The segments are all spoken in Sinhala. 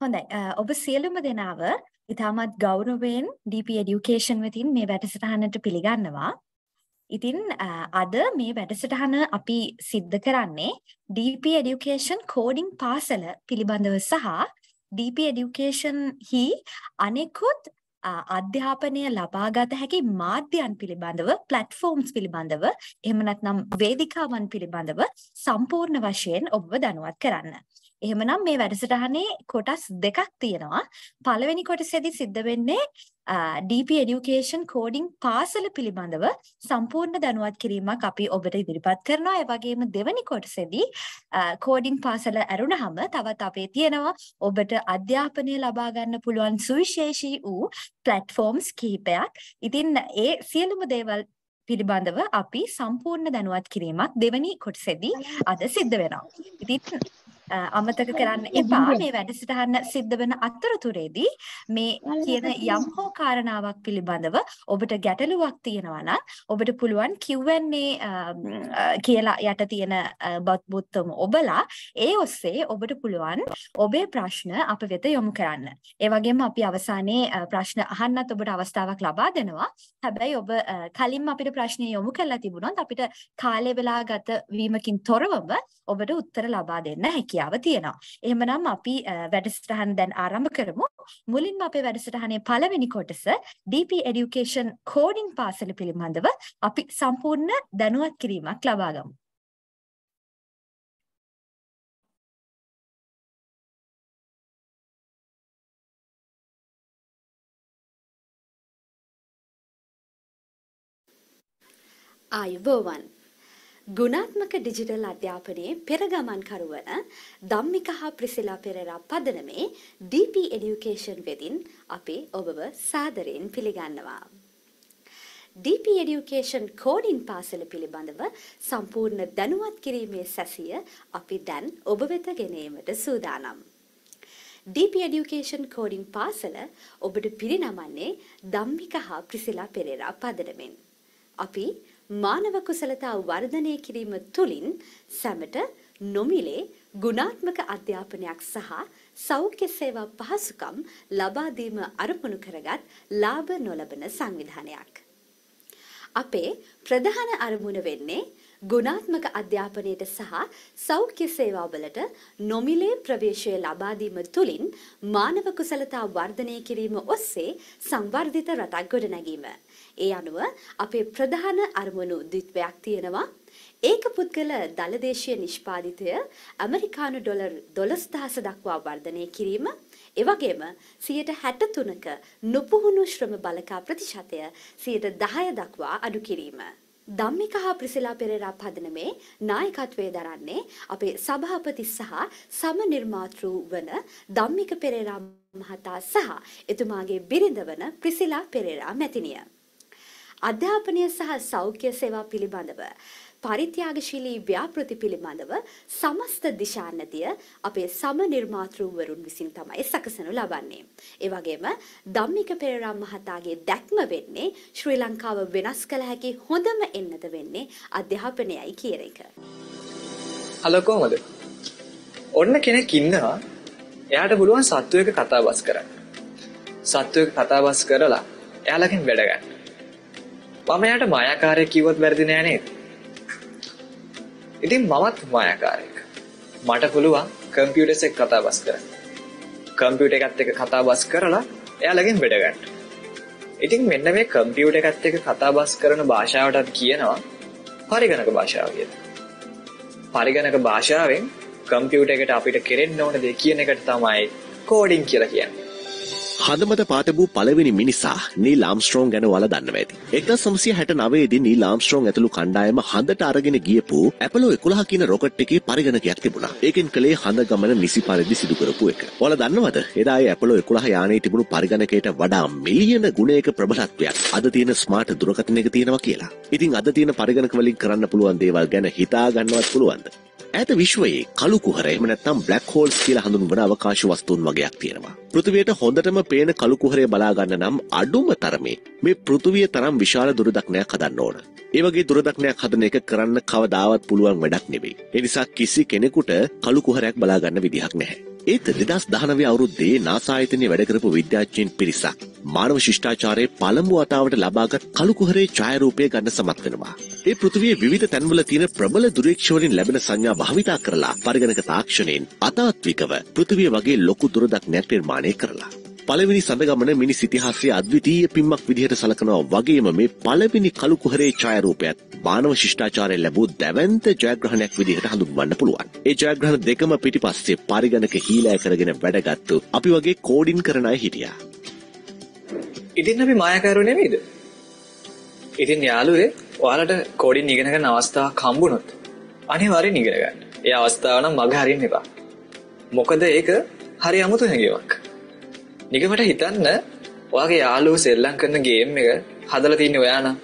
හොඳයි ඔබ සියලුම දෙනාව ඉතාමත් ගෞරවයෙන් DP Education වෙතින් මේ වැඩසටහනට පිළිගන්නවා. ඉතින් අද මේ වැඩසටහන අපි සිද්ධ කරන්නේ DP Education coding පාසල පිළිබඳව සහ DP Education හි අනෙකුත් අධ්‍යාපනය ලබාගත හැකි මාධ්‍යයන් පිළිබඳව ප්ලැට්ෆෝම්ස් පිළිබඳව එහෙම නැත්නම් වේදිකාවන් පිළිබඳව සම්පූර්ණ වශයෙන් ඔබව දැනුවත් කරන්න. එහෙමනම් මේ වැඩසටහනේ කොටස් දෙකක් තියෙනවා. පළවෙනි කොටසේදී සිද්ධ වෙන්නේ DP Education coding පාසල පිළිබඳව සම්පූර්ණ දැනුවත් කිරීමක් අපි ඔබට ඉදිරිපත් කරනවා. ඒ වගේම දෙවෙනි කොටසේදී coding පාසල ඇරුණාම තවත් අපේ තියෙනවා ඔබට අධ්‍යාපනය ලබා ගන්න පුළුවන් සුවිශේෂී වූ platforms කිහිපයක්. ඉතින් ඒ සියලුම දේවල් පිළිබඳව අපි සම්පූර්ණ දැනුවත් කිරීමක් දෙවැනි කොටසේදී අද සිද්ධ වෙනවා. ඉතින් අමතක කරන්න එපා මේ වැඩසටහන සිද්ධ වෙන අතරතුරේදී මේ කියන යම් හෝ කාරණාවක් පිළිබඳව ඔබට ගැටලුවක් තියෙනවා නම් ඔබට පුළුවන් Q&A කියලා යට තියෙන බත් බුත්තම ඔබලා ඒ ඔස්සේ ඔබට පුළුවන් ඔබේ ප්‍රශ්න අප වෙත යොමු කරන්න. ඒ වගේම අපි අවසානයේ ප්‍රශ්න අහන්නත් ඔබට අවස්ථාවක් ලබා දෙනවා. හැබැයි ඔබ කලින්ම අපිට ප්‍රශ්න යොමු කරලා තිබුණොත් අපිට කාලය වෙලා ගත වීමකින් තොරවම ඔබට උත්තර ලබා දෙන්න හැකියි. හැකියාව තියෙනවා. එහෙමනම් අපි වැඩසටහන දැන් ආරම්භ කරමු. මුලින්ම අපේ වැඩසටහනේ පළවෙනි කොටස DP Education coding පාසල පිළිබඳව අපි සම්පූර්ණ දැනුවත් කිරීමක් ලබා ගමු. ආයුබෝවන් ගුණාත්මක ඩිජිටල් අධ්‍යාපනයේ පෙරගමන් කරුවන ධම්මික හා ප්‍රිසිලා පෙරේරා පදනමේ DP Education වෙතින් අපි ඔබව සාදරයෙන් පිළිගන්නවා. DP Education කෝඩින් පාසල පිළිබඳව සම්පූර්ණ දැනුවත් කිරීමේ සැසිය අපි දැන් ඔබ වෙත ගෙනීමට සූදානම්. DP Education කෝඩින් පාසල ඔබට පිරිනමන්නේ ධම්මික හා ප්‍රිසිලා පෙරේරා පදනමෙන්. අපි මානව කුසලතා වර්ධනය කිරීම තුළින් සැමට නොමිලේ ගුණාත්මක අධ්‍යාපනයක් සහ සෞඛ්‍ය සේවා පහසුකම් ලබා දීම අරමුණු කරගත් ලාභ නොලබන සංවිධානයක්. අපේ ප්‍රධාන අරමුණ වෙන්නේ ගුණාත්මක අධ්‍යාපනයට සහ සෞඛ්‍ය සේවාවලට නොමිලේ ප්‍රවේශය ලබා දීම තුළින් මානව කුසලතා වර්ධනය කිරීම ඔස්සේ සංවර්ධිත රටක් ගොඩනැගීම. ඒ අනුව අපේ ප්‍රධාන අරමුණු ද්විත්වයක් තියෙනවා. ඒක පුද්ගල දළදේශීය නිෂ්පාදිතය ඇමරිකානු ඩොලර් දොළොස් දහස දක්වා වර්ධනය කිරීම එවගේම සියයට හැට තුනක නොපුහුණු ශ්‍රම බලකා ප්‍රතිශතය සියයට දහය දක්වා අඩු කිරීම. ධම්මික හා ප්‍රිසිලා පෙරේරා පදනමේ නායකත්වයේ දරන්නේ අපේ සභාපති සහ සම නිර්මාතෘ වන ධම්මික පෙරේරා මහතා සහ එතුමාගේ බිරිඳ වන ප්‍රිසිලා පෙරේරා මැතිණිය. අධ්‍යාපනය සහ සෞඛ්‍ය සේවා පිළිබඳව පරිත්‍යාගශීලී ව්‍යාපෘති පිළිබඳව සමස්ත දිශානතිය අපේ සම නිර්මාතෘවරුන් විසින් තමයි සකසනු ලබන්නේ. ඒ වගේම ධම්මික පෙරේරා මහතාගේ දැක්ම වෙන්නේ ශ්‍රී ලංකාව වෙනස් කළ හැකි හොඳම එන්නත වෙන්නේ අධ්‍යාපනයයි කියන එක. හලෝ කොහමද? ඔන්න කෙනෙක් ඉන්නවා. එයාට පුළුවන් සත්වයක කතාබස් කරන්න. සත්වයක කතාබස් කරලා එයාලකින් වැඩ ගන්න. මම එයාට මායාකාරය කිව්වොත් වැරදි නෑ නේද? ඉතින් මමත් මායාකාරයෙක්. මට පුළුවන් කම්පියුටර්ස් එක්ක කතා බස් කරන්න. කම්පියුටර් එකත් එක්ක කතා බස් කරලා එයාලගෙන් වැඩ ගන්න. ඉතින් මෙන්න මේ කම්පියුටර් එකත් එක්ක කතා බස් කරන භාෂාවටත් කියනවා පරිගණක භාෂාව කියලා. පරිගණක භාෂාවෙන් කම්පියුටර් එකට අපිට කෙරෙන්න ඕන දේ කියන එකට තමයි කෝඩින් කියලා කියන්නේ. හඳමත පාට වූ පළවෙනි මිනිසා නීල් ආම්ස්ට්‍රෝන් ගැන වල දන්නව ඇති. 1969 දී නීල් ආම්ස්ට්‍රෝන් ඇතුළු කණ්ඩායම හඳට අරගෙන ගියපු ඇපලෝ 11 කියන රොකට් එකේ පරිගණකයක් තිබුණා. ඒකෙන් කලේ හඳ ගමන නිසි පරිදි සිදු කරපු එක. ඔයාලා දන්නවද? එදා ඒ ඇපලෝ 11 යානයේ තිබුණු පරිගණකයට වඩා මිලියන ගුණයක ප්‍රබලත්වයක් අද තියෙන ස්මාර්ට් දුරකථනයක තියෙනවා කියලා. ඉතින් අද තියෙන පරිගණක වලින් කරන්න පුළුවන් දේවල් ගැන හිතා ගන්නවත් පුළුවන්ද? ඈත විශ්වයේ කළු කුහර එහෙම නැත්නම් බ්ලැක් හෝල්ස් කියලා හඳුන්වන අවකාශ වස්තුන් වගේක් තියෙනවා. පෘථිවියට හොඳටම පේන කළු කුහරය බලා ගන්න නම් අඩුම තරමේ මේ පෘථිවිය තරම් විශාල දුරදක්නයක් හදන්න ඕන. ඒ වගේ දුරදක්නයක් හදන එක කරන්න කවදාවත් පුළුවන් වැඩක් නෙවෙයි. ඒ නිසා කිසි කෙනෙකුට කළු කුහරයක් බලා ගන්න විදිහක් නැහැ. ඒත් දෙදස් දහනවේ අවුරුද්දේ නාසායතනය වැඩ කරපු විද්‍යාඥයින් පිරිසක් මානව ශිෂ්ටාචාරයේ පළමු වතාවට ලබාගත් කළුකුහරේ ඡායාරූපය ගන්න සමත් වෙනවා. ඒ පෘථිවියේ විවිධ තැන්වල තියෙන ප්‍රබල දුරීක්ෂවලින් ලැබෙන සංඥා භාවිතා කරලා පරිගණක තාක්ෂණයෙන් අතාත්විකව පෘථිවිය වගේ ලොකු දුරදක්නයක් නිර්මාණය කරලා. පළවෙනි සඳගමන මිනිස් ඉතිහාසයේ අද්විතීය පිම්මක් විදිහට සලකනවා වගේම මේ පළවෙනි කළුකුහරේ ඡායාරූපයත් මානව ශිෂ්ටාචාරයෙන් ලැබූ දැවැන්ත ජයග්‍රහණයක් විදිහට හඳුන්වන්න පුළුවන්. ඒ ජයග්‍රහණ දෙකම පිටිපස්සේ පරිගණක හීලෑ කරගෙන වැඩගත්තු අපි වගේ කෝඩින් කරන අය හිටියා. ඉතින් අපි මායකරු නෙමෙයිද? ඉතින් යාළුවේ ඔයාලට කෝඩින් ඉගෙන ගන්න අවස්ථාවක් හම්බුනොත් අනිවාර්යෙන් ඉගෙන ගන්න. ඒ අවස්ථාව නම් මග හරින්න එපා. මොකද ඒක හරි අමුතු හැඟීමක්. නිකමට හිතන්න ඔයාගේ යාළුවෝ සෙල්ලම් කරන ගේම් එක හදලා තින්නේ ඔයා නම්.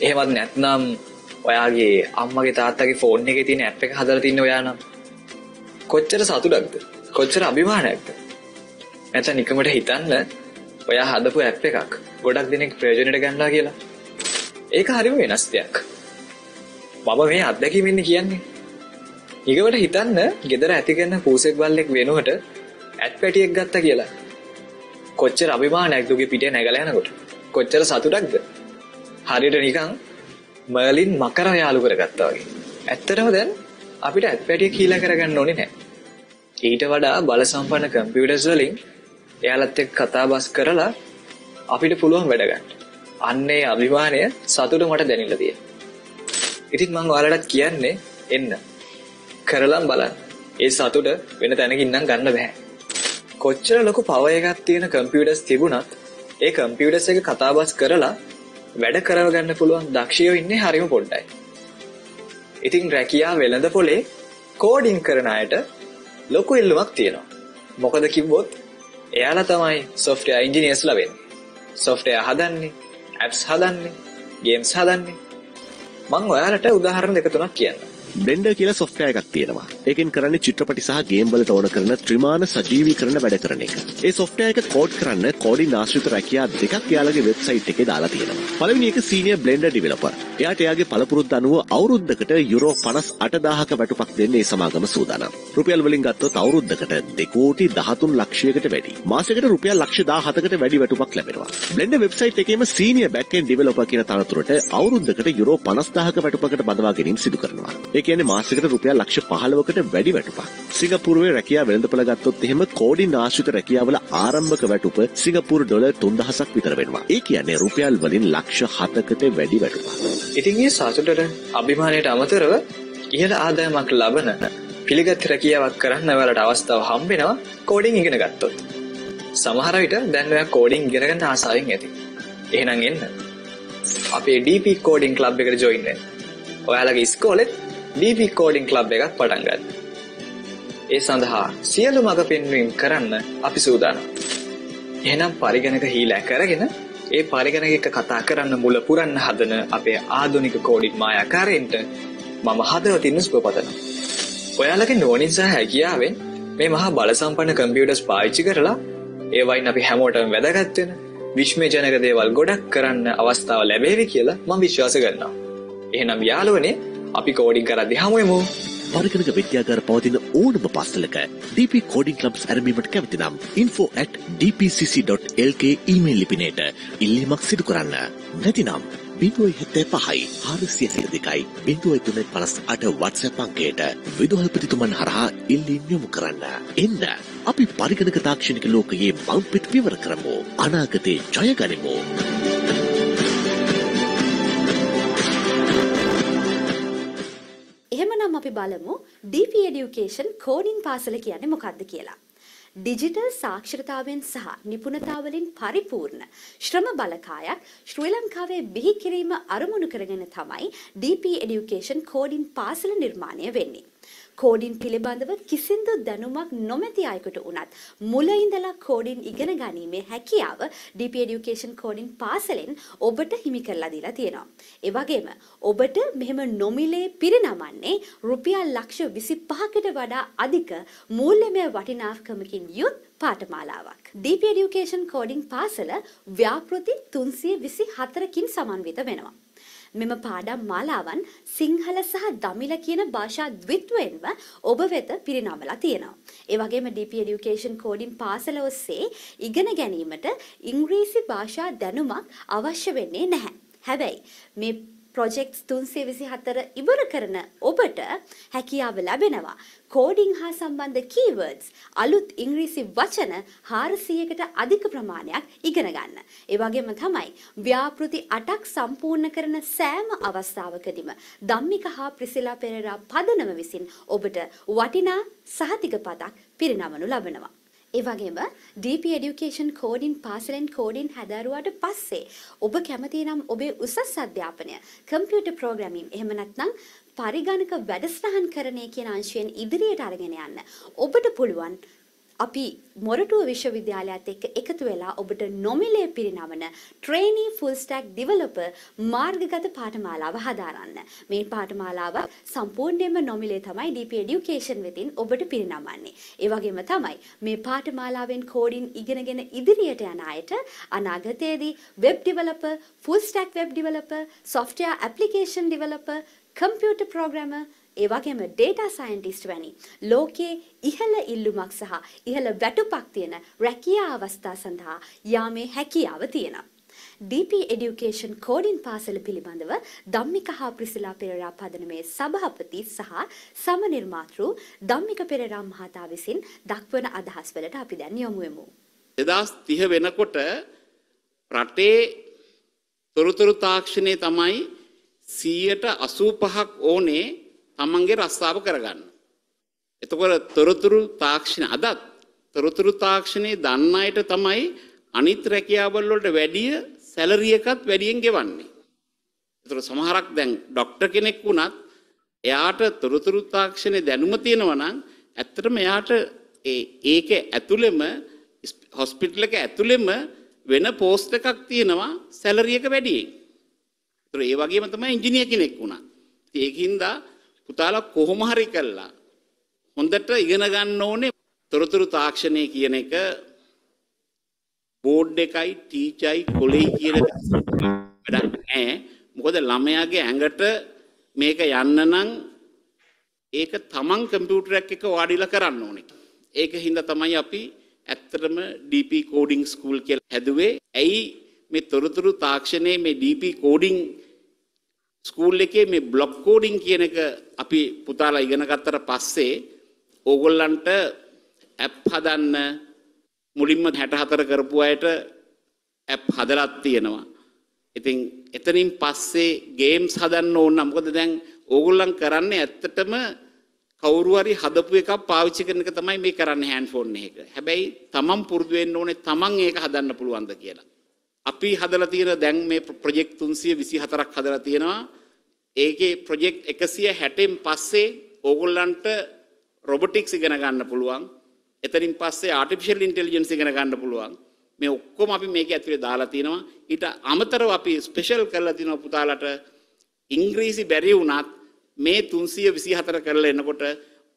එහෙමත් නැත්නම් ඔයාගේ අම්මගේ තාත්තගේ ෆෝන් එකේ තියෙන ඇප් එක හදලා තින්නේ ඔයා නම්. කොච්චර සතුටක්ද? කොච්චර අභිමානයක්ද? නැත්නම් නිකමට හිතන්න ඔයා හදපු ඇප් එකක් ගොඩක් දෙනෙක් ප්‍රයෝජනයට ගන්නවා කියලා. ඒක හරිම වෙනස් දෙයක්. මම මේ අත්දැකීමෙන් කියන්නේ. ඊගොඩ හිතන්න ගෙදර ඇති කරන පූසෙක් බල්ලෙක් වෙනුවට ඇත් පැටියෙක් ගත්තා කියලා. කොච්චර අභිමානයක් දුගේ පිටේ නැගලා යනකොට. කොච්චර සතුටක්ද? හරියට නිකන් මර්ලින් මකර යාළු කරගත්තා වගේ. ඇත්තටම දැන් අපිට ඇත් පැටියෙක් කීලා කරගන්න ඕනේ නැහැ. ඊට වඩා බල සම්පන්න කම්පියුටර්ස් වලින් එයාලත් එක්ක කතා බස් කරලා අපිට පුළුවන් වැඩ ගන්න. අන්නේ අභිමානය සතුට මට දැනෙලා තියෙනවා. ඉතින් මම ඔයාලටත් කියන්නේ එන්න. කරලම් බලන්න. ඒ සතුට වෙන තැනකින් නම් ගන්න බෑ. කොච්චර ලොකු පවර් එකක් තියෙන කම්පියුටර්ස් තිබුණත් ඒ කම්පියුටර්ස් එක කතා බස් කරලා වැඩ කරව ගන්න පුළුවන් දක්ෂයෝ ඉන්නේ හරිම පොඩ්ඩයි. ඉතින් රැකියා වෙළඳ පොලේ කෝඩින් කරන අයට ලොකු ඉල්ලුමක් තියෙනවා. මොකද කිව්වොත් එයාලා තමයි සොෆ්ට්වෙයාර් ඉංජිනේර්ස්ලා වෙන්නේ. සොෆ්ට්වෙයාර් හදන්නේ, ඇප්ස් හදන්නේ, ගේම්ස් හදන්නේ. මම ඔයාලට උදාහරණ දෙක තුනක් කියන්නම්. බ්ලෙන්ඩර් කියලා සොෆ්ට්වෙයාර් එකක් තියෙනවා. ඒකෙන් කරන්නේ චිත්‍රපටි සහ ගේම් වලට ඕන කරන ත්‍රිමාන සජීවීකරණ වැඩ කරන එක. ඒ සොෆ්ට්වෙයාර් එක කෝඩ් කරන්න කෝඩින් ආශ්‍රිත රැකියා දෙකක් එයාලගේ වෙබ්සයිට් එකේ දාලා තියෙනවා. පළවෙනි එක සීනියර් බ්ලෙන්ඩර් ඩෙවලොපර්. එයාට එයාගේ පළපුරුද්ද අනුව අවුරුද්දකට යුරෝ 58000ක වැටුපක් දෙන්න ඒ සමාගම සූදානම්. රුපියල් වලින් ගත්තොත් අවුරුද්දකට 2 කෝටි 13 ලක්ෂයකට වැඩි. මාසයකට රුපියල් ලක්ෂ 17කට වැඩි වැටුපක් ලැබෙනවා. බ්ලෙන්ඩර් වෙබ්සයිට් එකේම සීනියර් බෑක් එන්ඩ් ඩෙවලොපර් කියන තනතුරට අවුරුද්දකට යුරෝ 50000ක වැටුපකට බදවා ගැනීම සිදු කරනවා. ඒ කියන්නේ මාසයකට රුපියල් ලක්ෂ 15කට වැඩි වැටුපක්. සිංගප්පූරුවේ රැකියාව වෙළඳපොළ ගත්තොත් එහෙම කෝඩින් ආශ්‍රිත රැකියාවල ආරම්භක වැටුප සිංගප්පූරු ඩොලර් 3000ක් විතර වෙනවා. ඒ කියන්නේ රුපියල් වලින් ලක්ෂ 7කට වැඩි වැටුපක්. ඉතින් මේ සතුටට අභිමානයට අමතරව ඉහළ ආදායමක් ලබන පිළිගත් රැකියාවක් කරන්න ඔයාලට අවස්ථාව හම්බ වෙනවා කෝඩින් ඉගෙන ගත්තොත්. සමහර විට දැන් ඔයා කෝඩින් ඉගෙන ගන්න ආසාවෙන් ඇති. එහෙනම් එන්න. අපේ DP කෝඩින් ක්ලබ් එකට ජොයින් වෙන්න. ඔයාලගේ ඉස්කෝලෙත් DP කෝඩින් ක්ලබ් එකක් පටන් ගන්න. ඒ සඳහා සියලු මඟ පෙන්වීම් කරන්න අපි සූදානම්. එහෙනම් පරිගණක හීලෑ කරගෙන ඒ පරිගණක එක කතා කරන්න මුල පුරන්න හදන අපේ ආධුනික කෝඩින් මායාකාරයන්ට මම හදවතින් සුබ පතනවා. ඔයාලගේ නුවණින් සහ හැකියාවෙන් මේ මහා බලසම්පන්න කම්පියුටර්ස් පාවිච්චි කරලා ඒවයින් අපි හැමෝටම වැදගත් වෙන විශ්මයජනක දේවල් ගොඩක් කරන්න අවස්ථාව ලැබේවි කියලා මම විශ්වාස කරනවා. එහෙනම් යාළුවනේ අපි කෝඩින් කරද්දී හමු වෙමු. පරිගණක විද්‍යාගාර පවතින ඕනම පාසලක DP කෝඩින් ක්ලබ්ස් ඇරඹීමට කැමති නම් info@dpcc.lk ඊමේල් ලිපිනයට ඉල්ලීමක් සිදු කරන්න. නැතිනම් බිඳුවයි හැත්තෑ පහයි හාරසිය සිය දෙකයි බිඳුවයි තුනයි පනස් අට වත්සැප් අංකයට විදුහල්පතිතුමන් හරහා ඉල්ලීම් යොමු කරන්න. එන්න අපි පරිගණක තාක්ෂණික ලෝකයේ මංපිට විවර කරමු. අනාගතේ ජය එහෙමනම් අපි බලමු DP Education කෝඩින් පාසල කියන්නේ මොකක්ද කියලා. ඩිජිටල් සාක්ෂරතාවෙන් සහ නිපුණතාවලින් පරිපූර්ණ ශ්‍රම බලකායක් ශ්‍රී ලංකාවේ බිහි කිරීම අරමුණු කරගෙන තමයි DP Education කෝඩින් පාසල නිර්මාණය වෙන්නේ. කෝඩින් පිළිබඳව කිසිදු දැනුමක් නොමැති අයෙකුට උනත් මුල ඉඳලා කෝඩින් ඉගෙන ගැනීමේ හැකියාව DP Education කෝඩින් පාසලෙන් ඔබට හිමි කරලා දීලා තියෙනවා. ඒ වගේම ඔබට මෙහෙම නොමිලේ පිරිනමන්නේ රුපියල් ලක්ෂ 25කට වඩා අධික මූල්‍යමය වටිනාකමකින් යුත් පාඨමාලාවක්. DP Education කෝඩින් පාසල ව්‍යාපෘති 324කින් සමන්විත වෙනවා. මෙම පාඩම් මාලාවන් සිංහල සහ දමිල කියන භාෂා ද්විත්වයෙන්ම ඔබ වෙත පිරිනමලා තියෙනවා. ඒ වගේම DP Education කෝඩින් පාසල ඔස්සේ ඉගෙන ගැනීමට ඉංග්‍රීසි භාෂා දැනුමක් අවශ්‍ය වෙන්නේ නැහැ. හැබැයි මේ ප්‍රොජෙක්ට්ස් තුන්සේ විසි හතර ඉවර කරන ඔබට හැකියාව ලැබෙනවා. කෝඩිං හා සම්බන්ධ කීවර්ඩ්ස් අලුත් ඉංග්‍රීසි වචන හාරසියකට අධික ප්‍රමාණයක් ඉගෙන ගන්න. ඒ වගේම තමයි ව්‍යාපෘති අටක් සම්පූර්ණ කරන සෑම අවස්ථාවකදීම ධම්මික හා ප්‍රිසිලා පෙරේරා පදනම විසින් ඔබට වටිනා සහතික පතක් පිරිනමනු ලබනවා. ඒ වගේම DP Education කෝඩින් පාසලෙන් කෝඩින් හැදෑරුවාට පස්සේ ඔබ කැමති නම් ඔබේ උසස් අධ්‍යාපනය කම්පියුටර් ප්‍රෝග්‍රෑමින් එහෙම නැත්නම් පරිගණක වැඩසටහන් කරණය කියන අංශයෙන් ඉදිරියට අරගෙන යන්න. ඔබට පුළුවන් අපි මොරටුව විශ්වවිද්‍යාලයත් එක්ක එකතු වෙලා ඔබට නොමිලේ පිරිනමන ට්‍රේනී ෆුල් ස්ටැක් ඩිවලොපර් මාර්ගගත පාඨමාලාව හදාරන්න. මේ පාඨමාලාව සම්පූර්ණයෙන්ම නොමිලේ තමයි DP Education වෙතින් ඔබට පිරිනමන්නේ. ඒ වගේම තමයි මේ පාඨමාලාවෙන් කෝඩින් ඉගෙනගෙන ඉදිරියට යන අයට අනාගතයේදී web developer, full stack web developer, software application developer, computer programmer ඒ වගේම ඩේටා සයින්ටිස්ට් වැනි ලෝකයේ ඉහළ ඉල්ලුමක් සහ ඉහළ වැටුපක් තියෙන රැකියා අවස්ථා සඳහා යාමේ හැකියාව තියෙනවා. DP Education කෝඩින් පාසල පිළිබඳව ධම්මික හා ප්‍රිසිලා පෙරේරා පදනමේ සභාපති සහ සමනිර්මාතෘ ධම්මික පෙරේරා මහතා විසින් දක්වන අදහස් වලට අපි දැන් යොමු වෙමු. 2030 වෙනකොට රටේ තොරතුරු තාක්ෂණය තමයි 185ක් ඕනේ තමන්ගේ රස්සාව කරගන්න. එතකොට තොරතුරු තාක්ෂණ අදත් තොරතුරු තාක්ෂණයේ දන්න අයට තමයි අනිත් රැකියාවල් වලට වැඩිය සැලරි එකත් වැඩියෙන් ගෙවන්නේ. ඒතර සමහරක් දැන් ડોක්ටර් කෙනෙක් වුණත් එයාට තොරතුරු තාක්ෂණයේ දැනුම තියෙනවා නම් ඇත්තටම එයාට ඒ ඒක ඇතුළෙම හොස්පිටල් එක ඇතුළෙම වෙන පෝස්ට් එකක් තියෙනවා සැලරි එක වැඩියෙන්. ඒතර ඒ වගේම තමයි ඉංජිනේර කෙනෙක් වුණා. ඒකින්දා පුතාලා කොහොම හරි කළා හොඳට ඉගෙන ගන්න ඕනේ තොරතුරු තාක්ෂණය කියන එක බෝඩ් එකයි ටීචයි කොලෙයි කියන වැඩක් නෑ මොකද ළමයාගේ ඇඟට මේක යන්න නම් ඒක තමන් කම්පියුටරයක් එක වාඩිලා කරන්න ඕනේ. ඒක හින්දා තමයි අපි ඇත්තටම DP කෝඩින් ස්කූල් කියලා හැදුවේ. ඇයි මේ තොරතුරු තාක්ෂණයේ මේ DP කෝඩින් ස්කූල් එකේ මේ බ්ලොක් කෝඩින් කියන එක අපි පුතාලා ඉගෙන ගත්තට පස්සේ ඕගොල්ලන්ට ඇප් හදන්න මුලින්ම 64 කරපු අයට ඇප් හදලත් තියෙනවා. ඉතින් එතනින් පස්සේ ගේම්ස් හදන්න ඕන නම් මොකද දැන් ඕගොල්ලන් කරන්නේ ඇත්තටම කවුරු හරි හදපු එකක් පාවිච්චි කරන එක තමයි මේ කරන්නේ හෑන්ඩ් ෆෝන් එක. හැබැයි තමන් පුරුදු වෙන්න ඕනේ තමන් ඒක හදන්න පුළුවන්ද කියලා. අපි හදලා තියෙන දැන් මේ ප්‍රොජෙක්ට් 324ක් හදලා තියෙනවා. ඒකේ ප්‍රොජෙක්ට් 160න් පස්සේ ඕගොල්ලන්ට රොබොටික්ස් ඉගෙන ගන්න පුළුවන්. එතනින් පස්සේ ආටිෆිෂල් ඉන්ටෙලිජන්ස් ඉගෙන ගන්න පුළුවන්. මේ ඔක්කොම අපි මේක ඇතුලේ දාලා තිනවා. ඊට අමතරව අපි ස්පෙෂල් කරලා තිනවා පුතාලට ඉංග්‍රීසි බැරි වුණත් මේ 324 කරලා එනකොට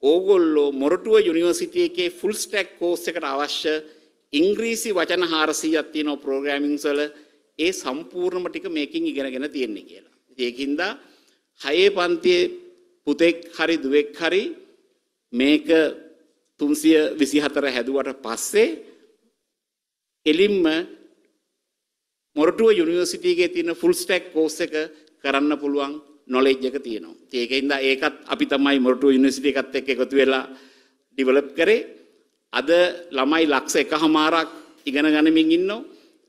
ඕගොල්ලෝ මොරටුව යුනිවර්සිටි එකේ ෆුල් ස්ටැක් කෝස් එකට අවශ්‍ය ඉංග්‍රීසි වචන 400ක් තියෙනවා ප්‍රෝග්‍රෑමින්ග්ස් වල ඒ සම්පූර්ණම ටික මේකින් ඉගෙනගෙන තියෙන්නේ කියලා. ඒකින්ද හයේ පන්තියේ පුතෙක් හරි දුවෙක් හරි මේක 324 හැදුවට පස්සේ එලින්ම මොරටුව යුනිවර්සිටි එකේ තියෙන ෆුල් ස්ටැක් කෝස් එක කරන්න පුළුවන් නොලෙජ් එක තියෙනවා. ඒකින්ද ඒකත් අපි තමයි මොරටුව යුනිවර්සිටි එකත් එක්ක එකතු වෙලා ඩිවලොප් කරේ. අද ළමයි ලක්ෂ එකහමාරක් ඉගෙන ගනිමින් ඉන්නවා.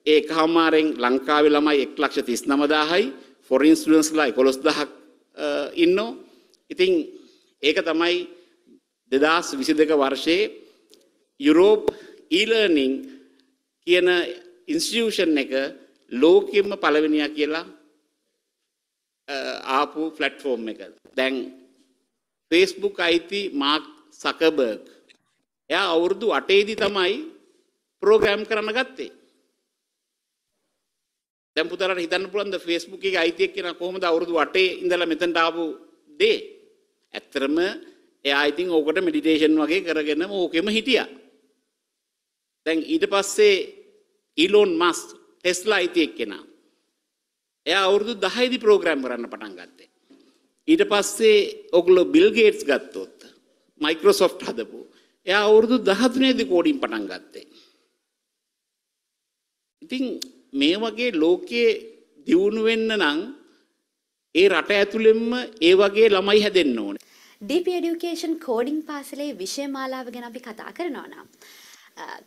ඒ එකහමාරෙන් ලංකාවේ ළමයි 139000යි ෆොරින් ස්ටුඩන්ට්ස්ලා 11000ක් ඉන්නවා. ඉතින් ඒක තමයි 2022 වර්ෂයේ යුරෝප් ඊලර්නිං කියන ඉන්ස්ටිටියුෂන් එක ලෝකෙම පළවෙනියා කියලා ආපු ෆ්ලට්ෆෝම් එක. දැන් Facebook අයිති මාක් සකබර්ග් එයා අවුරුදු 8 දී තමයි ප්‍රෝග්‍රෑම් කරන්න ගත්තේ. දැන් පුතාලට හිතන්න පුළුවන්ද Facebook එකේ අයිති එක්කෙනා කොහොමද අවුරුදු 8 ඉඳලා මෙතනට ආපු දේ? ඇත්තරම එයා ඉතින් ඕකට මෙඩිටේෂන් වගේ කරගෙන ඕකෙම හිටියා. දැන් ඊට පස්සේ ඊලෝන් මස්ක් ටෙස්ලා අයිති එක්කෙනා. එයා අවුරුදු 10 දී ප්‍රෝග්‍රෑම් කරන්න පටන් ගත්තේ. ඊට පස්සේ ඔගොල්ලෝ බිල් ගේට්ස් ගත්තොත් මයික්‍රොසොෆ්ට් හදපු. එයා අවුරුදු 13 දී කෝඩින් පටන් ගත්තේ. ඉතින් මේ වගේ ලෝකයේ දියුණු වෙන්න නම් ඒ රට ඇතුළෙන්ම ඒ වගේ ළමයි හැදෙන්න ඕනේ. DP Education කෝඩිං පාසලේ විෂය මාලාව ගැන අපි කතා කරනවා නම් අ,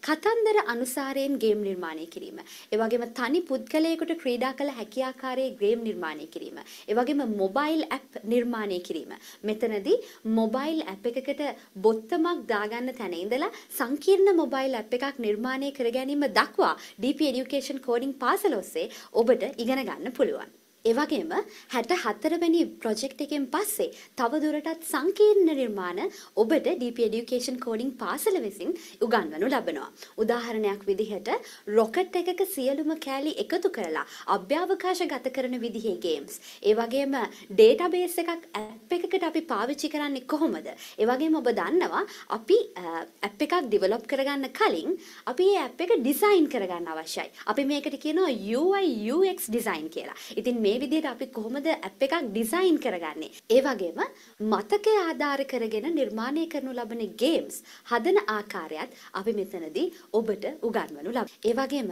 කතන්දර අනුසාරයෙන් ගේම් නිර්මාණය කිරීම. ඒ වගේම තනි පුද්ගලයෙකුට ක්‍රීඩා කළ හැකි ආකාරයේ ගේම් නිර්මාණය කිරීම. ඒ වගේම මොබයිල් ඇප් නිර්මාණය කිරීම. මෙතනදී මොබයිල් ඇප් එකකට බොත්තමක් දාගන්න තැන ඉඳලා සංකීර්ණ මොබයිල් ඇප් එකක් නිර්මාණය කර ගැනීම දක්වා DP Education කෝඩිං පාසල ඔස්සේ ඔබට ඉගෙන ගන්න පුළුවන්. ඒ වගේම 64 වෙනි ප්‍රොජෙක්ට් එකෙන් පස්සේ තවදුරටත් සංකීර්ණ නිර්මාණ ඔබට DP Education Coding පාසල විසින් උගන්වනු ලබනවා. උදාහරණයක් විදිහට රොකට් එකක සියලුම කෑලි එකතු කරලා අභ්‍යවකාශ ගත කරන විදිහේ ගේම්ස්. ඒ වගේම ඩේටාබේස් එකක් ඇප් එකකට අපි පාවිච්චි කරන්නේ කොහොමද? ඒ වගේම ඔබ දන්නවා අපි ඇප් එකක් ඩිවලොප් කරගන්න කලින් අපි මේ ඇප් එක ඩිසයින් කරගන්න අවශ්‍යයි. අපි මේකට කියනවා UI UX ඩිසයින් කියලා. ඉතින් මේ විදිහට අපි කොහොමද ඇප් එකක් ඩිසයින් කරගන්නේ? ඒ වගේම මතකය ආධාර කරගෙන නිර්මාණය කරනු ලබන ගේම්ස් හදන ආකාරයත් අපි මෙතනදී ඔබට උගන්වනු ලබ. ඒ වගේම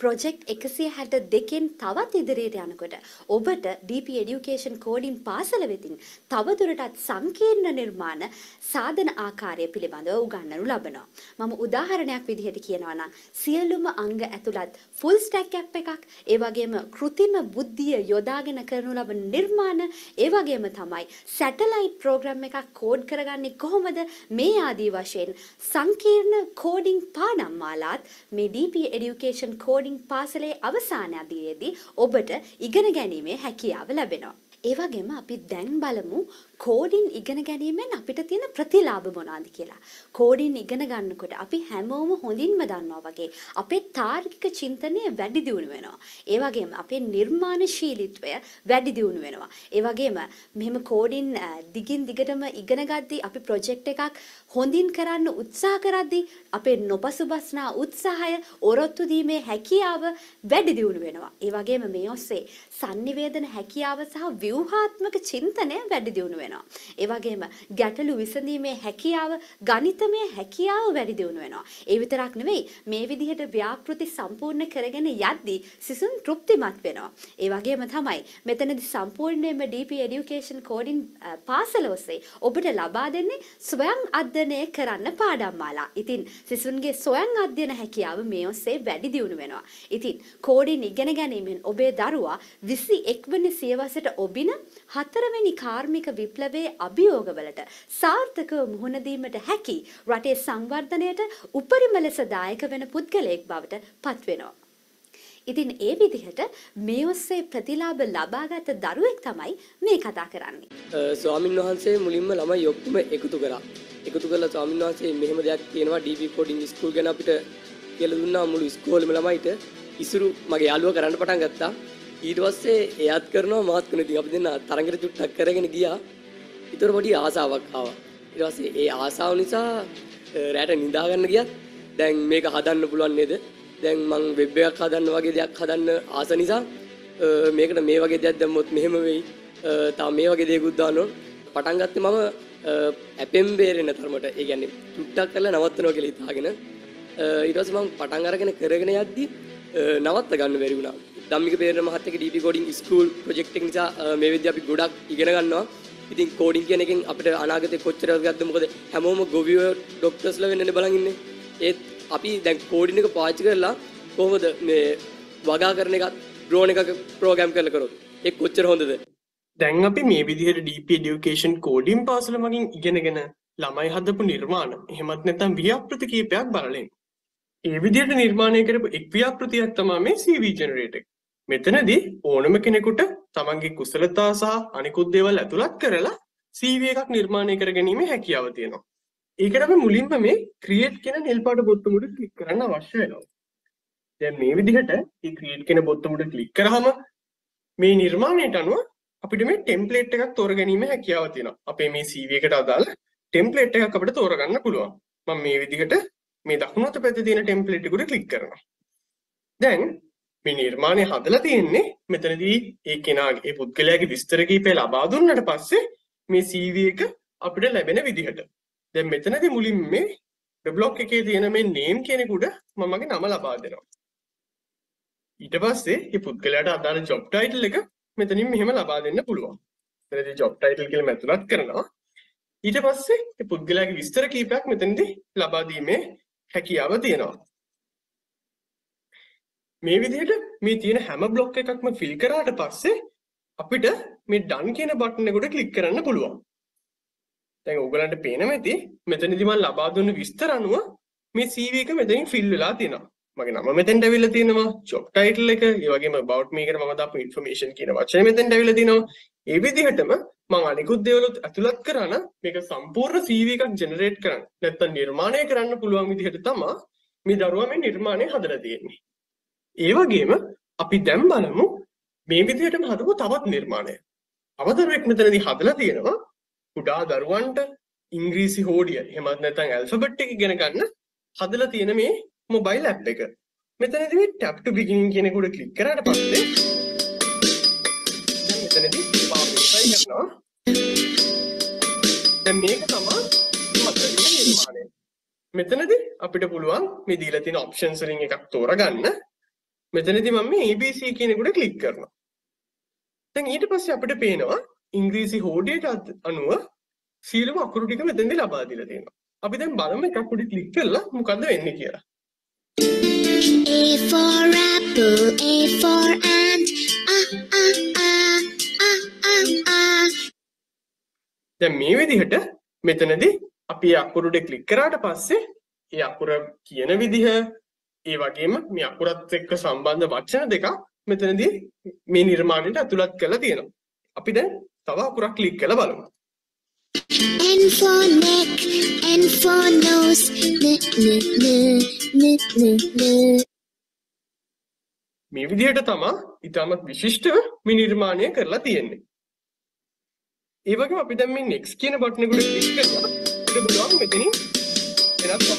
ප්‍රොජෙක්ට් 162කින් තවත් ඉදිරියට යනකොට ඔබට DP Education Coding පාසල වෙතින් තවදුරටත් සංකීර්ණ නිර්මාණ සාධන ආකාරය පිළිබඳව උගන්වනු ලබනවා. මම උදාහරණයක් විදිහට කියනවා නම් සියලුම අංග ඇතුළත් ෆුල් ස්ටැක් ඇප් එකක් ඒ වගේම කෘතිම බුද්ධිය යොදාගෙන කරනු ලබන නිර්මාණ ඒ වගේම තමයි සැටලයිට් ප්‍රෝග්‍රෑම් එකක් කෝඩ් කරගන්නේ කොහොමද මේ ආදී වශයෙන් සංකීර්ණ කෝඩිං පාඩම් මාලාත් මේ DP Education Coding පාසලේ අවසානයේදී ඔබට ඉගෙන ගැනීමේ හැකියාව ලැබෙනවා. ඒ වගේම අපි දැන් බලමු කෝඩින් ඉගෙන ගැනීමෙන් අපිට තියෙන ප්‍රතිලාභ මොනවාද කියලා. කෝඩින් ඉගෙන ගන්නකොට අපි හැමෝම හොඳින්ම දන්නවා වගේ අපේ තාර්කික චින්තනය වැඩි දියුණු වෙනවා. ඒ වගේම අපේ නිර්මාණශීලීත්වය වැඩි දියුණු වෙනවා. ඒ වගේම මෙහෙම කෝඩින් අ, දිගින් දිගටම ඉගෙන ගද්දී අපි ප්‍රොජෙක්ට් එකක් හොඳින් කරන්න උත්සාහ කරද්දී අපේ නොපසුබස්නා උත්සාහය ඔරොත්තු දීමේ හැකියාව වැඩි දියුණු වෙනවා. ඒ වගේම මේ ඔස්සේ sannivedana හැකියාව සහ ව්‍යුහාත්මක චින්තනය වැඩි දියුණු වෙනවා. ඒ වගේම ගැටලු විසඳීමේ හැකියාව ගණිතමය හැකියාව වැඩි දියුණු වෙනවා. ඒ විතරක් නෙවෙයි මේ විදිහට ව්‍යාපෘති සම්පූර්ණ කරගෙන යද්දී සිසුන් තෘප්තිමත් වෙනවා. ඒ වගේම තමයි මෙතනදී සම්පූර්ණයෙන්ම DP Education Coding අ, පාසල ඔස්සේ ඔබට ලබා දෙන්නේ ස්වයං අධ්‍යයනය කරන්න පාඩම් මාලා. ඉතින් සිසුන්ගේ ස්වයං අධ්‍යයන හැකියාව මේ ඔස්සේ වැඩි දියුණු වෙනවා. ඉතින් කෝඩින් ඉගෙන ගැනීමෙන් ඔබේ දරුවා 21 වෙනි සියවසට ඔබින හතරවෙනි කාර්මික විප්ලවයේ අභියෝගවලට සාර්ථකව මුහුණ දීමට හැකි රටේ සංවර්ධනයට උපරිම ලෙස දායක වෙන පුද්ගලයෙක් බවට පත්වෙනවා. ඉතින් ඒ විදිහට මේ ඔස්සේ ප්‍රතිලාභ ලබාගත් දරුවෙක් තමයි මේ කතා කරන්නේ. ස්වාමින් වහන්සේ මුලින්ම ළමයි ඔක්කොම එකතු කරා. එකතු කරලා ස්වාමින් වහන්සේ මෙහෙම දෙයක් තියෙනවා DP coding school ගැන අපිට කියලා දුන්නා මුළු ඉස්කෝලේම ළමයිට. ඉසුරු මගේ යාළුවා කරන්න පටන් ගත්තා. ඊට පස්සේ එයාත් කරනවා මාත් කරනවා. ඉතින් අපි දෙන්න තරඟට චුට්ටක් කරගෙන ගියා. ඊතර පොඩි ආසාවක් ආවා. ඊට පස්සේ ඒ ආසාව නිසා අ, රැට නිදා ගන්න ගියත් දැන් මේක හදන්න පුළුවන් නේද? දැන් මං වෙබ් එකක් හදන්න වගේ දෙයක් හදන්න ආස නිසා අ, මේකට මේ වගේ දෙයක් දැම්මොත් මෙහෙම වෙයි. අ, තව මේ වගේ දේකුත් දාන්න ඕන. පටන් ගත්තේ මම අ, ඇපෙන් බේරෙන තරමට. ඒ කියන්නේ චුට්ටක් කරලා නවත්තනවා කියලා හිතාගෙන අ, ඊට පස්සේ මම පටන් අරගෙන කරගෙන යද්දි අ, නවත්ත ගන්න බැරි වුණා. ධම්මික පේරණ මහත්තයාගේ DP coding school project එක නිසා අ, මේ විදිහ අපි ගොඩක් ඉගෙන ගන්නවා. ඉතින් කෝඩින් කියන එකෙන් අපිට අනාගතේ කොච්චර ගත්තද මොකද හැමෝම ගොවියෝ ඩොක්ටර්ස්ලා වෙන්නනේ බලන් ඉන්නේ. ඒත් අපි දැන් කෝඩින් එක පාවිච්චි කරලා කොහොමද මේ වගා කරන එකත් ඩ්‍රෝන් එකක ප්‍රෝග්‍රෑම් කරලා කරොත් ඒක කොච්චර හොඳද? දැන් අපි මේ විදිහට DP Education කෝඩින් පාසල මගින් ඉගෙනගෙන ළමයි හදපු නිර්මාණ එහෙමත් නැත්නම් ව්‍යාපෘති කීපයක් බලලෙන්. ඒ විදිහට නිර්මාණය කරපු එක් ව්‍යාපෘතියක් තමයි මේ CV generator එක. මෙතනදී ඕනම කෙනෙකුට තමන්ගේ කුසලතා සහ අනිකුත් දේවල් ඇතුළත් කරලා CV එකක් නිර්මාණය කර ගැනීමේ හැකියාව තියෙනවා. ඒකට අපි මුලින්ම මේ create කියන නිල් පාට බොත්තම උඩ ක්ලික් කරන්න අවශ්‍ය වෙනවා. දැන් මේ විදිහට මේ create කියන බොත්තම උඩ ක්ලික් කරාම මේ නිර්මාණයට අනුව අපිට මේ ටෙම්ප්ලේට් එකක් තෝරගැනීමේ හැකියාව තියෙනවා. අපේ මේ CV එකට අදාළ ටෙම්ප්ලේට් එකක් අපිට තෝරගන්න පුළුවන්. මම මේ විදිහට මේ දකුණු අත පැත්තේ තියෙන ටෙම්ප්ලේට් එකට ක්ලික් කරනවා. දැන් මේ නිර්මාණය හදලා තියෙන්නේ මෙතනදී ඒ කෙනාගේ ඒ පුද්ගලයාගේ විස්තර කීපය ලබා දුන්නට පස්සේ මේ CV එක අපිට ලැබෙන විදිහට. දැන් මෙතනදී මුලින් මේ બ્લોක් එකේ තියෙන මේ name කෙනෙකුට මම මගේ නම ලබා දෙනවා. ඊට පස්සේ මේ පුද්ගලයාට අදාළ job title එක මෙතනින් මෙහෙම ලබා දෙන්න පුළුවන්. එතනදී job title කියලා මැතුලත් කරනවා. ඊට පස්සේ මේ පුද්ගලයාගේ විස්තර කීපයක් මෙතනදී ලබා දීමේ හැකියාව තියෙනවා. මේ විදිහට මේ තියෙන හැම බ්ලොක් එකක්ම ෆිල් කරාට පස්සේ අපිට මේ ඩන් කියන බටන් එකට ක්ලික් කරන්න පුළුවන්. දැන් ඔයගලන්ට පේනවා ඇති මෙතනදී මම ලබා දුන්න විස්තර අනුව මේ CV එක මෙතනින් ෆිල් වෙලා තියෙනවා. මගේ නම මෙතෙන්ට ඇවිල්ලා තියෙනවා, job title එක, ඒ වගේම about me එකට මම දාපු information කියන වචනේ මෙතෙන්ට ඇවිල්ලා තියෙනවා. ඒ විදිහටම මම අනිකුත් දේවලුත් ඇතුළත් කරා නම් මේක සම්පූර්ණ CV එකක් ජෙනරේට් කරන්න. නැත්තම් නිර්මාණය කරන්න පුළුවන් විදිහට තමයි මේ දරුවා මේ නිර්මාණය හදලා තියෙන්නේ. ඒ වගේම අපි දැන් බලමු මේ විදිහටම හදපු තවත් නිර්මාණයක්. අවතරුවෙක් මෙතනදී හදලා තියෙනවා කුඩා දරුවන්ට ඉංග්‍රීසි හෝඩිය එහෙමත් නැත්නම් ඇල්ෆබෙට් එක ඉගෙන ගන්න හදලා තියෙන මේ මොබයිල් ඇප් එක. මෙතනදී මේ tap to begin කියන එකට ක්ලික් කරාට පස්සේ දැන් මෙතනදී පාවිච්චි කරනවා. දැන් මේක තමයි හතරවෙනි නිර්මාණය. මෙතනදී අපිට පුළුවන් මේ දීලා තියෙන ඔප්ෂන්ස් වලින් එකක් තෝරගන්න. මෙතනදී මම මේ ABC කියන එකට ක්ලික් කරනවා. දැන් ඊට පස්සේ අපිට පේනවා ඉංග්‍රීසි හෝඩියට අනුව සියලුම අකුරු ටික මෙතෙන්දී ලබා දීලා තියෙනවා. අපි දැන් බලමු එකක් උඩ ක්ලික් කරලා මොකද්ද වෙන්නේ කියලා. A for apple, A for ant. Ah, ah, ah, ah, ah, ah. දැන් මේ විදිහට මෙතනදී අපි අකුරු ටික ක්ලික් කරාට පස්සේ ඒ අකුර කියන විදිහ ඒ වගේම මේ අකුරත් එක්ක සම්බන්ධ වචන දෙකක් මෙතනදී මේ නිර්මාණයට ඇතුළත් කරලා තියෙනවා. අපි දැන් තව අකුරක් ක්ලික් කරලා බලමු. N for neck, N for nose. N, n, n, n, n. මේ විදිහට තමයි ඉතාමත් විශිෂ්ටව මේ නිර්මාණය කරලා තියෙන්නේ. ඒ වගේම අපි දැන් මේ next කියන බටන් එකට ක්ලික් කරලා අපිට පුළුවන් මෙතනින් option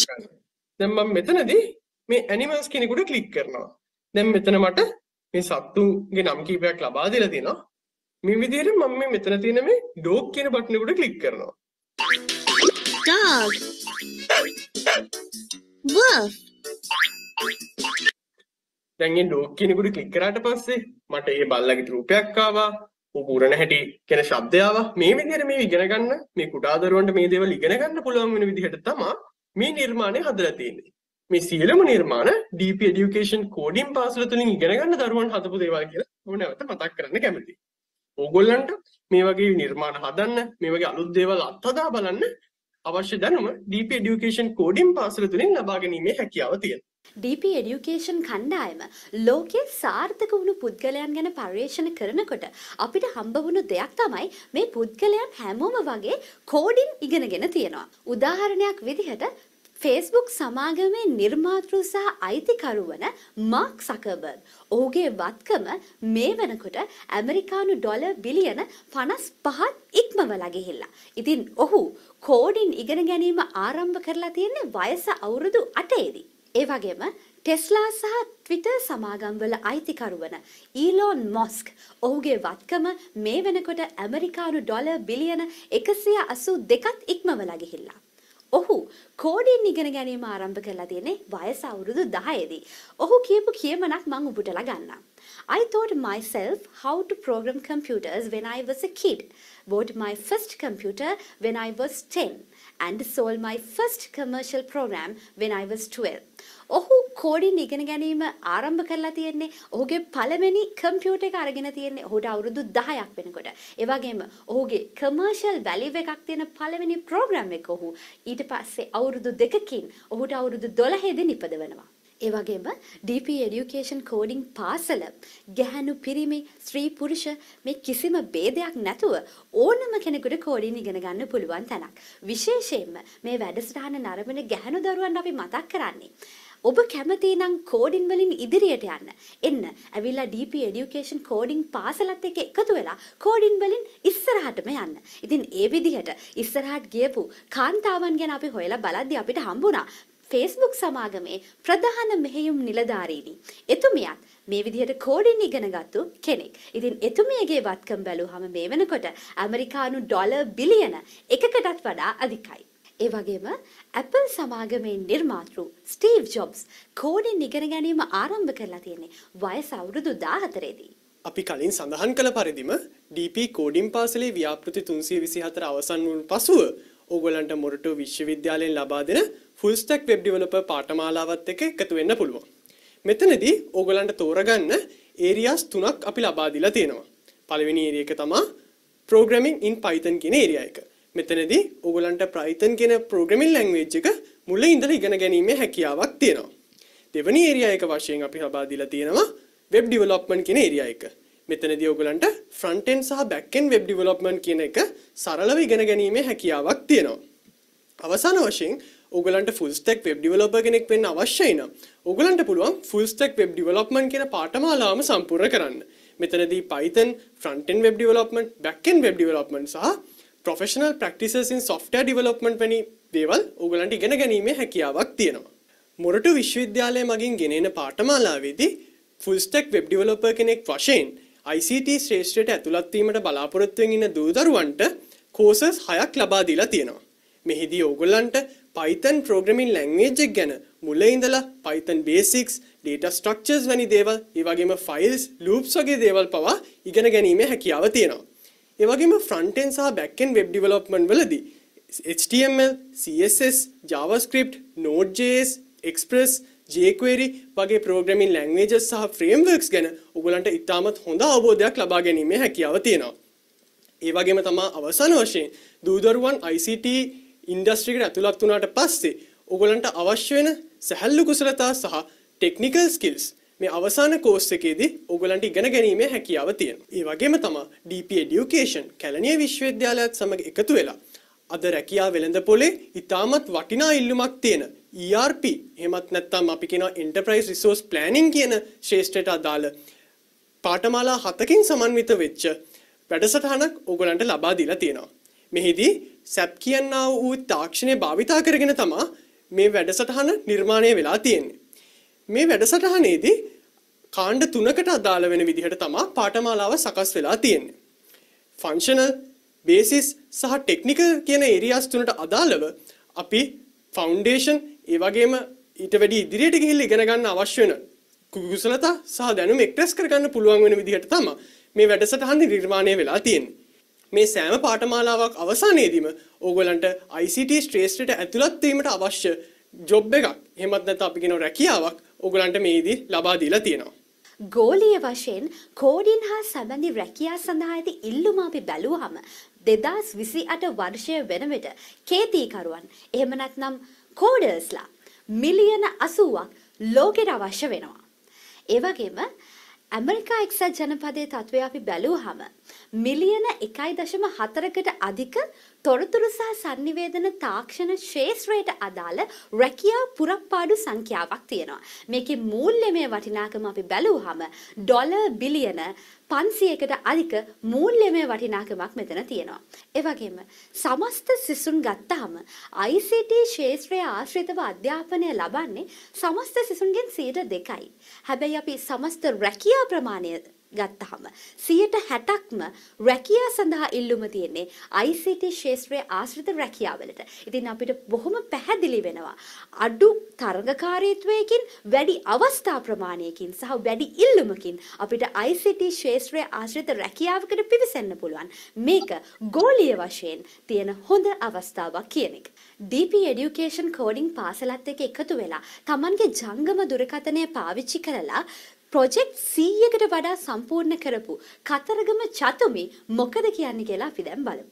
ගන්න. දැන් මම මෙතනදී මේ animals කියන එකට ක්ලික් කරනවා. දැන් මෙතන මට මේ සත්තුන්ගේ නම් කීපයක් ලබා දීලා තියෙනවා. මේ විදිහට මම මේ මෙතන තියෙන මේ dog කියන බටන් එකට ක්ලික් කරනවා. Dog. Wolf. දැන් මේ dog කියන එකට ක්ලික් කරාට පස්සේ මට ඒ බල්ලගේ රූපයක් ආවා. ඌ පුරණ හැටි කියන ශබ්දය ආවා. මේ විදිහට මේ ඉගෙන ගන්න මේ කුඩා දරුවන්ට මේ දේවල් ඉගෙන ගන්න පුළුවන් වෙන විදිහට තමයි මේ නිර්මාණය හදලා තියෙන්නේ. මේ සියලුම නිර්මාණ DP education coding පාසල තුලින් ඉගෙන ගන්න දරුවන් හදපු දේවල් කියලා මම නැවත මතක් කරන්න කැමතියි. ඕගොල්ලන්ට මේ වගේ නිර්මාණ හදන්න මේ වගේ අලුත් දේවල් අත්හදා බලන්න අවශ්‍ය දැනුම DP education coding පාසල තුලින් ලබා ගැනීමේ හැකියාව තියෙනවා. DP Education කණ්ඩායම ලෝකයේ සාර්ථක වුණු පුද්ගලයන් ගැන පර්යේෂණ කරනකොට අපිට හම්බ වුණු දෙයක් තමයි මේ පුද්ගලයන් හැමෝම වගේ කෝඩින් ඉගෙනගෙන තියෙනවා. උදාහරණයක් විදිහට Facebook සමාගමේ නිර්මාතෘ සහ අයිතිකරු වන මාක් සකර්බර්ග් ඔහුගේ වත්කම මේ වෙනකොට ඇමරිකානු ඩොලර් බිලියන 55ක් ඉක්මවලා ගිහිල්ලා. ඉතින් ඔහු කෝඩින් ඉගෙන ගැනීම ආරම්භ කරලා තියෙන්නේ වයස අවුරුදු 8ේදී. ඒ වගේම ටෙස්ලා සහ ට්විටර් සමාගම්වල අයිතිකරු වන ඊලෝන් මොස්ක් ඔහුගේ වත්කම මේ වෙනකොට ඇමරිකානු ඩොලර් බිලියන 182ක් ඉක්මවලා ගිහිල්ලා. ඔහු කෝඩින් ඉගෙන ගැනීම ආරම්භ කරලා තියෙන්නේ වයස අවුරුදු 10ේදී. ඔහු කියපු කියමනක් මම ඔබටලා ගන්නම්. I taught myself how to program computers when I was a kid. Bought my first computer when I was 10 and sold my first commercial program when I was 12. ඔහු කෝඩින් ඉගෙන ගැනීම ආරම්භ කරලා තියෙන්නේ ඔහුගේ පළවෙනි කම්පියුටර් එක අරගෙන තියෙන්නේ ඔහුට අවුරුදු 10ක් වෙනකොට. ඒ වගේම ඔහුගේ කමර්ෂල් වැලියු එකක් තියෙන පළවෙනි ප්‍රෝග්‍රෑම් එක ඔහු ඊට පස්සේ අවුරුදු දෙකකින් ඔහුට අවුරුදු 12 දී නිපදවනවා. ඒ වගේම DP Education Coding පාසල ගැහැණු පිරිමි ස්ත්‍රී පුරුෂ මේ කිසිම ભેදයක් නැතුව ඕනම කෙනෙකුට කෝඩින් ඉගෙන ගන්න පුළුවන් තැනක්. විශේෂයෙන්ම මේ වැඩසටහන නරඹන ගැහැණු දරුවන් අපි මතක් කරන්නේ ඔබ කැමති නම් කෝඩින් වලින් ඉදිරියට යන්න. එන්න. ඇවිල්ලා DP Education Coding පාසලත් එක්ක එකතු වෙලා කෝඩින් වලින් ඉස්සරහටම යන්න. ඉතින් ඒ විදිහට ඉස්සරහට ගියපු කාන්තාවන් ගැන අපි හොයලා බලද්දී අපිට හම්බුණා Facebook සමාගමේ ප්‍රධාන මෙහෙයුම් නිලධාරීනි. එතුමියත් මේ විදිහට කෝඩින් ඉගෙනගත්තු කෙනෙක්. ඉතින් එතුමියගේ වත්කම් බැලුවහම මේ වෙනකොට ඇමරිකානු ඩොලර් බිලියන එකකටත් වඩා අධිකයි. ඒ වගේම Apple සමාගමේ නිර්මාතෘ ස්ටීව් ජොබ්ස් කෝඩින් ඉගෙන ගැනීම ආරම්භ කරලා තියෙන්නේ වයස අවුරුදු 14දී. අපි කලින් සඳහන් කළ පරිදිම DP කෝඩින් පාසලේ ව්‍යාපෘති 324 අවසන් වුණු පසුව ඕගොල්ලන්ට මොරටු විශ්වවිද්‍යාලයෙන් ලබා දෙන ෆුල් ස්ටැක් වෙබ් ඩෙවලොපර් පාඨමාලාවත් එක්ක එකතු වෙන්න පුළුවන්. මෙතනදී ඕගොල්ලන්ට තෝරගන්න ඒරියාස් තුනක් අපි ලබා දීලා තියෙනවා. පළවෙනි ඒරියා එක තමයි programming in python කියන ඒරියා එක. මෙතනදී ඕගොල්ලන්ට Python කියන programming language එක මුලින් ඉඳලා ඉගෙන ගැනීමේ හැකියාවක් තියෙනවා. දෙවැනි ඒරියා එක වශයෙන් අපි ලබා දීලා තියෙනවා web development කියන ඒරියා එක. මෙතනදී ඔයගලන්ට front end සහ back end web development කියන එක සරලව ඉගෙන ගැනීමේ හැකියාවක් තියෙනවා. අවසාන වශයෙන් ඔයගලන්ට full stack web developer කෙනෙක් වෙන්න අවශ්‍යයි නම් ඔයගලන්ට පුළුවන් full stack web development කියන පාඨමාලාවම සම්පූර්ණ කරන්න. මෙතනදී Python front end web development, back end web development සහ professional practices in software development වැනි දේවල් ඔයගලන්ට ඉගෙන ගැනීමේ හැකියාවක් තියෙනවා. මොරටු විශ්වවිද්‍යාලය මගින් ගෙනෙන පාඨමාලාවේදී full stack web developer කෙනෙක් වශයෙන් ICT ශ්‍රේෂ්ඨයට ඇතුළත් වීමට බලාපොරොත්තු වෙන ඉන්න දූ දරුවන්ට courses හයක් ලබා දීලා තියෙනවා. මෙහිදී ඕගොල්ලන්ට Python programming language එක ගැන මුල ඉඳලා Python basics, data structures වැනි දේවල්, ඒ වගේම files, loops වගේ දේවල් පවා ඉගෙන ගැනීමේ හැකියාව තියෙනවා. ඒ වගේම front end සහ back end web development වලදී HTML, CSS, JavaScript, Node.js, Express, jQuery වගේ programming languages සහ frameworks ගැන ඔයගලන්ට ඉතාමත් හොඳ අවබෝධයක් ලබා ගැනීමේ හැකියාව තියෙනවා. ඒ වගේම තමා අවසාන වශයෙන් දූදරුවන් ICT ඉන්ඩස්ට්‍රියකට ඇතුළත් වුණාට පස්සේ ඔයගලන්ට අවශ්‍ය වෙන සැහැල්ලු කුසලතා සහ ටෙක්නිකල් ස්කිල්ස් මේ අවසාන කෝස් එකේදී ඔයගලන්ට ඉගෙන ගැනීමේ හැකියාව තියෙනවා. ඒ වගේම තමා DP Education කැලණිය විශ්වවිද්‍යාලයත් සමග එකතු වෙලා අද රැකියා වෙළඳපොලේ ඉතාමත් වටිනා ඉල්ලුමක් තියෙන ERP එහෙමත් නැත්නම් අපි කියනවා Enterprise Resource Planning කියන ශ්‍රේෂ්ඨයට අදාළ පාඨමාලා හතකින් සමන්විත වෙච්ච වැඩසටහනක් ඕගලන්ට ලබා දීලා තියෙනවා. මෙහිදී SAP කියනා වූ තාක්ෂණය භාවිතා කරගෙන තමා මේ වැඩසටහන නිර්මාණය වෙලා තියෙන්නේ. මේ වැඩසටහනේදී කාණ්ඩ තුනකට අදාළ වෙන විදිහට තමා පාඨමාලාව සකස් වෙලා තියෙන්නේ. ෆන්ක්ෂනල් බේසිස් සහ ටෙක්නිකල් කියන ඒරියාස් තුනට අදාළව අපි ෆවුන්ඩේෂන් ඒ වගේම ඊට වැඩි ඉදිරියට ගිහිල්ලා ඉගෙන ගන්න අවශ්‍ය වෙන කුසලතා සහ දැනුම එක්ස්ප්‍රෙස් කරගන්න පුළුවන් වෙන විදිහට තමයි මේ වැඩසටහන නිර්මාණය වෙලා තියෙන්නේ. මේ සෑම පාඨමාලාවක් අවසානයේදීම ඕගොල්ලන්ට ICT ශ්‍රේෂ්ඨයට ඇතුළත් වීමට අවශ්‍ය ජොබ් එකක් එහෙමත් නැත්නම් අපි කියන රැකියාවක් ඕගොල්ලන්ට මේදී ලබා දීලා තියෙනවා. ගෝලීය වශයෙන් කෝඩින් හා සැබඳි රැකියා සඳහා ඇති ඉල්ලුම අපි බැලුවහම දෙදස් විසි අට වර්ෂය වෙන විට කේතීකරුවන් එහෙම නැත්නම් කෝඩර්ස්ලා මිලියන අසුවක් ලෝකෙට අවශ්‍ය වෙනවා. ඒ වගේම ඇමරිකා එක්සත් ජනපදයේ තත්ත්වය අපි බැලුවහම මිලියන 1.4කට අධික තොරතුරු සහ sannivedana තාක්ෂණ ක්ෂේත්‍රයට අදාළ රැකියා පුරප්පාඩු සංඛ්‍යාවක් තියෙනවා. මේකේ මූල්‍යමය වටිනාකම අපි බැලුවහම ඩොලර් බිලියන 500කට අධික මූල්‍යමය වටිනාකමක් මෙතන තියෙනවා. ඒ වගේම සමස්ත සිසුන් ගත්තාම ICT ක්ෂේත්‍රයේ ආශ්‍රිතව අධ්‍යාපනය ලබන්නේ සමස්ත සිසුන්ගෙන් 2%යි. හැබැයි අපි සමස්ත රැකියා ප්‍රමාණය ගත්තහම 60%ක්ම රැකියා සඳහා ඉල්ලුම තියෙන්නේ ICT ක්ෂේත්‍රයේ ආශ්‍රිත රැකියාවලට. ඉතින් අපිට බොහොම පැහැදිලි වෙනවා අඩු තරඟකාරීත්වයකින් වැඩි අවස්ථා ප්‍රමාණයකින් සහ වැඩි ඉල්ලුමකින් අපිට ICT ක්ෂේත්‍රයේ ආශ්‍රිත රැකියාවකට පිවිසෙන්න පුළුවන්. මේක ගෝලීය වශයෙන් තියෙන හොඳ අවස්ථාවක් කියන එක. DP Education Coding පාසලත් එක්ක එකතු වෙලා Tamanගේ ජංගම දුරකථනය පාවිච්චි කරලා ප්‍රොජෙක්ට් 100කට වඩා සම්පූර්ණ කරපු කතරගම චතුමි මොකද කියන්නේ කියලා අපි දැන් බලමු.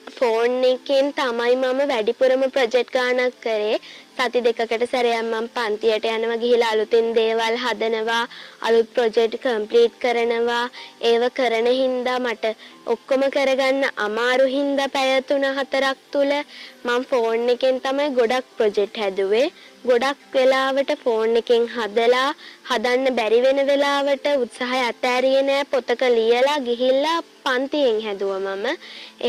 ෆෝන් එකෙන් තමයි මම වැඩිපුරම ප්‍රොජෙක්ට් ගානක් කරේ. සති දෙකකට සැරයක් මම පන්තියට යනවා ගිහිලා අලුතින් දේවල් හදනවා, අලුත් ප්‍රොජෙක්ට් කම්ප්ලීට් කරනවා. ඒව කරන හින්දා මට ඔක්කොම කරගන්න අමාරු හින්දා පැය 3-4ක් තුල මම ෆෝන් එකෙන් තමයි ගොඩක් ප්‍රොජෙක්ට් හැදුවේ. ගොඩක් වෙලාවට ෆෝන් එකෙන් හදලා හදන්න බැරි වෙන වෙලාවට උත්සාහය අතෑරියේ නෑ පොතක ලියලා ගිහිල්ලා පන්තියෙන් හැදුවා මම.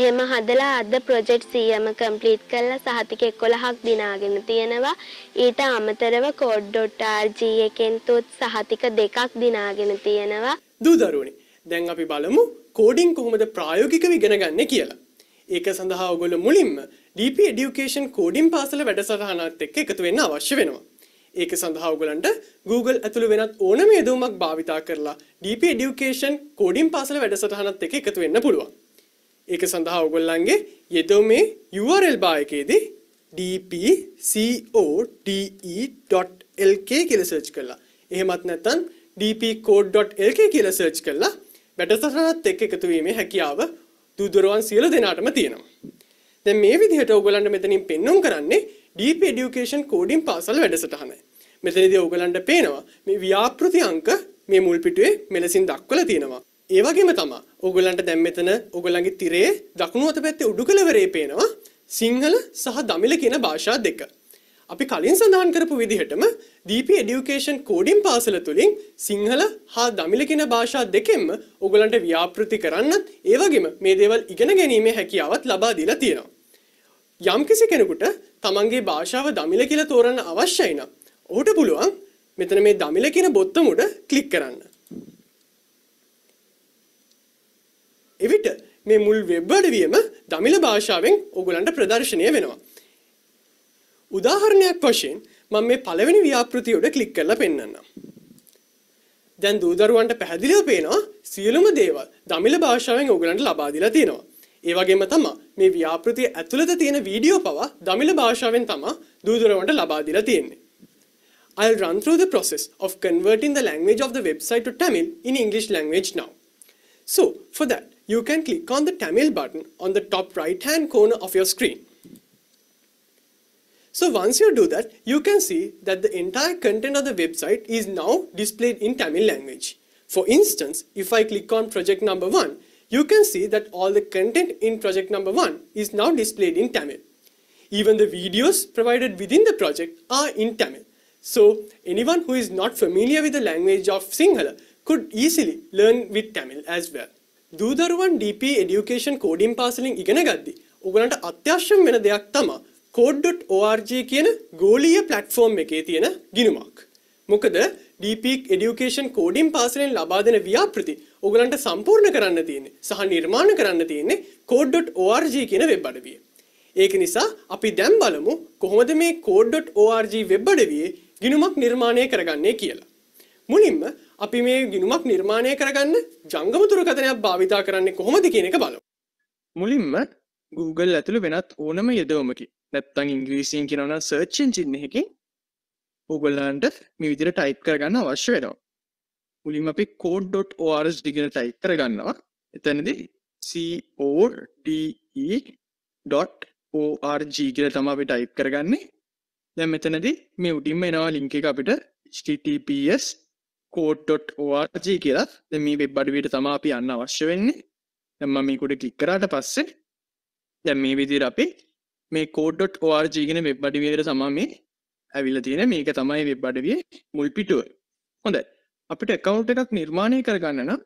එහෙම හදලා අද ප්‍රොජෙක්ට් 100ම කම්ප්ලීට් කරලා සහතික 11ක් දිනාගෙන තියෙනවා. ඊට අමතරව code.rg එකෙන් තුත් සහතික දෙකක් දිනාගෙන තියෙනවා. දූ දරුවනි දැන් අපි බලමු කෝඩිං කොහොමද ප්‍රායෝගිකව ඉගෙන ගන්න කියලා. ඒක සඳහා ඔයගොල්ලෝ මුලින්ම DP Education කෝඩින් පාසල වැඩසටහනත් එක්ක එකතු වෙන්න අවශ්‍ය වෙනවා. ඒක සඳහා ඔයගලන්ට Google ඇතුළු වෙනත් ඕනම යෙදවුමක් භාවිතා කරලා DP Education කෝඩින් පාසල වැඩසටහනත් එක්ක එකතු වෙන්න පුළුවන්. ඒක සඳහා ඔයගොල්ලන්ගේ යෙදවුමේ URL බාර් එකේදී dpcode.lk කියලා සර්ච් කරලා එහෙමත් නැත්නම් dpcode.lk කියලා සර්ච් කරලා වැඩසටහනත් එක්ක එකතු වීමේ හැකියාව දුදුරුවන් සියලු දෙනාටම තියෙනවා. දැන් මේ විදිහට ඔයගොල්ලන්ට මෙතනින් පෙන්වුම් කරන්නේ Deep Education Coding පාසල වැඩසටහනයි. මෙතනදී ඔයගොල්ලන්ට පේනවා මේ ව්‍යාපෘති අංක මේ මුල් පිටුවේ මෙලෙසින් දක්වලා තියෙනවා. ඒ වගේම තමයි ඔයගොල්ලන්ට දැන් මෙතන ඔයගොල්ලන්ගේ තිරයේ දකුණු අත පැත්තේ උඩු කෙළවරේ පේනවා සිංහල සහ දමිළ කියන භාෂා දෙක. අපි කලින් සඳහන් කරපු විදිහටම DP Education Coding පාසල තුලින් සිංහල හා දමිළ කියන භාෂා දෙකෙන්ම ඔයගලන්ට ව්‍යාපෘති කරන්නත් ඒ වගේම මේ දේවල් ඉගෙන ගැනීමේ හැකියාවත් ලබා දීලා තියෙනවා. යම්කිසි කෙනෙකුට තමන්ගේ භාෂාව දමිළ කියලා තෝරන්න අවශ්‍යයි නම් ඔහුට පුළුවන් මෙතන මේ දමිළ කියන බොත්තම උඩ ක්ලික් කරන්න. එවිට මේ මුල් වෙබ් අඩවියම දමිළ භාෂාවෙන් ඔයගලන්ට ප්‍රදර්ශනය වෙනවා. උදාහරණයක් වශයෙන් මම මේ පළවෙනි ව්‍යාපෘතිය උඩ ක්ලික් කරලා පෙන්නන්නම්. දැන් දූදරුවන්ට පැහැදිලිව පේනවා සියලුම දේවල් දමිළ භාෂාවෙන් ඔයගලන්ට ලබා දීලා තියෙනවා. ඒ වගේම තමයි මේ ව්‍යාපෘතිය ඇතුළත තියෙන වීඩියෝ පවා දමිළ භාෂාවෙන් තමයි දූදරුවන්ට ලබා දීලා තියෙන්නේ. I'll run through the process of converting the language of the website to Tamil in English language now. So, for that, you can click on the Tamil button on the top right hand corner of your screen. So once you do that, you can see that the entire content of the website is now displayed in Tamil language. For instance, if I click on project number one, you can see that all the content in project number one is now displayed in Tamil. Even the videos provided within the project are in Tamil. So anyone who is not familiar with the language of Sinhala could easily learn with Tamil as well. දූදරුවන් DP education කෝඩින් පාසලින් ඉගෙන ගද්දි ඔගලන්ට අත්‍යවශ්‍යම වෙන දෙයක් තමයි code.org කියන ගෝලීය ප්ලැට්ෆෝම් එකේ තියෙන ගිණුමක්. මොකද DP education කෝඩින් පාසලෙන් ලබා දෙන ව්‍යාපෘති ඔයගලන්ට සම්පූර්ණ කරන්න තියෙන්නේ සහ නිර්මාණ කරන්න තියෙන්නේ code.org කියන වෙබ් අඩවිය. ඒක නිසා අපි දැන් බලමු කොහොමද මේ code.org වෙබ් අඩවියේ ගිණුමක් නිර්මාණය කරගන්නේ කියලා. මුලින්ම අපි මේ ගිණුමක් නිර්මාණය කරගන්න ජංගම දුරකථනයක් භාවිතා කරන්නේ කොහොමද කියන එක බලමු. මුලින්ම Google ඇතුළු වෙනත් ඕනම යෙදවමකි නැත්තං ඉංග්‍රීසියෙන් කියනවන සර්ච් එන්ජින් එකකින් ඔගොල්ලන්ට මේ විදිහට ටයිප් කරගන්න අවශ්‍ය වෙනවා. මුලින්ම අපි code.org දිගින ටයිප් කරගන්නවා. එතනදී code.org කියලා තමයි අපි ටයිප් කරගන්නේ. දැන් මෙතනදී මේ උඩින්ම එනවා ලින්ක් එක අපිට https code.org කියලා. දැන් මේ වෙබ් අඩවියට තමයි අපි යන්න අවශ්‍ය වෙන්නේ. දැන් මම මේකට ක්ලික් කරාට පස්සේ දැන් මේ විදිහට අපි මේ code.org කියන වෙබ් අඩවියකට තමයි මේ ඇවිල්ලා තියෙන්නේ. මේක තමයි වෙබ් අඩවියේ මුල් පිටුව. හොඳයි. අපිට account එකක් නිර්මාණය කරගන්න නම්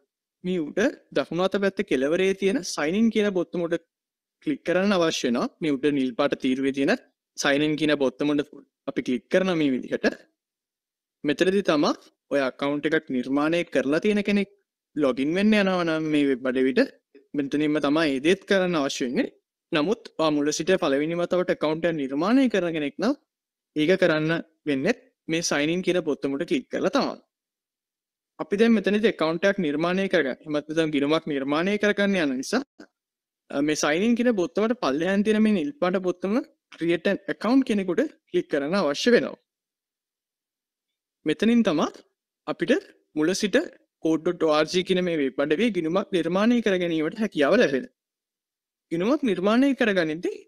මේ උඩ දකුණු අත පැත්තේ කෙළවරේ තියෙන sign in කියන බොත්තම උඩ ක්ලික් කරන්න අවශ්‍ය වෙනවා. මේ උඩ නිල් පාට තීරුවේ තියෙන sign in කියන බොත්තම උඩ අපි ක්ලික් කරනවා මේ විදිහට. මෙතනදී තමයි ඔය account එකක් නිර්මාණය කරලා තියෙන කෙනෙක් login වෙන්න යනවා නම් මේ වෙබ් අඩවියට මෙතනින්ම තමයි ඒ දේත් කරන්න අවශ්‍ය වෙන්නේ. නමුත් මුල සිට පලවිනි වතාවට කවුන්ට නිර්මාණය කරන කෙනෙක් නම් ඒක කරන්න වෙන්නෙත් මේ සයිනින් කියන පොත්තමුට කික් කරලා තමා අපි දැ මෙතනති කවන්ටක් නිර්මාණය කරග මත්තම් ගිරුමක් නිර්මාණය කරගන්න යන නිසා මේ සයිනින් කියෙන බොත්තමට පල්ලයන් තිනම නිල්පාට පොත්තම ක්‍රියටන් එකකවන්් කෙනෙකුට කලික් කරන්න අවශ්‍ය වෙනවා. මෙතනින් තමා අපිට මුල සිට කෝඩ්ඩ ආර්ජි කියන මේ පඩවේ ගිනුමක් නිර්මාණය කර ගැනීමට හැකියාව ලැබෙන. ඉනුමක් නිර්මාණය කරගනිද්දී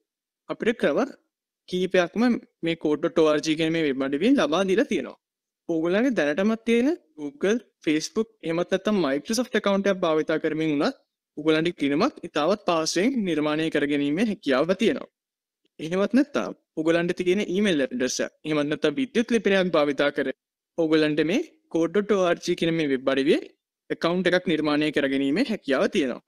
අපිට ක්‍රව කීපයක්ම මේ කෝඩ ටෝර්ජිගෙන මේ වෙබ්බඩවින් ලබා දිලා තියෙනවා. පෝගලගේ දැනටමත් තියෙන Google ෆස්බුක් එමත් ඇතම් මයිකසෝ් කවන්ටක් භාවිතා කරමින් වුණත් උගලන්ට කිනමක් ඉතාවත් පාසුවෙන් නිර්මාණය කරගැනීමේ හැකියාව තියෙනවා. එහෙමත් නැත්නම් ඔයගලන්ට තියෙන ඊමේල් ඇඩ්‍රස් එක. එහෙමත් නැත්නම් විද්‍යුත් ලිපිනයක් භාවිතා කර ඔයගලන්ට මේ code.org කියන මේ වෙබ් අඩවියේ account එකක් නිර්මාණය කරගැනීමේ හැකියාව තියෙනවා.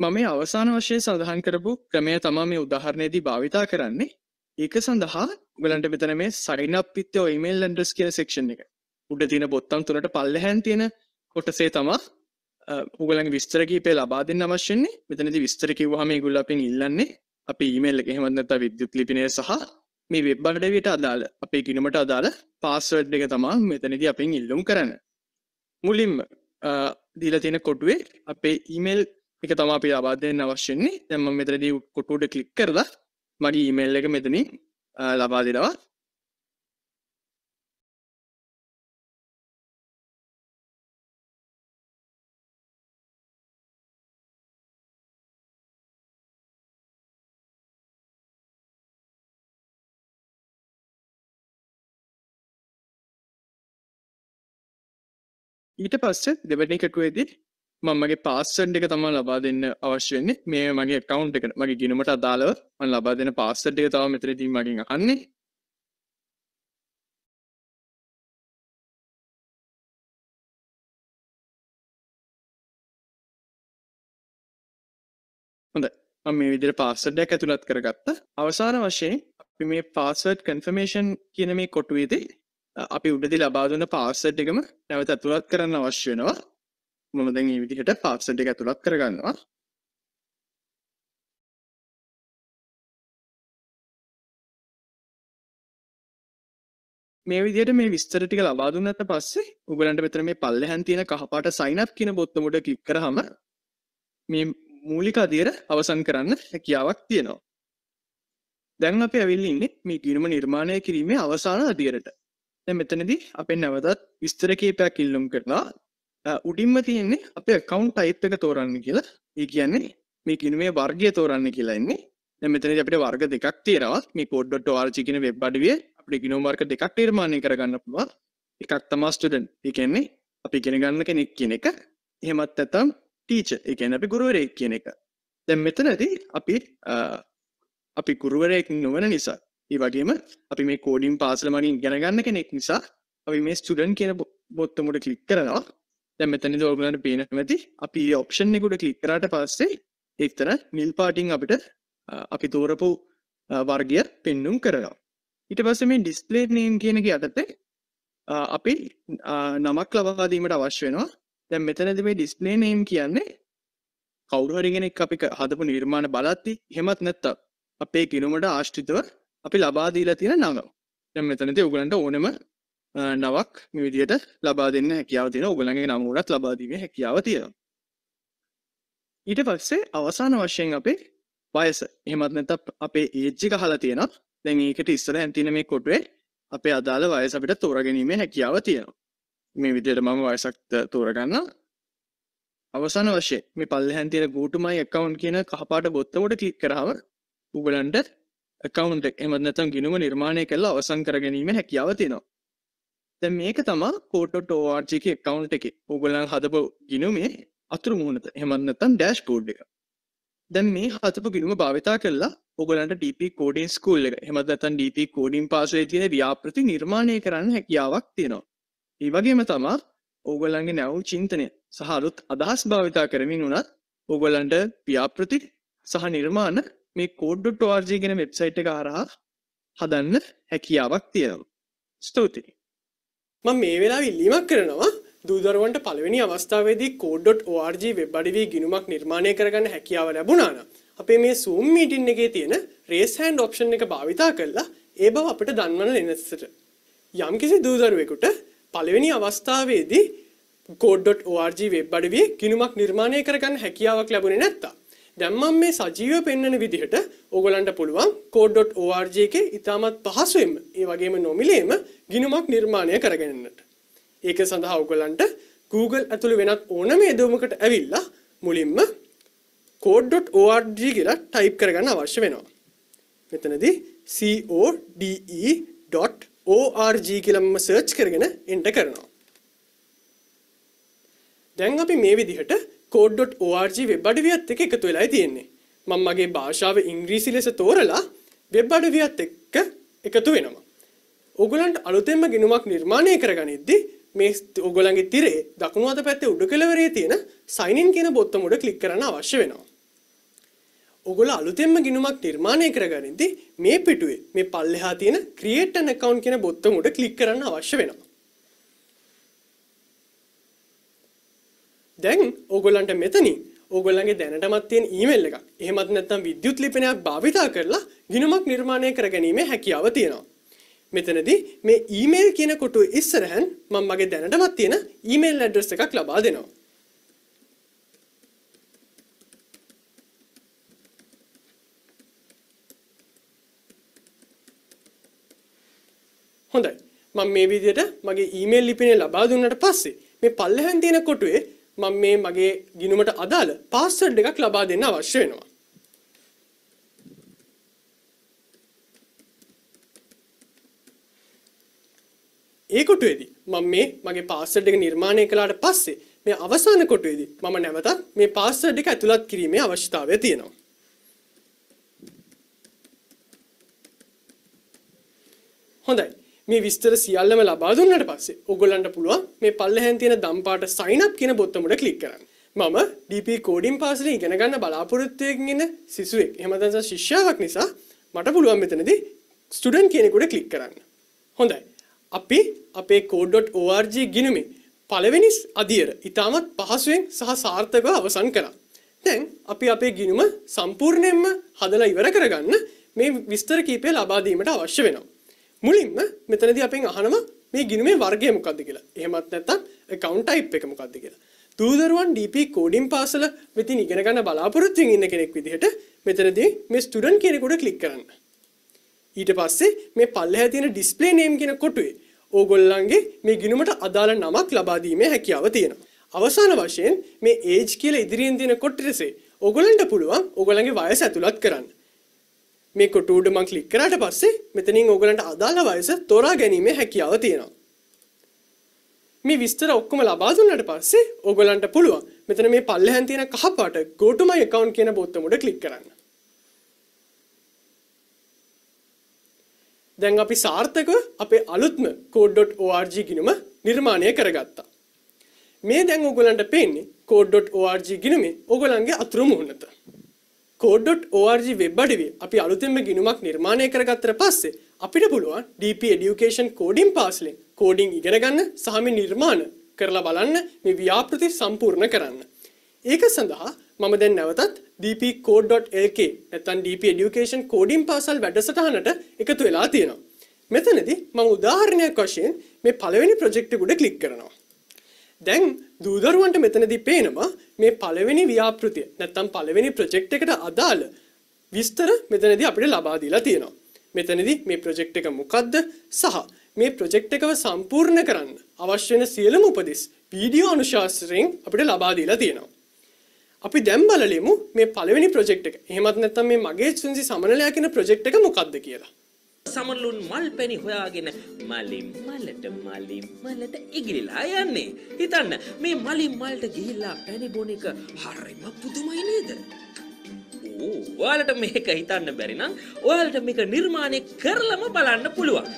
මම මේ අවසාන වශයෙන් සඳහන් කරපු ක්‍රමය තමයි මේ උදාහරණයේදී භාවිතා කරන්නේ. ඒක සඳහා ඔයගලන්ට මෙතන මේ sign up with your email address කියන section එක. උඩ තියෙන බොත්තම් තුනට පල්ලෙහාන් තියෙන කොටසේ තමයි ඔයගලන්ගේ විස්තර කීපය ලබා දෙන්න අවශ්‍ය වෙන්නේ. මෙතනදී විස්තර කිව්වහම ඒගොල්ලෝ අපෙන් ඉල්ලන්නේ අපි ඊමේල් එක එහෙමත් නැත්නම් විද්‍යුත් ලිපිනය සහ මේ වෙබ් අඩවියට අදාළ අපේ ගිණුමට අදාළ පාස්වර්ඩ් එක තමයි මෙතනදී අපෙන් ඉල්ලුම් කරන්නේ. මුලින්ම දීලා තියෙන කොටුවේ අපේ ඊමේල් එක තමයි අපි ලබා දෙන්න අවශ්‍ය වෙන්නේ. දැන් මම මෙතනදී කොටුවට ක්ලික් කරලා මගේ ඊමේල් එක මෙතනින් ලබා දෙනවා. ඊට පස්සේ දෙවැනි කටුවේදී මම මගේ පාස්වර්ඩ් එක තමයි ලබා දෙන්න අවශ්‍ය වෙන්නේ. මේ මගේ account එකට. මගේ ගිණුමට අදාළව මම ලබා දෙන පාස්වර්ඩ් එක තමයි මෙතනදී මගෙන් අහන්නේ. හොඳයි. මම මේ විදිහට පාස්වර්ඩ් එක ඇතුළත් කරගත්තා. අවසාන වශයෙන් අපි මේ පාස්වර්ඩ් කන්ෆර්මේෂන් කියන මේ කොටුවේදී අපි උඩදී ලබා දුන්න පාස්වර්ඩ් එකම නැවත ඇතුළත් කරන්න අවශ්‍ය වෙනවා. මම දැන් මේ විදිහට පාස්වර්ඩ් එක ඇතුළත් කරගන්නවා. මේ විදිහට මේ විස්තර ටික ලබා දුන්නට පස්සේ ඔයගලන්ට මෙතන මේ පල්ලෙහාන් තියෙන කහපාට sign up කියන බොත්තම උඩ ක්ලික් කරාම මේ මූලික අධීර අවසන් කරන්න හැකියාවක් තියෙනවා. දැන් අපි ඇවිල්ලා ඉන්නේ මේ ගිණුම නිර්මාණය කිරීමේ අවසාන අධීරට. දැන් මෙතනදී අපෙන් නැවතත් විස්තර කීපයක් ඉල්ලුම් කරනවා උඩින්ම තියෙන්නේ අපේ account type එක තෝරන්න කියලා. ඒ කියන්නේ මේ කිනුමේ වර්ගය තෝරන්න කියලා ඉන්නේ. දැන් මෙතනදී අපිට වර්ග දෙකක් තියෙනවා. මේ code.org කියන වෙබ් අඩවියේ අපිට ගිණුම් වර්ග දෙකක් නිර්මාණය කරගන්න පුළුවන්. එකක් තමයි student. ඒ කියන්නේ අපි ඉගෙන ගන්න කෙනෙක් කියන එක. එහෙමත් නැත්නම් teacher. ඒ කියන්නේ අපි ගුරුවරයෙක් කියන එක. දැන් මෙතනදී අපි අපි ගුරුවරයෙක් නොවන නිසා ඒ වගේම අපි මේ කෝඩින් පාසල මගින් ඉගෙන ගන්න කෙනෙක් නිසා අපි මේ ස්ටුඩන්ට් කියන බොත්තම උඩ ක්ලික් කරනවා. දැන් මෙතනදී ඔයගොල්ලන්ට පේනවා ඇති අපි ඔප්ෂන් එක උඩ ක්ලික් කරාට පස්සේ එක්තර නිල් පාටින් අපිට අපි තෝරපු වර්ගය පෙන්눔 කරනවා. ඊට පස්සේ මේ ඩිස්ප්ලේ නේම් කියන එක යටතේ අපි නමක් ලබා දීමට අවශ්‍ය වෙනවා. දැන් මෙතනදී මේ ඩිස්ප්ලේ නේම් කියන්නේ කවුරු හරි කෙනෙක් අපි හදපු නිර්මාණ බලද්දි එහෙමත් නැත්තම් අපේ කිනුමට ආශ්‍රිතව අපි ලබා දීලා තියෙන නම. දැන් මෙතනදී ඔයගලන්ට ඕනෙම නවක් මේ විදිහට ලබා දෙන්න හැකියාව තියෙනවා. ඔයගලන්ගේ නම උනත් ලබා දීමේ හැකියාව තියෙනවා. ඊට පස්සේ අවසාන වශයෙන් අපේ වයස. එහෙමත් නැත්නම් අපේ ඒජ් එක අහලා තියෙනවා. දැන් ඒකට ඉස්සරහින් තියෙන මේ කොටුවේ අපේ අදාළ වයස අපිට තෝරාගැනීමේ හැකියාව තියෙනවා. මේ විදිහට මම වයසක් තෝරගන්නවා. අවසාන වශයෙන් මේ පල්ලෙහාන් තියෙන go to my account කියන කහපාට බොත්තම උඩ ක්ලික් කරාම ඔයගලන්ට account එක එහෙම නැත්නම් ගිණුම නිර්මාණය කරලා අවසන් කර ගැනීම හැකියාව තියෙනවා. දැන් මේක තමයි code.org කේ account එකේ ඔයගලන් හදපු ගිණුමේ අතුරු මුහුණත එහෙම නැත්නම් dashboard එක. දැන් මේ හදපු ගිණුම භාවිතා කරලා ඔයගලන්ට DP coding school එක එහෙම නැත්නම් DP coding පාසලේ තියෙන ව්‍යාපෘති නිර්මාණය කරන්න හැකියාවක් තියෙනවා. ඒ වගේම තමයි ඕගොල්ලන්ගේ නැවුම් චින්තනය සහ අලුත් අදහස් භාවිතා කරමින් වුණත් ඕගොල්ලන්ට ව්‍යාපෘති සහ නිර්මාණ මේ කෝඩ්.org ගෙන වෙබ්සයිට් එක හරහා හදන්න හැකියාවක් තියෙනවා. ස්තුතියි. මම මේ වෙලාවේ ඉල්ලීමක් කරනවා දූදරුවන්ට පළවෙනි අවස්ථාවේදී code.org වෙබ් අඩවියේ ගිණුමක් නිර්මාණය කරගන්න හැකියාව ලැබුණා නම් අපේ මේ Zoom meeting එකේ තියෙන raise hand option එක භාවිතා කරලා ඒ බව අපිට දන්වන ලෙනසට යම්කිසි දූදරුවෙකුට පළවෙනි අවස්ථාවේදී code.org වෙබ් අඩවියේ ගිණුමක් නිර්මාණය කරගන්න හැකියාවක් ලැබුණේ නැත්තම් දැන් මම මේ සජීව පෙන්වන විදිහට ඕගලන්ට පුළුවන් code.org එකේ ඉතාමත් පහසුවෙන්ම ඒ වගේම නොමිලේම ගිණුමක් නිර්මාණය කරගන්නට. ඒක සඳහා ඕගලන්ට Google ඇතුළේ වෙනත් ඕනම යෙදවුමකට ඇවිල්ලා මුලින්ම code.org කියලා ටයිප් කරගන්න අවශ්‍ය වෙනවා. මෙතනදී code.org කියලා මම සර්ච් කරගෙන එන්ටර් කරනවා. දැන් අපි මේ විදිහට code.org වෙබ් අඩවියත් එක්ක එකතු වෙලායි තියෙන්නේ. මම මගේ භාෂාව ඉංග්‍රීසි ලෙස තෝරලා වෙබ් අඩවියත් එක්ක එකතු වෙනවා. ඔගලන්ට අලුතෙන්ම ගිනුමක් නිර්මාණය කරගනිද්දි මේ ඔගලන්ගේ තිරේ දකුණු අත පැත්තේ උඩ කෙළවරේ තියෙන sign in කියන බොත්තම උඩ ක්ලික් කරන්න අවශ්‍ය වෙනවා. ඔගොල්ලෝ අලුතෙන්ම ගිණුමක් නිර්මාණය කරගනිද්දි මේ පිටුවේ මේ පල්ලෙහා තියෙන create an account කියන බොත්තම උඩ ක්ලික් කරන්න අවශ්‍ය වෙනවා. දැන් ඕගොල්ලන්ට මෙතනින් ඕගොල්ලන්ගේ දැනටමත් තියෙන ඊමේල් එකක් එහෙමත් නැත්නම් විද්‍යුත් ලිපිනයක් භාවිතා කරලා ගිණුමක් නිර්මාණය කරගැනීමේ හැකියාව තියෙනවා. මෙතනදී මේ ඊමේල් කියන කොටුව ඉස්සරහන් මම මගේ දැනටමත් තියෙන ඊමේල් ඇඩ්‍රස් එකක් ලබා දෙනවා. හොඳයි. මම මේ විදිහට මගේ ඊමේල් ලිපිනේ ලබා දුන්නට පස්සේ මේ පල්ලෙහාන් තියෙන කොටුවේ මම මේ මගේ ගිණුමට අදාළ පාස්වර්ඩ් එකක් ලබා දෙන්න අවශ්‍ය වෙනවා. ඒ කොටුවේදී මම මේ මගේ පාස්වර්ඩ් එක නිර්මාණය කළාට පස්සේ මේ අවසාන කොටුවේදී මම නැවතත් මේ පාස්වර්ඩ් එක ඇතුළත් කිරීමේ අවශ්‍යතාවය තියෙනවා. හොඳයි. මේ විස්තර සියල්ලම ලබා දුන්නට පස්සේ ඔයගොල්ලන්ට පුළුවන් මේ පල්ලෙහෙන් තියෙන දම් පාට sign up කියන බොත්තම උඩ ක්ලික් කරන්න. මම DP කෝඩින් පාසලේ ඉගෙන ගන්න බලාපොරොත්තු වෙමින් ඉන්න සිසුවෙක්. එහෙම නැත්නම් ශිෂ්‍යාවක් නිසා මට පුළුවන් මෙතනදී ස්ටුඩන්ට් කියන එකට ක්ලික් කරන්න. හොඳයි. අපි අපේ code.org ගිණුමේ පළවෙනි අදියර ඉතාමත් පහසුවෙන් සහ සාර්ථකව අවසන් කරා. දැන් අපි අපේ ගිණුම සම්පූර්ණයෙන්ම හදලා ඉවර කරගන්න මේ විස්තර කීපය ලබා දීමට අවශ්‍ය වෙනවා. මුලින්ම මෙතනදී අපෙන් අහනවා මේ ගිණුමේ වර්ගය මොකක්ද කියලා. එහෙමත් නැත්නම් account type එක මොකක්ද කියලා. දූදරුවන් DP කෝඩින් පාසල වෙතින් ඉගෙන ගන්න බලාපොරොත්තු වෙන ඉන්න කෙනෙක් විදිහට මෙතනදී මේ ස්ටුඩන්ට් කියන කොට ක්ලික් කරන්න. ඊට පස්සේ මේ පල්ලෙහා තියෙන display name කියන කොටුවේ ඕගොල්ලන්ගේ මේ ගිණුමට අදාළ නමක් ලබා දීමේ හැකියාව තියෙනවා. අවසාන වශයෙන් මේ age කියලා ඉදිරියෙන් තියෙන කොටසේ ඕගොල්ලන්ට පුළුවන් ඕගොල්ලන්ගේ වයස ඇතුළත් කරන්න. මේ කොටු උඩ මම ක්ලික් කරාට පස්සේ මෙතනින් ඕගලන්ට අදාළ වයස තෝරා ගැනීමේ හැකියාව තියෙනවා. මේ විස්තර ඔක්කොම ලබා දුන්නාට පස්සේ ඕගලන්ට පුළුවන් මෙතන මේ පල්ලෙහාන් තියෙන කහ පාට go to my account කියන බොත්තම උඩ ක්ලික් කරන්න. දැන් අපි සාර්ථකව අපේ අලුත්ම code.org ගිණුම නිර්මාණය කරගත්තා. මේ දැන් ඕගලන්ට පේන්නේ code.org ගිණුමේ ඕගලන්ගේ අතුරු මුහුණත. code.org වෙබ් අඩවිය අපි අලුතෙන්ම ගිණුමක් නිර්මාණය කරගත්තට පස්සේ අපිට පුළුවන් DP education coding පාසලෙන් coding ඉගෙන ගන්න සහ මේ නිර්මාණ කරලා බලන්න මේ ව්‍යාපෘති සම්පූර්ණ කරන්න. ඒක සඳහා මම දැන් නැවතත් dpcode.lk නැත්නම් DP education coding පාසල් වැඩසටහනට එකතු වෙලා තියෙනවා. මෙතනදී මම උදාහරණයක් වශයෙන් මේ පළවෙනි ප්‍රොජෙක්ට් එක උඩ ක්ලික් කරනවා. දැන් දූදරුවන්ට මෙතනදී පේනවා මේ පළවෙනි ව්‍යාපෘතිය නැත්තම් පළවෙනි ප්‍රොජෙක්ට් එකට අදාළ විස්තර මෙතනදී අපිට ලබා දීලා තියෙනවා. මෙතනදී මේ ප්‍රොජෙක්ට් එක මොකක්ද සහ මේ ප්‍රොජෙක්ට් එකව සම්පූර්ණ කරන්න අවශ්‍ය වෙන සියලුම උපදෙස් වීඩියෝ අනුශාසනයෙන් අපිට ලබා දීලා තියෙනවා. අපි දැන් බලලෙමු මේ පළවෙනි ප්‍රොජෙක්ට් එක. එහෙමත් නැත්නම් මේ මගේ සුන්සි සමනලයා කියන ප්‍රොජෙක්ට් එක මොකක්ද කියලා. සමනලුන් මල් පැණි හොයාගෙන මලින් මලට මලින් මලට ඉගිරිලා යන්නේ. හිතන්න මේ මලින් මල්ට ගිහිල්ලා පැණි බොන එක හරිම පුදුමයි නේද? ඕ ඔයාලට මේක හිතන්න බැරි නම් ඔයාලට මේක නිර්මාණය කරලම බලන්න පුළුවන්.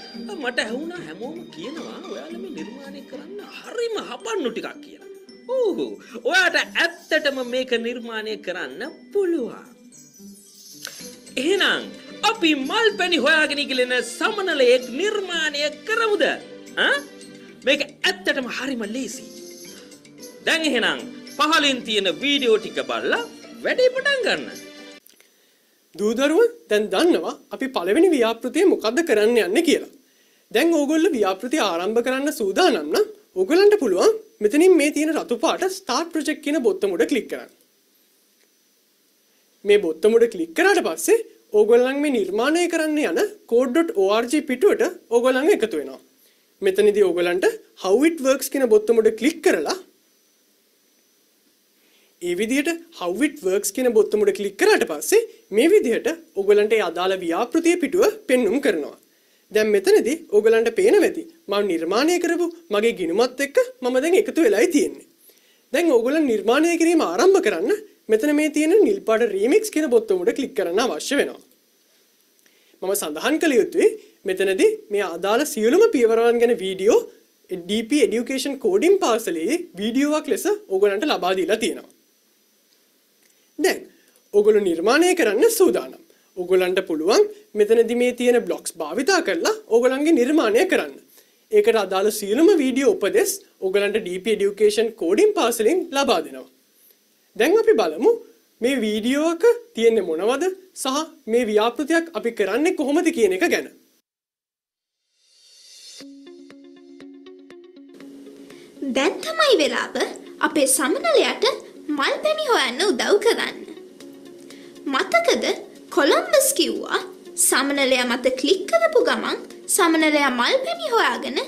මට ඇහුණා හැමෝම කියනවා ඔයාලා මේ නිර්මාණය කරන්න හරිම හපන්නු ටිකක් කියලා. ඕහු ඔයාට ඇත්තටම මේක නිර්මාණය කරන්න පුළුවන්. එහෙනම් අපි මල් පැණි හොයාගෙන ඉගලෙන සමනලයෙක් නිර්මාණය කරමුද? මේක ඇත්තටම හරිම ලේසි. දැන් එහෙනම් පහලින් තියෙන වීඩියෝ ටික බලලා වැඩේ පටන් ගන්න. දූදරුවන් දැන් දන්නවා අපි පළවෙනි ව්‍යාපෘතිය මොකද්ද කරන්න යන්නේ කියලා. දැන් ඕගොල්ලෝ ව්‍යාපෘතිය ආරම්භ කරන්න සූදානම් නම් ඕගලන්ට පුළුවන් මෙතනින් මේ තියෙන රතු පාට start project කියන බොත්තම උඩ ක්ලික් කරන්න. මේ බොත්තම උඩ ක්ලික් කරාට පස්සේ ඕගොල්ලන් මේ නිර්මාණය කරන්න යන code.org පිටුවට ඕගොල්ලන් එකතු වෙනවා. මෙතනදී ඕගොල්ලන්ට how it works කියන බොත්තම උඩ ක්ලික් කරලා ඒ විදිහට how it works කියන බොත්තම උඩ ක්ලික් කරාට පස්සේ මේ විදිහට ඕගොල්ලන්ට ඒ අදාළ ව්‍යාපෘතිය පිටුව පෙන්눔 කරනවා. දැන් මෙතනදී ඕගලන්ට පේන වෙති මම නිර්මාණය කරපු මගේ ගිණුමත් එක්ක මම දැන් එකතු වෙලායි තියෙන්නේ. දැන් ඕගොල්ලන් නිර්මාණය කිරීම ආරම්භ කරන්න මෙතන මේ තියෙන නිල් පාට රීමික්ස් කියන බොත්තම උඩ ක්ලික් කරන්න අවශ්‍ය වෙනවා. මම සඳහන් කළ යුතුයි මෙතනදී මේ අදාළ සියලුම පියවරවන් ගැන වීඩියෝ DP Education Coding පාසලේ වීඩියෝවක් ලෙස ඕගොල්ලන්ට ලබා දීලා තියෙනවා. දැන් ඔගොල්ලෝ නිර්මාණය කරන්න සූදානම්. ඔගොල්ලන්ට පුළුවන් මෙතනදි මේ තියෙන බ්ලොක්ස් භාවිතා කරලා ඔගොල්ලන්ගේ නිර්මාණය කරන්න. ඒකට අදාළ සියලුම වීඩියෝ උපදෙස් ඔගලන්ට DP Education කෝඩින් පාසලෙන් ලබා දෙනවා. දැන් අපි බලමු මේ වීඩියෝක තියෙන්නේ මොනවද සහ මේ ව්‍යාපෘතියක් අපි කරන්නේ කොහොමද කියන එක ගැන. දැන් තමයි වෙලාව අපේ සමනලයට මල් පැණි හොයන්න උදව් කරන්න. මතකද කොළම්බස් කිව්වා සමනලයා මත ක්ලික් කරපු ගමන් සමනලයා මල් පැණි හොයාගෙන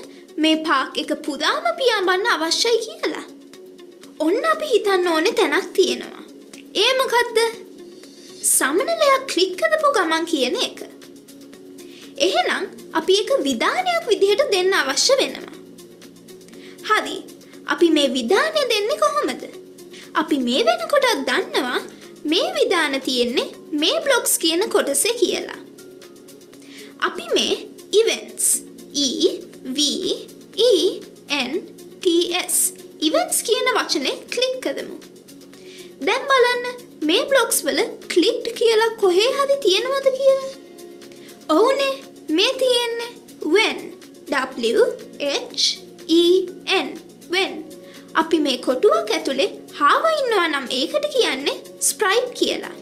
මේ පාක් එක පුදාම පියාඹන්න අවශ්‍යයි කියලා. ඔන්න අපි හිතන්න ඕනේ තැනක් තියෙනවා. ඒ මොකද්ද? සමනලයා ක්ලික් කරපු ගමන් කියන එක. එහෙනම් අපි එක විධානයක් විදිහට දෙන්න අවශ්‍ය වෙනවා. හරි. අපි මේ විධානය දෙන්නේ කොහොමද? අපි මේ වෙනකොටත් දන්නවා මේ විධාන තියෙන්නේ මේ බ්ලොක්ස් කියන කොටසේ කියලා. අපි මේ events E V E N T S events කියන වචනේ ක්ලික් කරමු. දැන් බලන්න මේ බ්ලොක්ස් වල ක්ලික්ඩ් කියලා කොහේ හරි තියෙනවද කියලා? ඔව්නේ මේ තියෙන්නේ when W H E N when අපි මේ කොටුවක් ඇතුලේ හාව ඉන්නවා නම් ඒකට කියන්නේ sprite කියලා.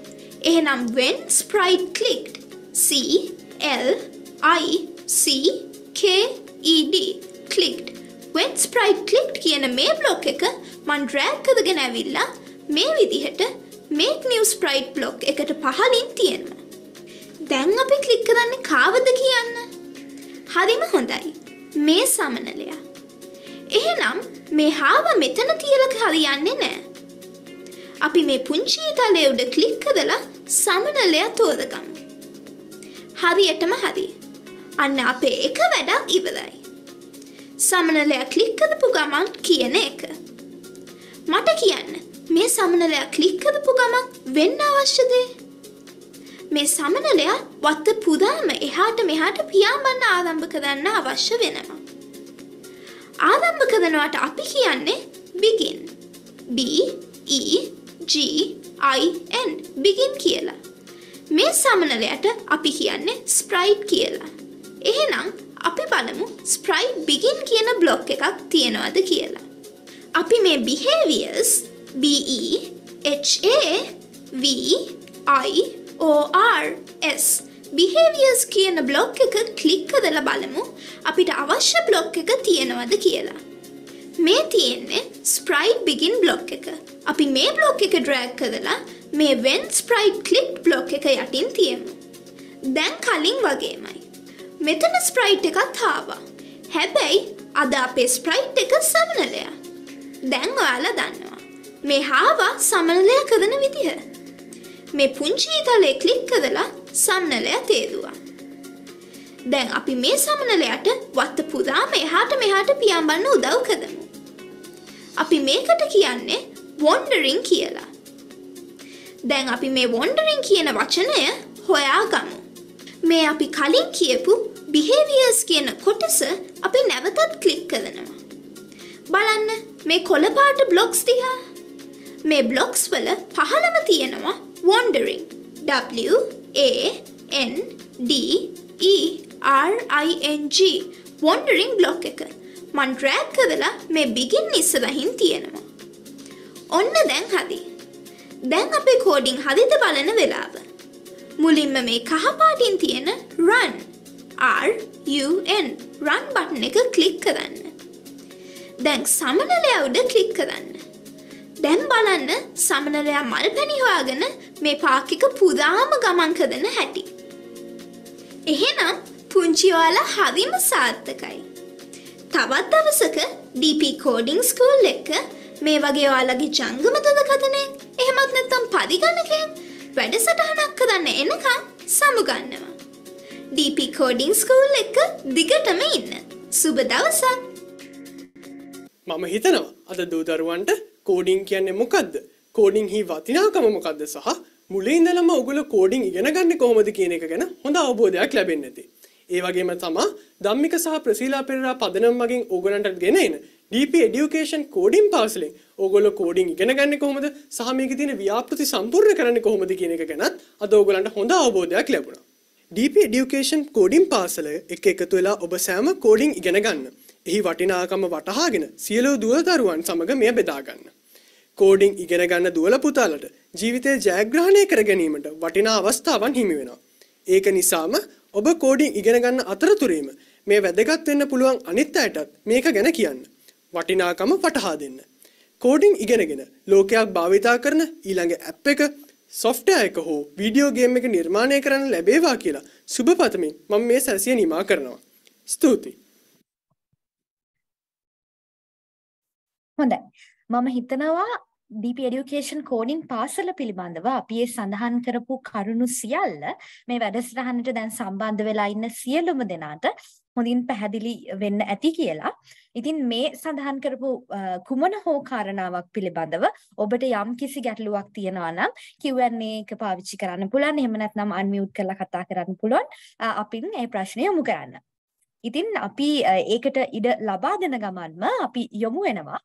එහෙනම් when sprite clicked C L I C K E D clicked when sprite clicked කියන මේ බ්ලොක් එක මන් drag කරගෙන ඇවිල්ලා මේ විදිහට make new sprite block එකට පහලින් තියෙනවා. දැන් අපි ක්ලික් කරන්නේ කාවද කියන්න. හරිම හොඳයි. මේ සමනලයා. එහෙනම් මේ හාව මෙතන තියලා හරියන්නේ නැහැ. අපි මේ පුංචි තලයේ උඩ ක්ලික් කරලා සමනලයා තෝරගමු. හරියටම හරි. අන්න අපේ එක වැඩක් ඉවරයි. සමනලයා ක්ලික් කරපු ගමන් කියන එක. මට කියන්න මේ සමනලයා ක්ලික් කරපු ගමන් වෙන්න අවශ්‍ය දේ. මේ සමනලයා වත්ත පුදාම එහාට මෙහාට පියාඹන්න ආරම්භ කරන්න අවශ්‍ය වෙනවා. ආරම්භ කරනවට අපි කියන්නේ begin. B E G I N begin කියලා. මේ සමනලයට අපි කියන්නේ ස්ප්‍රයිට් කියලා. එහෙනම් අපි බලමු ස්ප්‍රයිට් begin කියන බ්ලොක් එකක් තියෙනවද කියලා. අපි මේ behaviors B E H A V I O R S behaviors කියන බ්ලොක් එක ක්ලික් කරලා බලමු අපිට අවශ්‍ය බ්ලොක් එක තියෙනවද කියලා. මේ තියෙන්නේ sprite begin බ්ලොක් එක. අපි මේ බ්ලොක් එක drag කරලා මේ when sprite click බ්ලොක් එක යටින් තියමු. දැන් කලින් වගේමයි. මෙතන ස්ප්‍රයිට් එකත් ආවා. හැබැයි අද අපේ ස්ප්‍රයිට් එක සමනලයා. දැන් ඔයාලා දන්නවා. මේ හාවා සමනලයා කරන විදිහ. මේ පුංචි තලේ ක්ලික් කරලා සමනලයා තේරුවා. දැන් අපි මේ සමනලයට වත්ත පුරාම එහාට මෙහාට පියම්බන්න උදව් කරමු. අපි මේකට කියන්නේ වොන්ඩරින් කියලා. දැන් අපි මේ වොන්ඩරින් කියන වචනය හොයා ගමු. මේ අපි කලින් කියපු behaviors කියන කොටස අපි නැවතත් ක්ලික් කරනවා. බලන්න මේ කොළපාට බ්ලොක්ස් දිහා. මේ බ්ලොක්ස් වල පහළම තියෙනවා wandering. W A N D E R I N G wandering block එක. මන් drag කරලා මේ begin ඉස්සරහින් තියෙනවා. ඔන්න දැන් හරි. දැන් අපේ කෝඩින් හරිද බලන වෙලාව. මුලින්ම මේ කහපාටින් තියෙන run R U N run button එක ක්ලික් කරන්න. දැන් සමනලයා උඩ ක්ලික් කරන්න. දැන් බලන්න සමනලයා මල් පැණි හොයාගෙන මේ පාක් එක පුරාම ගමන් කරන හැටි. එහෙනම් පුංචි ඔයාලා හරිම සාර්ථකයි. තවත් දවසක DP කෝඩිං ස්කූල් එක මේ වගේ ඔයාලගේ ජංගම තදකතනේ එහෙමත් නැත්තම් පරිගණකයෙන් වැඩසටහනක් කරන්න එනකම් සමුගන්නවා. DP කෝඩිං ස්කූල් එක දිගටම ඉන්න. සුබ දවසක්! මම හිතනවා අද දූදරුවන්ට කෝඩින් කියන්නේ මොකද්ද? කෝඩින් හි වටිනාකම මොකද්ද සහ මුලින් ඉඳලම ඔයගොල්ලෝ කෝඩින් ඉගෙන ගන්න කොහොමද කියන එක ගැන හොඳ අවබෝධයක් ලැබෙන්නේ නැති. ඒ වගේම තමා ධම්මික සහ ප්‍රසීලා පෙරේරා පදනම් මගින් ඕගොල්ලන්ට ගෙන එන DP education කෝඩින් පාසලෙන් ඕගොල්ලෝ කෝඩින් ඉගෙන ගන්න කොහොමද සහ මේකේ තියෙන ව්‍යාපෘති සම්පූර්ණ කරන්නේ කොහොමද කියන එක ගැනත් අද ඕගොල්ලන්ට හොඳ අවබෝධයක් ලැබුණා. DP education කෝඩින් පාසල එක එකතු වෙලා ඔබ සෑම කෝඩින් ඉගෙන ගන්න. එහි වටිනාකම වටහාගෙන සියලු දුව දරුවන් සමග මෙය බෙදා ගන්න. කෝඩින් ඉගෙන ගන්න දුවල පුතාලට ජීවිතය ජයග්‍රහණය කර ගැනීමට වටිනා අවස්ථාවන් හිමි වෙනවා. ඒක නිසාම ඔබ කෝඩින් ඉගෙන ගන්න අතරතුරේම මේ වැදගත් වෙන්න පුළුවන් අනිත් අයටත් මේක ගැන කියන්න. වටිනාකම වටහා දෙන්න. කෝඩින් ඉගෙනගෙන ලෝකයක් භාවිතා කරන ඊළඟ ඇප් එක සොෆ්ට්වෙයාර් එක හෝ වීඩියෝ ගේම් එක නිර්මාණය කරන්න ලැබේවා කියලා සුබ පතමින් මම මේ සැසිය නිමා කරනවා. ස්තුතියි. හොඳයි. මම හිතනවා DP education coding පාසල පිළිබඳව අපි ඒ සඳහන් කරපු කරුණු සියල්ල මේ වැඩසටහනට දැන් සම්බන්ධ වෙලා ඉන්න සියලුම දෙනාට හොඳින් පැහැදිලි වෙන්න ඇති කියලා. ඉතින් මේ සඳහන් කරපු කුමන හෝ කාරණාවක් පිළිබඳව ඔබට යම් කිසි ගැටලුවක් තියෙනවා නම් Q&A එක පාවිච්චි කරන්න පුළුවන්. එහෙම නැත්නම් unmute කරලා කතා කරන්න පුළුවන්. අපින් ඒ ප්‍රශ්නය යොමු කරන්න. ඉතින් අපි ඒකට ඉඩ ලබා දෙන ගමන්ම අපි යොමු වෙනවා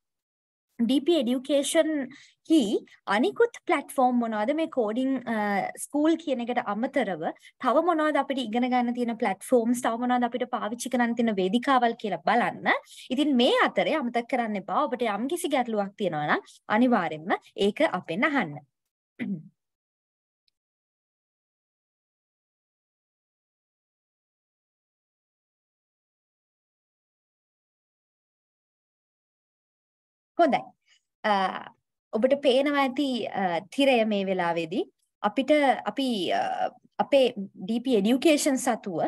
DP education හි අනිකුත් platform මොනවද මේ coding ස්කූල් කියන එකට අමතරව තව මොනවද අපිට ඉගෙන ගන්න තියෙන platforms තව මොනවද අපිට පාවිච්චි කරන්න තියෙන වේදිකාවල් කියලා බලන්න. ඉතින් මේ අතරේ අමතක කරන්න එපා ඔබට යම්කිසි ගැටලුවක් තියෙනවා නම් අනිවාර්යෙන්ම ඒක අපෙන් අහන්න. හොඳයි. ඔබට පේනවා ඇති තිරය මේ වෙලාවේදී අපිට අපි අපේ DP education සතුව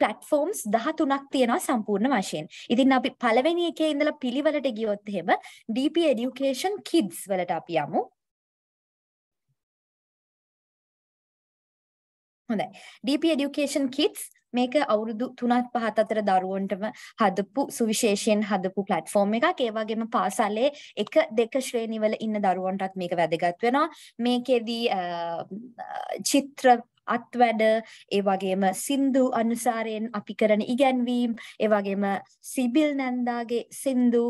platforms 13ක් තියෙනවා සම්පූර්ණ වශයෙන්. ඉතින් අපි පළවෙනි එකේ ඉඳලා පිළිවෙලට ගියොත් එහෙම DP education kids වලට අපි යමු. හොඳයි. DP education kids මේක අවුරුදු 3ක් 5ක් අතර දරුවන්ටම හදපු සුවිශේෂයෙන් හදපු platform එකක්. ඒ වගේම පාසලේ 1 2 ශ්‍රේණිවල ඉන්න දරුවන්ටත් මේක වැදගත් වෙනවා. මේකෙදී චිත්‍ර අත්වැඩ ඒ වගේම සින්දු අනුසාරයෙන් අපි කරන ඉගැන්වීම් ඒ වගේම සිබිල් නැන්දාගේ සින්දු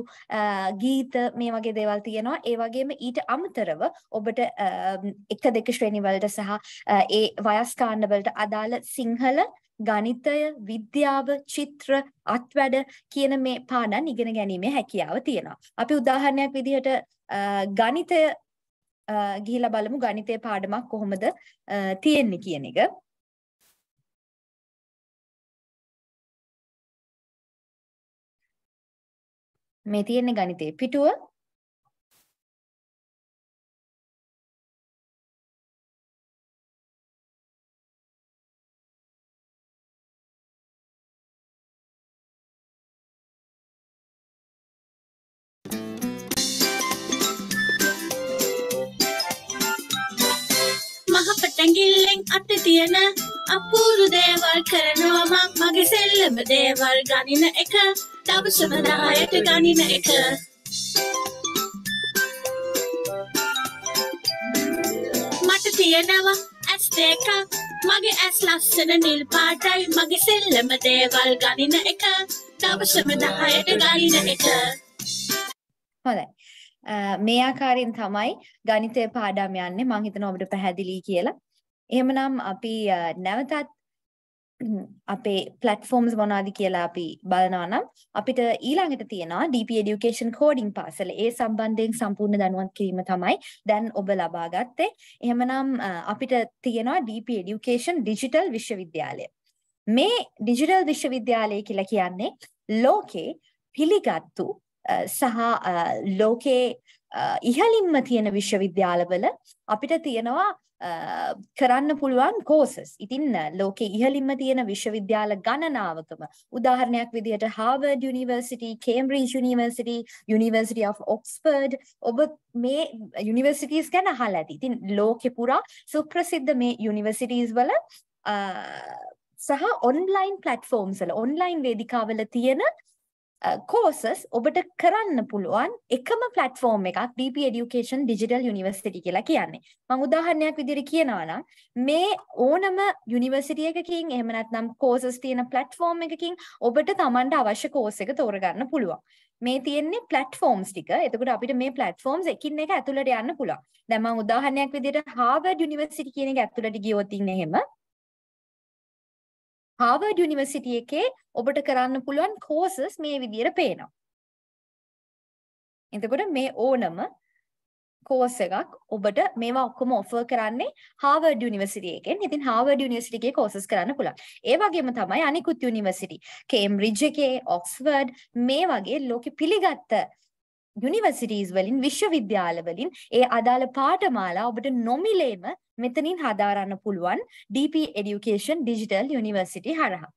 ගීත මේ වගේ දේවල් තියෙනවා ඒ වගේම ඊට අමතරව ඔබට එක දෙක ශ්‍රේණි වලට සහ ඒ වයස් කාණ්ඩ වලට අදාළ සිංහල ගණිතය විද්‍යාව චිත්‍ර අත්වැඩ කියන මේ පාඩම් ඉගෙන ගැනීමේ හැකියාව තියෙනවා. අපි උදාහරණයක් විදිහට ගණිතය ගිහිලා බලමු ගණිතයේ පාඩමක් කොහොමද තියෙන්නේ කියන එක. මේ තියෙන්නේ ගණිතයේ පිටුව අත තියෙන අපූරු දේවල් කරනවා මං මගේ සෙල්ලම දේවල් ගනින එක. දවසම දායට ගනින එක. මට තියෙනවා ඇස් දෙකක්. මගේ ඇස් ලස්සන නිල් පාටයි. මගේ සෙල්ලම දේවල් ගනින එක. දවසම දායට ගනින එක. හොඳයි. මේ ආකාරයෙන් තමයි ගණිතය පාඩම් යන්නේ. මම හිතනවා ඔබට පැහැදිලි කියලා. එහෙමනම් අපි නැවතත් අපේ platforms මොනවද කියලා අපි බලනවා නම් අපිට ඊළඟට තියෙනවා DP education coding පාසල. ඒ සම්බන්ධයෙන් සම්පූර්ණ දැනුවත් කිරීම තමයි දැන් ඔබ ලබා ගත්තේ. එහෙමනම් අපිට තියෙනවා DP education digital විශ්වවිද්‍යාලය. මේ digital විශ්වවිද්‍යාලය කියලා කියන්නේ ලෝකේ පිළිගත්තු සහ ලෝකේ ඉහළින්ම තියෙන විශ්වවිද්‍යාලවල අපිට තියෙනවා කරන්න පුළුවන් කෝසස්. ඉතින් ලෝකේ ඉහළින්ම තියෙන විශ්වවිද්‍යාල ගණනාවකම උදාහරණයක් විදිහට Harvard University, Cambridge University, University of Oxford ඔබ මේ universities ගැන අහලා ඇති. ඉතින් ලෝකෙ පුරා සුප්‍රසිද්ධ මේ universities වල සහ online platforms වල online වේදිකාවල තියෙන කෝසස් ඔබට කරන්න පුළුවන් එකම ප්ලට්ෆෝර්ම් එකක් DP Education Digital University කියලා කියන්නේ. මම උදාහරණයක් විදිහට කියනවා නම් මේ ඕනම යුනිවර්සිටි එකකින් එහෙම නැත්නම් කෝසස් තියෙන ප්ලට්ෆෝර්ම් එකකින් ඔබට Tamanට අවශ්‍ය කෝස් එක තෝරගන්න පුළුවන්. මේ තියෙන්නේ ප්ලට්ෆෝම්ස් ටික. එතකොට අපිට මේ ප්ලට්ෆෝම්ස් එකින් එක ඇතුළට යන්න පුළුවන්. දැන් මම උදාහරණයක් විදිහට හාර්වර්ඩ් යුනිවර්සිටි කියන එක ඇතුළට ගියොත් ඉන්නේ එහෙම හාර්වර්ඩ් යුනිවර්සිටි එකේ ඔබට කරන්න පුළුවන් කෝසස් මේ විදිහට පේනවා. එතකොට මේ ඕනම කෝස් එකක් ඔබට මේවා ඔක්කොම ඔෆර් කරන්නේ හාර්වර්ඩ් යුනිවර්සිටි එකෙන්. ඉතින් හාර්වර්ඩ් යුනිවර්සිටි එකේ කෝසස් කරන්න පුළුවන්. ඒ වගේම තමයි අනිකුත් යුනිවර්සිටි, කේම්බ්‍රිජ් එකේ, ඔක්ස්ෆර්ඩ් මේ වගේ ලෝකෙ පිළිගත්ත යුනිවර්සිටීස් වලින් විශ්වවිද්‍යාල වලින් ඒ අදාළ පාඨමාලා ඔබට නොමිලේම මෙතනින් හදාරන්න පුළුවන් DP Education Digital University හරහා.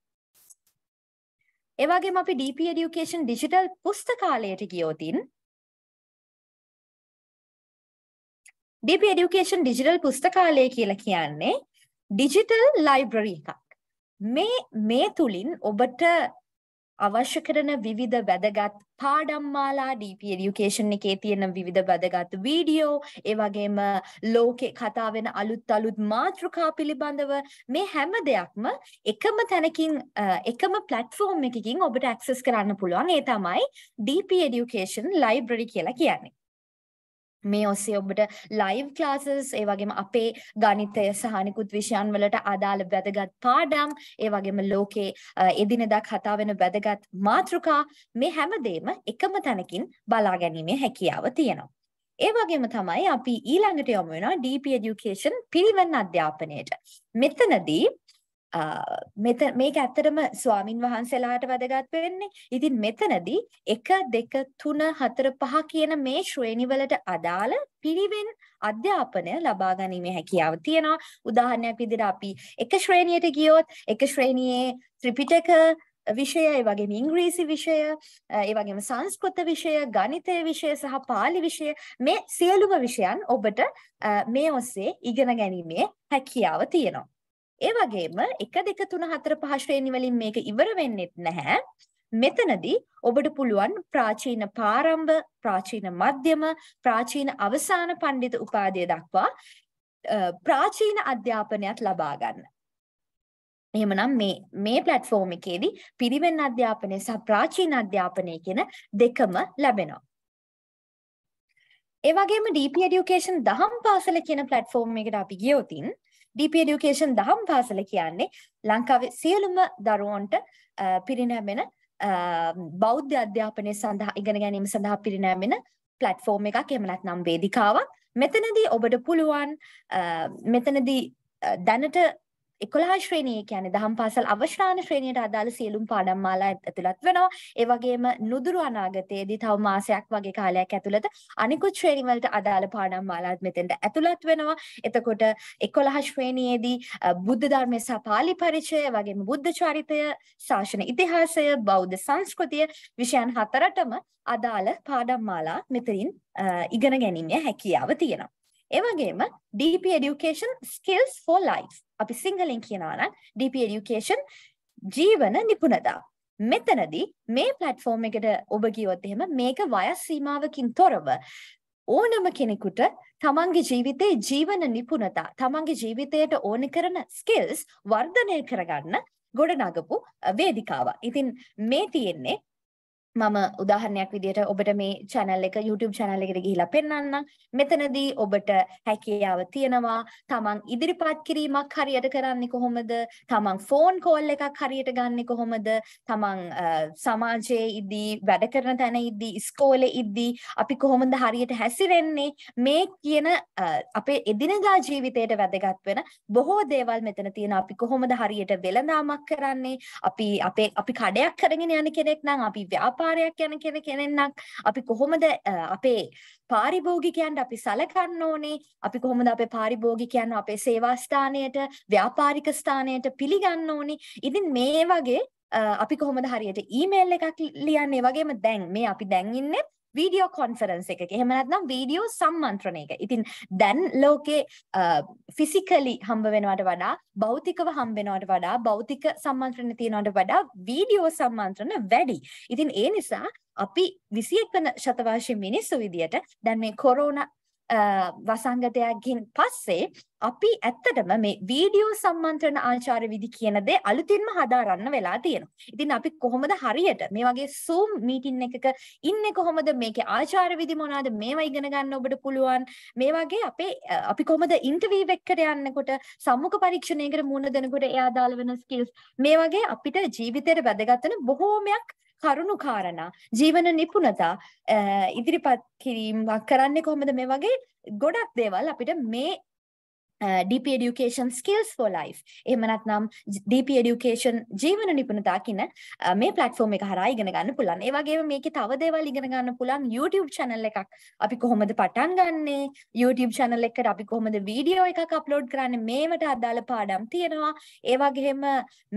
ඒ වගේම අපි DP Education Digital පුස්තකාලයට ගියොතින් DP Education Digital පුස්තකාලය කියලා කියන්නේ digital library එකක්. මේ මේ තුලින් ඔබට අවශ්‍ය කරන විවිධ වැදගත් පාඩම් මාලා DP education එකේ තියෙන විවිධ වැදගත් වීඩියෝ ඒ වගේම ලෝකේ කතා වෙන අලුත් අලුත් මාතෘකා පිළිබඳව මේ හැම දෙයක්ම එකම තැනකින් එකම platform එකකින් ඔබට access කරන්න පුළුවන්. ඒ තමයි DP education library කියලා කියන්නේ. මේ ඔස්සේ ඔබට ලයිව් ක්ලාසස් ඒ වගේම අපේ ගණිතය සහ අනිකුත් විෂයන් වලට අදාළ වැදගත් පාඩම් ඒ වගේම ලෝකේ එදිනෙදා කතා වෙන වැදගත් මාතෘකා මේ හැමදේම එකම තැනකින් බලා ගැනීමේ හැකියාව තියෙනවා. ඒ වගේම තමයි අපි ඊළඟට යමු වෙනවා DP education පිරිවෙන් අධ්‍යාපනයට. මෙතනදී මෙත මේක ඇත්තටම ස්වාමින් වහන්සේලාට වැදගත් වෙන්නේ. ඉතින් මෙතනදී 1 2 3 4 5 කියන මේ ශ්‍රේණිවලට අදාළ පිරිවෙන් අධ්‍යාපනය ලබා ගැනීමේ හැකියාව තියෙනවා. උදාහරණයක් විදිහට අපි එක ශ්‍රේණියට ගියොත් එක ශ්‍රේණියේ ත්‍රිපිටක විෂය ඒ වගේම ඉංග්‍රීසි විෂය ඒ වගේම සංස්කෘත විෂය ගණිතය විෂය සහ පාලි විෂය මේ සියලුම විෂයන් ඔබට මේ ඔස්සේ ඉගෙන ගැනීමේ හැකියාව තියෙනවා. ඒ වගේම 1 2 3 4 5 ශ්‍රේණි වලින් මේක ඉවර වෙන්නෙත් නැහැ. මෙතනදී ඔබට පුළුවන් ප්‍රාචීන පාරම්භ, ප්‍රාචීන මධ්‍යම, ප්‍රාචීන අවසාන පඬිත උපාධිය දක්වා ප්‍රාචීන අධ්‍යාපනයක් ලබා ගන්න. එහෙමනම් මේ මේ platform එකේදී පිරිවෙන් අධ්‍යාපනය සහ ප්‍රාචීන අධ්‍යාපනය කියන දෙකම ලැබෙනවා. ඒ වගේම DP Education දහම් පාසල කියන platform එකට අපි ගියොතින් DP Education දහම් පාසල කියන්නේ ලංකාවේ සියලුම දරුවන්ට පිරිනැමෙන බෞද්ධ අධ්‍යාපනය සඳහා ඉගෙන ගැනීම සඳහා පිරිනැමෙන ප්ලට්ෆෝම් එකක් එහෙම නැත්නම් වේදිකාවක්. මෙතනදී ඔබට පුළුවන් මෙතනදී දැනට එකොළහ ශ්‍රේණිය කියන්නේ දහම් පාසල් අවශ්‍රාන ශ්‍රේණියට අදාළ සියලුම් පාඩම් මාලා ඇතුළත් වෙනවා. ඒ වගේම නුදුරු අනාගතයේදී තව මාසයක් වගේ කාලයක් ඇතුළත අනිකුත් ශ්‍රේණි වලට අදාළ පාඩම් මාලාත් මෙතෙන්ට ඇතුළත් වෙනවා. එතකොට 11 ශ්‍රේණියේදී බුද්ධ ධර්මය සහ පාලි පරිචය වගේම බුද්ධ චරිතය, ශාසන ඉතිහාසය, බෞද්ධ සංස්කෘතිය විෂයන් හතරටම අදාළ පාඩම් මාලා මෙතනින් ඉගෙන ගැනීමේ හැකියාව තියෙනවා. ඒ වගේම DP education skills for life අපි සිංහලෙන් කියනවා නම් DP education ජීවන නිපුණතා. මෙතනදී මේ platform එකට ඔබ ගියොත් එහෙම මේක වයස් සීමාවකින් තොරව ඕනම කෙනෙකුට තමන්ගේ ජීවිතේ ජීවන නිපුණතා තමන්ගේ ජීවිතයට ඕන කරන ස්කිල්ස් වර්ධනය කරගන්න ගොඩනගපු වේදිකාවක්. ඉතින් මේ තියෙන්නේ මම උදාහරණයක් විදිහට ඔබට මේ channel එක YouTube channel එකට ගිහිලා පෙන්වන්නම්. මෙතනදී ඔබට හැකියාව තියෙනවා තමන් ඉදිරිපත් කිරීමක් හරියට කරන්නේ කොහොමද? තමන් ෆෝන් කෝල් එකක් හරියට ගන්නෙ කොහොමද? තමන් සමාජයේ ඉදී වැඩ කරන තැන ඉදී ඉස්කෝලේ ඉදී අපි කොහොමද හරියට හැසිරෙන්නේ? මේ කියන අපේ එදිනදා ජීවිතයට වැදගත් වෙන බොහෝ දේවල් මෙතන තියෙනවා. අපි කොහොමද හරියට වෙළඳාමක් කරන්නේ? අපි අපේ අපි කඩයක් කරගෙන යන කෙනෙක් නම් අපි ව්‍යාපාර ව්‍යාපාරයක් යන කෙන කෙනෙක් අපි කොහොමද අපේ පාරිභෝගිකයන්ට අපි සලකන්න ඕනේ? අපි කොහොමද අපේ පාරිභෝගිකයන් අපේ සේවා ස්ථානයට ව්‍යාපාරික ස්ථානයට පිළිගන්න ඕනේ? ඉතින් මේ වගේ අපි කොහොමද හරියට ඊමේල් එකක් ලියන්නේ? වගේම දැන් මේ අපි දැන් ඉන්නේ වීඩියෝ කොන්ෆරන්ස් එකක එහෙම නැත්නම් වීඩියෝ සම්මන්ත්‍රණයක. ඉතින් දැන් ලෝකේ ෆිසිකලි හම්බ වෙනවට වඩා භෞතිකව හම්බ වෙනවට වඩා භෞතික සම්මන්ත්‍රණ තියෙනවට වඩා වීඩියෝ සම්මන්ත්‍රණ වැඩි. ඉතින් ඒ නිසා අපි 21 වන ශතවර්ෂයේ මිනිස්සු විදියට දැන් මේ කොරෝනා වසංගතයක්ගෙන් පස්සේ අපි ඇත්තටම මේ වීඩියෝ සම්මන්ත්‍රණ ආචාර විදි කියන දේ අලුතින්ම හදාරන්න වෙලා තියෙනවා. ඉතින් අපි කොහොමද හරියට මේ වගේ Zoom මීටින් එකක ඉන්නේ කොහොමද මේකේ ආචාර විදි මොනවාද මේවා ඉගෙන ගන්න ඔබට පුළුවන්. මේ වගේ අපේ අපි කොහොමද ඉන්ටර්විව් එකකට යන්නකොට සම්මුඛ පරීක්ෂණයකට මුහුණ දෙනකොට ඒ අදාළ වෙන ස්කිල්ස් මේ වගේ අපිට ජීවිතේට වැදගත් වෙන බොහෝමයක් කරුණු කාරණා ජීවන නිපුණතා ඉදිරිපත් කිරීමක් කරන්නේ කොහොමද මේ වගේ ගොඩක් දේවල් අපිට මේ Uh, DP education skills for life එහෙම නැත්නම් DP education ජීවන නිපුණතා කියන uh, මේ platform එක හරහා ඉගෙන ගන්න පුළුවන්. ඒ වගේම මේකේ තව දේවල් ඉගෙන ගන්න පුළුවන් YouTube channel එකක්. අපි කොහොමද පටන් ගන්නෙ? YouTube channel එකට අපි කොහොමද වීඩියෝ එකක් අප්ලෝඩ් කරන්නේ? මේවට අදාළ පාඩම් තියෙනවා. ඒ වගේම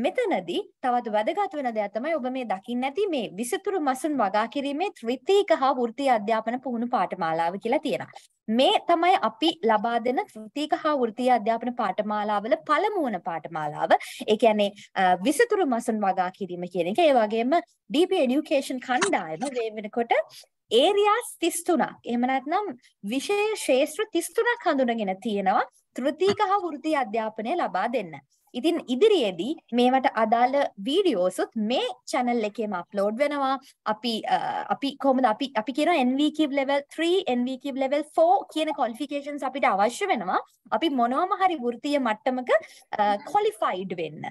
මෙතනදී තවත් වැදගත් වෙන දෙයක් තමයි ඔබ මේ දකින්න ඇති මේ විසිතුරු මසුන් වගා කිරීමේ ත්‍රිතීක හා වෘත්තීය අධ්‍යාපන පුහුණු පාඨමාලාව කියලා තියෙනවා. මේ තමයි අපි ලබා දෙන තෘතීක හා වෘත්තීය අධ්‍යාපන පාඨමාලාවල පළමු වන පාඨමාලාව. ඒ කියන්නේ විසිතුරු මසුන් වගා කිරීම කියන එක. ඒ වගේම DP education කණ්ඩායම මේ වෙනකොට ඒරියාස් 33ක්. එහෙම නැත්නම් විෂය ශේෂ්ත්‍ර 33ක් හඳුනගෙන තියෙනවා තෘතීක හා වෘත්තීය අධ්‍යාපනය ලබා දෙන්න. ඉතින් ඉදිරියේදී මේවට අදාළ වීඩියෝසුත් මේ channel එකේම අප්ලෝඩ් වෙනවා. අපි අපි කොහොමද අපි අපි කියන NVQ level 3, NVQ level 4 කියන qualifications අපිට අවශ්‍ය වෙනවා. අපි මොනවාම හරි වෘත්තීය මට්ටමක qualified වෙන්න.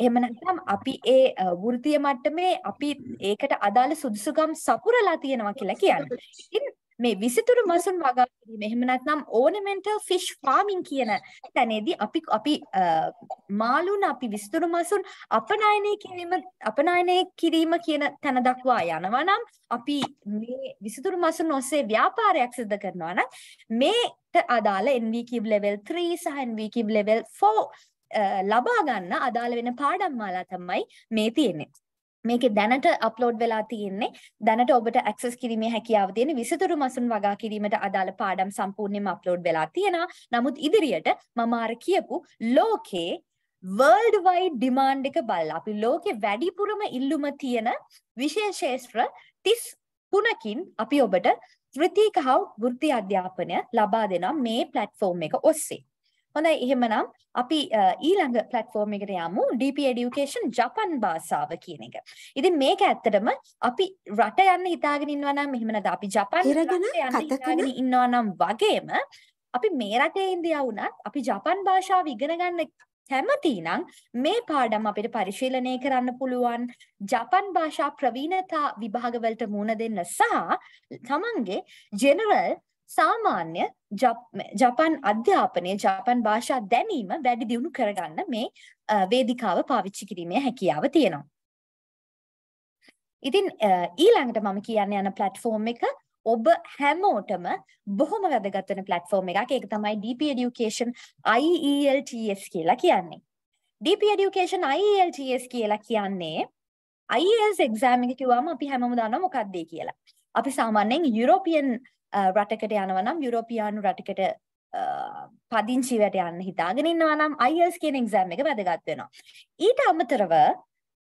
එහෙම නැත්නම් අපි ඒ වෘත්තීය මට්ටමේ අපි ඒකට අදාළ සුදුසුකම් සපුරලා තියෙනවා කියලා කියන්නේ. ඉතින් මේ විසිතුරු මසුන් වගා කිරීම එහෙම නැත්නම් ornamental fish farming කියන තැනේදී අපි අපි මාළුන් අපි විසිතුරු මසුන් අපනයනය කිරීම අපනයනය කිරීම කියන තැන දක්වා යනවා නම් අපි මේ විසිතුරු මසුන් ඔස්සේ ව්‍යාපාරයක් සිදු කරනවා නම් මේට අදාළ NVQ level 3 සහ NVQ level 4 ලබා ගන්න අදාළ වෙන පාඩම් මාලා තමයි මේ තියෙන්නේ. මේකේ දැනට අප්ලෝඩ් වෙලා තියෙන්නේ දැනට ඔබට ඇක්සස් කිරීමේ හැකියාව තියෙන විසිතුරු මසුන් වගා කිරීමට අදාළ පාඩම් සම්පූර්ණයෙන්ම අප්ලෝඩ් වෙලා තියෙනවා. නමුත් ඉදිරියට මම අර කියපු ලෝකේ වර්ල්ඩ් වයිඩ් ඩිමාන්ඩ් එක බලලා අපි ලෝකේ වැඩිපුරම ඉල්ලුම තියෙන විශේෂ ශාස්ත්‍ර 33කින් අපි ඔබට ත්‍රිතීක හා වෘත්ති අධ්‍යාපනය ලබා දෙනවා මේ ප්ලැට්ෆෝම් එක ඔස්සේ. හොඳයි. එහෙමනම් අපි ඊළඟ platform එකට යමු. DP education ජපන් භාෂාව කියන එක. ඉතින් මේක ඇත්තටම අපි රට යන්න හිතාගෙන ඉන්නවා නම් එහෙම නැත්නම් අපි ජපන් රට යන්න ඉන්නවා නම් වගේම අපි මේ රටේ ඉඳියා වුණත් අපි ජපන් භාෂාව ඉගෙන ගන්න කැමති නම් මේ පාඩම් අපිට පරිශීලනය කරන්න පුළුවන්. ජපන් භාෂා ප්‍රවීණතා විභාගවලට මුහුණ දෙන්න සහ තමන්ගේ ජෙනරල් සාමාන්‍ය ජපන් අධ්‍යාපනය ජපන් භාෂා දැනීම වැඩි දියුණු කරගන්න මේ වේදිකාව පාවිච්චි කිරීමේ හැකියාව තියෙනවා. ඉතින් ඊළඟට මම කියන්න යන ප්ලැට්ෆෝම් එක ඔබ හැමෝටම බොහොම වැදගත් වෙන ප්ලැට්ෆෝම් එකක්. ඒක තමයි DP Education IELTS කියලා කියන්නේ. DP Education IELTS කියලා කියන්නේ IELTS exam එක කිව්වම අපි හැමෝම දන්නවා මොකක්ද කියලා. අපි සාමාන්‍යයෙන් යුරෝපියන් රටකට යනවා නම් යුරෝපියානු රටකට පදිංචිවට යන්න හිතාගෙන ඉන්නවා නම් IELTS කියන එක්සෑම් එක වැදගත් වෙනවා. ඊට අමතරව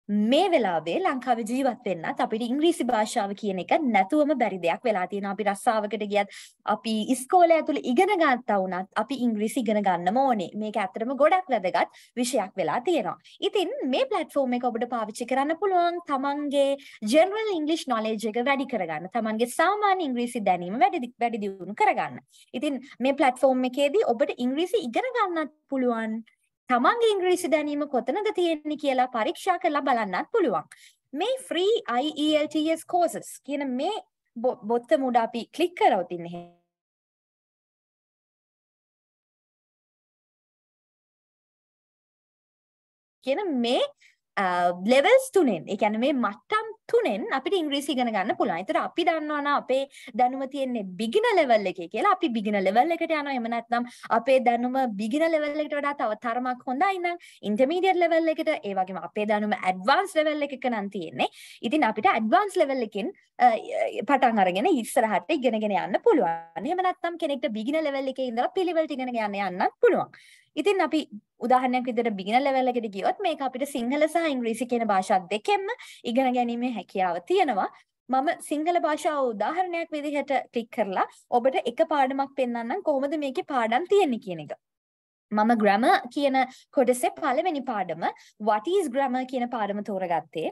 මේ වෙලාවේ ලංකාවේ ජීවත් වෙන්නත් අපිට ඉංග්‍රීසි භාෂාව කියන එක නැතුවම බැරි දෙයක් වෙලා තියෙනවා. අපි රස්සාවකට ගියත් අපි ඉස්කෝලේ ඇතුළේ ඉගෙන ගන්නා වුණත් අපි ඉංග්‍රීසි ඉගෙන ගන්නම ඕනේ. මේක ඇත්තටම ගොඩක් වැදගත් විෂයක් වෙලා තියෙනවා. ඉතින් මේ platform එක ඔබට පාවිච්චි කරන්න පුළුවන් තමන්ගේ general english knowledge එක වැඩි කරගන්න. තමන්ගේ සාමාන්‍ය ඉංග්‍රීසි දැනීම වැඩි වැඩි දියුණු කරගන්න. ඉතින් මේ platform එකේදී ඔබට ඉංග්‍රීසි ඉගෙන ගන්නත් පුළුවන්. තමන්ගේ ඉංග්‍රීසි දැනීම කොතනද තියෙන්නේ කියලා පරීක්ෂා කරලා බලන්නත් පුළුවන්. මේ free IELTS courses කියන මේ බොත්තම උඩ අපි ක්ලික් කරවොත් ඉන්නේ කියන මේ ලෙවල්ස් තුනෙන් ඒ කියන්නේ මේ මට්ටම් තුනෙන් අපිට ඉංග්‍රීසි ඉගෙන ගන්න පුළුවන්. ඒතර අපි දන්නවා නම් අපේ දැනුම තියෙන්නේ බිගිනර් ලෙවල් එකේ කියලා අපි බිගිනර් ලෙවල් එකට යනවා. එහෙම නැත්නම් අපේ දැනුම බිගිනර් ලෙවල් එකට වඩා තව තරමක් හොඳයි නම් ඉන්ටර්මීඩියට් ලෙවල් එකට ඒ වගේම අපේ දැනුම ඇඩ්වාන්ස් ලෙවල් එකක නම් තියෙන්නේ. ඉතින් අපිට ඇඩ්වාන්ස් ලෙවල් එකෙන් අ, පටන් අරගෙන ඉස්සරහට ඉගෙනගෙන යන්න පුළුවන්. එහෙම නැත්නම් කෙනෙක්ට බිගිනර් ලෙවල් එකේ ඉඳලා පිළිවෙලට ඉගෙනගෙන යන්න යන්නත් පුළුවන්. ඉතින් අපි උදාහරණයක් විදිහට බිගිනර් ලෙවල් එකට ගියොත් මේක අපිට සිංහල සහ ඉංග්‍රීසි කියන භාෂා දෙකෙන්ම ඉගෙන ගැනීමේ හැකියාව තියෙනවා. මම සිංහල භාෂාව උදාහරණයක් විදිහට ක්ලික් කරලා ඔබට එක පාඩමක් පෙන්වන්නම් කොහොමද මේකේ පාඩම් තියෙන්නේ කියන එක. මම grammar කියන කොටසේ පළවෙනි පාඩම what is grammar කියන පාඩම තෝරගත්තේ.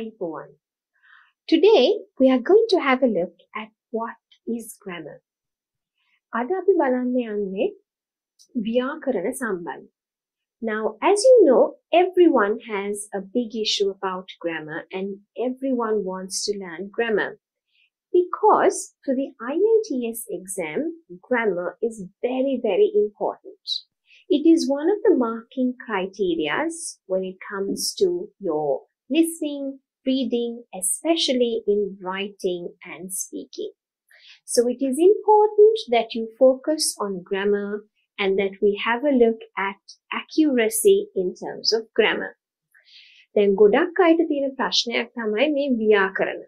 I1. Today, we are going to have a look at what is grammar. අද අපි බලන්න යන්නේ ව්‍යාකරණ සම්බන්ධ. Now, as you know, everyone has a big issue about grammar and everyone wants to learn grammar. Because for the IELTS exam, grammar is very, very important. It is one of the marking criterias when it comes to your listening, reading, especially in writing and speaking. So it is important that you focus on grammar and that we have a look at accuracy in terms of grammar. දැන් ගොඩක් අයට තියෙන ප්‍රශ්නයක් තමයි මේ ව්‍යාකරණ.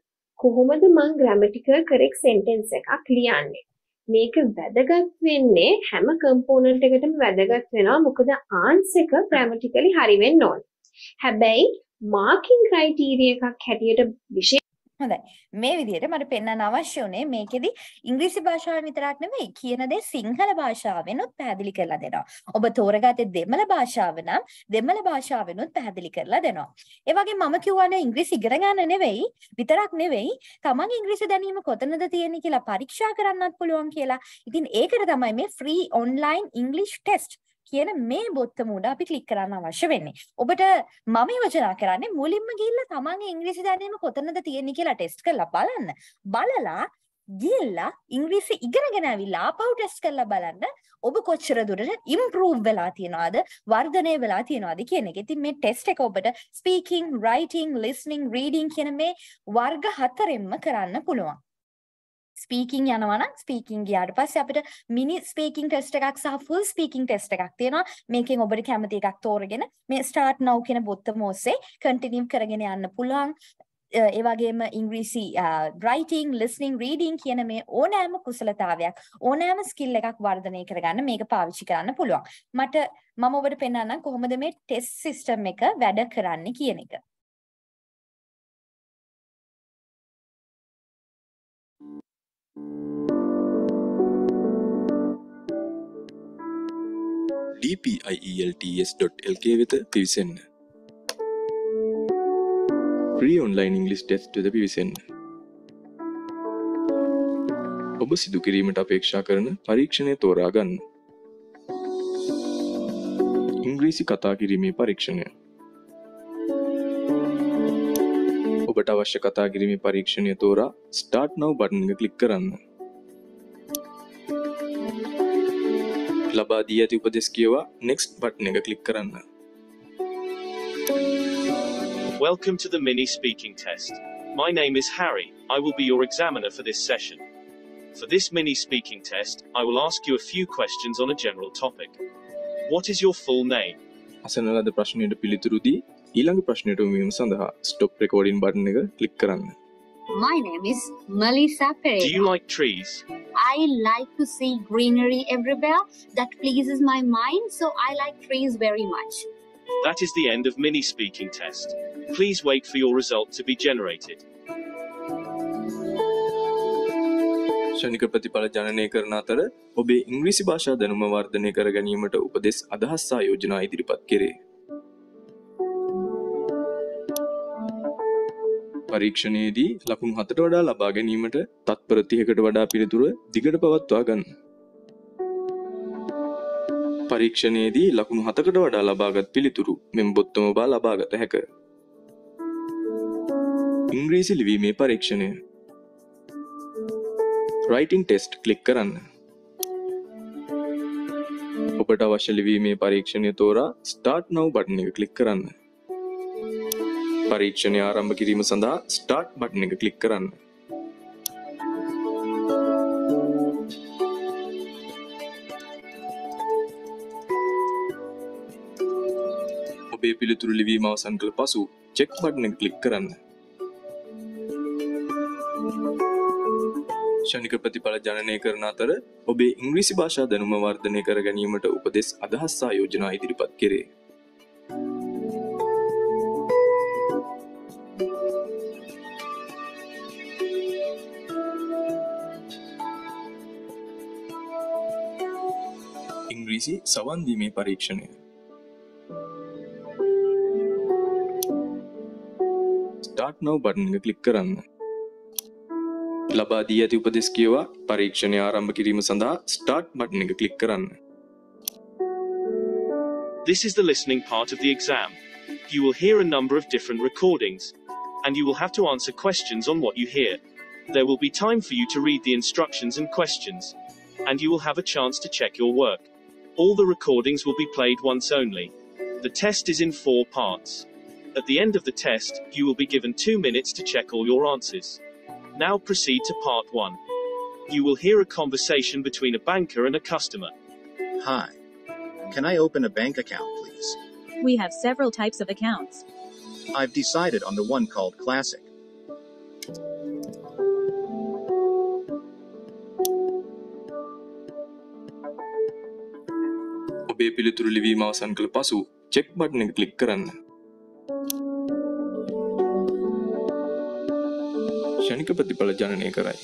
කොහොමද මං grammatical correct sentence එකක් ලියන්නේ? මේක වැදගත් වෙන්නේ හැම component එකටම වැදගත් වෙනවා මොකද answer එක grammatically හරි වෙන්න ඕනේ. හැබැයි marking criteria එකක් හැටියට විශේෂ හොඳයි. මේ විදිහට මට පෙන්වන්න අවශ්‍ය උනේ මේකෙදි ඉංග්‍රීසි භාෂාවෙන් විතරක් නෙමෙයි කියන දේ සිංහල භාෂාවෙනුත් පැහැදිලි කරලා දෙනවා. ඔබ තෝරගත්තේ දෙමළ භාෂාව නම් දෙමළ භාෂාවෙනුත් පැහැදිලි කරලා දෙනවා. ඒ වගේම මම කියවනේ ඉංග්‍රීසි ඉගෙන ගන්න නෙවෙයි විතරක් නෙවෙයි තමන්ගේ ඉංග්‍රීසි දැනීම කොතනද තියෙන්නේ කියලා පරීක්ෂා කරන්නත් පුළුවන් කියලා. ඉතින් ඒකට තමයි මේ free online english test කියන මේ බොත්තම උඩ අපි ක්ලික් කරන්න අවශ්‍ය වෙන්නේ. ඔබට මම යෝජනා කරන්නේ මුලින්ම ගිහිල්ලා තමන්ගේ ඉංග්‍රීසි දැනීම කොතනද තියෙන්නේ කියලා ටෙස්ට් කරලා බලන්න. බලලා ගිහිල්ලා ඉංග්‍රීසි ඉගෙනගෙන ඇවිල්ලා ආපහු ටෙස්ට් කරලා බලන්න ඔබ කොච්චර දුරට ඉම්ප්‍රූව් වෙලා තියෙනවද වර්ධනය වෙලා තියෙනවද කියන එක. ඉතින් මේ ටෙස්ට් එක ඔබට ස්පීකින්, රයිටින්, ලිස්නින්, රීඩින් කියන මේ වර්ග හතරෙන්ම කරන්න පුළුවන්. ස්පීකින් යනවා නම් ස්පීකින් ගියාට පස්සේ අපිට මිනි ස්පීකින් ටෙස්ට් එකක් සහ ෆුල් ස්පීකින් ටෙස්ට් එකක් තියෙනවා. මේකෙන් ඔබට කැමති එකක් තෝරගෙන මේ start now කියන බොත්තම ඔස්සේ කන්ටිනියු කරගෙන යන්න පුළුවන්. ඒ වගේම ඉංග්‍රීසි රයිටිං, ලිස්නින්, රීඩින් කියන මේ ඕනෑම කුසලතාවයක් ඕනෑම ස්කිල් එකක් වර්ධනය කරගන්න මේක පාවිච්චි කරන්න පුළුවන්. මට මම ඔබට පෙන්වන්නම් කොහොමද මේ ටෙස්ට් සිස්ටම් එක වැඩ කරන්නේ කියන එක. dpielts.lk වෙත පිවිසන්න. ්‍රී ඔන්ලයින් ඉංගලිස් ටෙස්ට ද පිවිසන්න. ඔබ සිදු කිරීමට අපේක්ෂා කරන පරීක්ෂණය තෝරා ගන්න. ඉංග්‍රීසි කතා කිරීමේ පරීක්ෂණය. ඔබට අවශ්‍ය කතා කිරීමේ පරීක්ෂණය තෝරා ස්ටාර්ට් නව් බටන් එක ක්ලික් කරන්න. ලබා දී ඇති උපදෙස් කියවා නෙක්ස්ට් බට්න එක ක්ලික් කරන්න. Welcome to the mini speaking test. My name is Harry. I will be your examiner for this session. For this mini speaking test, I will ask you a few questions on a general topic. What is your full name? අසන ලද ප්‍රශ්නයට පිළිතුරුදී ඊළඟ ප්‍රශ්නයට වීම සඳහා ස්ටොප් රෙකෝඩින් බටන එක ක්ලික් කරන්න. My name is Melissa Pereira. Do you like trees? I like to see greenery everywhere. That pleases my mind, so I like trees very much. That is the end of mini speaking test. Please wait for your result to be generated. ෂණික ප්‍රතිඵල ජනනය කරන අතර ඔබේ ඉංග්‍රීසි භාෂා දැනුම වර්ධනය කර ගැනීමට උපදෙස් අදහස් සහ යෝජනා ඉදිරිපත් කෙරේ. පරීක්ෂණයේදී ලකුණු හතට වඩා ලබා ගැනීමට තත්පර 30කට වඩා පිළිතුර දිගට පවත්වා ගන්න. පරීක්ෂණයේදී ලකුණු හතකට වඩා ලබාගත් පිළිතුරු මෙම බොත්තම බා ලබාගත හැක. ඉංග්‍රීසි ලිවීමේ පරීක්ෂණය රයිටිං ටෙස්ට් ක්ලික් කරන්න. ඔබට අවශ්‍ය ලිවීමේ පරීක්ෂණය තෝරා ස්ටාර්ට් නව් බටන් එක ක්ලික් කරන්න. පරීක්ෂණය ආරම්භ කිරීම සඳහා ස්ටාර්ට් බටන් එක ක්ලික් කරන්න. ඔබේ පිළිතුරු ලිවීම අවසන් කළ පසු චෙක් බටන් එක ක්ලික් කරන්න. ෂණික ප්‍රතිඵල ජනනය කරන අතර ඔබේ ඉංග්‍රීසි භාෂා දැනුම වර්ධනය කර ගැනීමට උපදෙස් අදහස් සහ යෝජනා ඉදිරිපත් කෙරේ. ඉංග්‍රීසි සවන් දීමේ පරීක්ෂණය ස්ටාර්ට් නව් බටන් එක ක්ලික් කරන්න. ලබා දී ඇති උපදෙස් කියවා පරීක්ෂණය ආරම්භ කිරීම සඳහා ස්ටාර්ට් බටන් එක ක්ලික් කරන්න. This is the listening part of the exam. You will hear a number of different recordings, and you will have to answer questions on what you hear. There will be time for you to read the instructions and questions, and you will have a chance to check your work. All the recordings will be played once only. The test is in four parts. At the end of the test, you will be given two minutes to check all your answers. Now proceed to part one. You will hear a conversation between a banker and a customer. Hi. Can I open a bank account, please? We have several types of accounts. I've decided on the one called Classic. ඔබේ පිළිතුරු ලිවීම අවසන් කළ පසු චෙක් බටන් එක ක්ලික් කරන්න. ෂණික ප්‍රතිඵල ජනනය කරයි.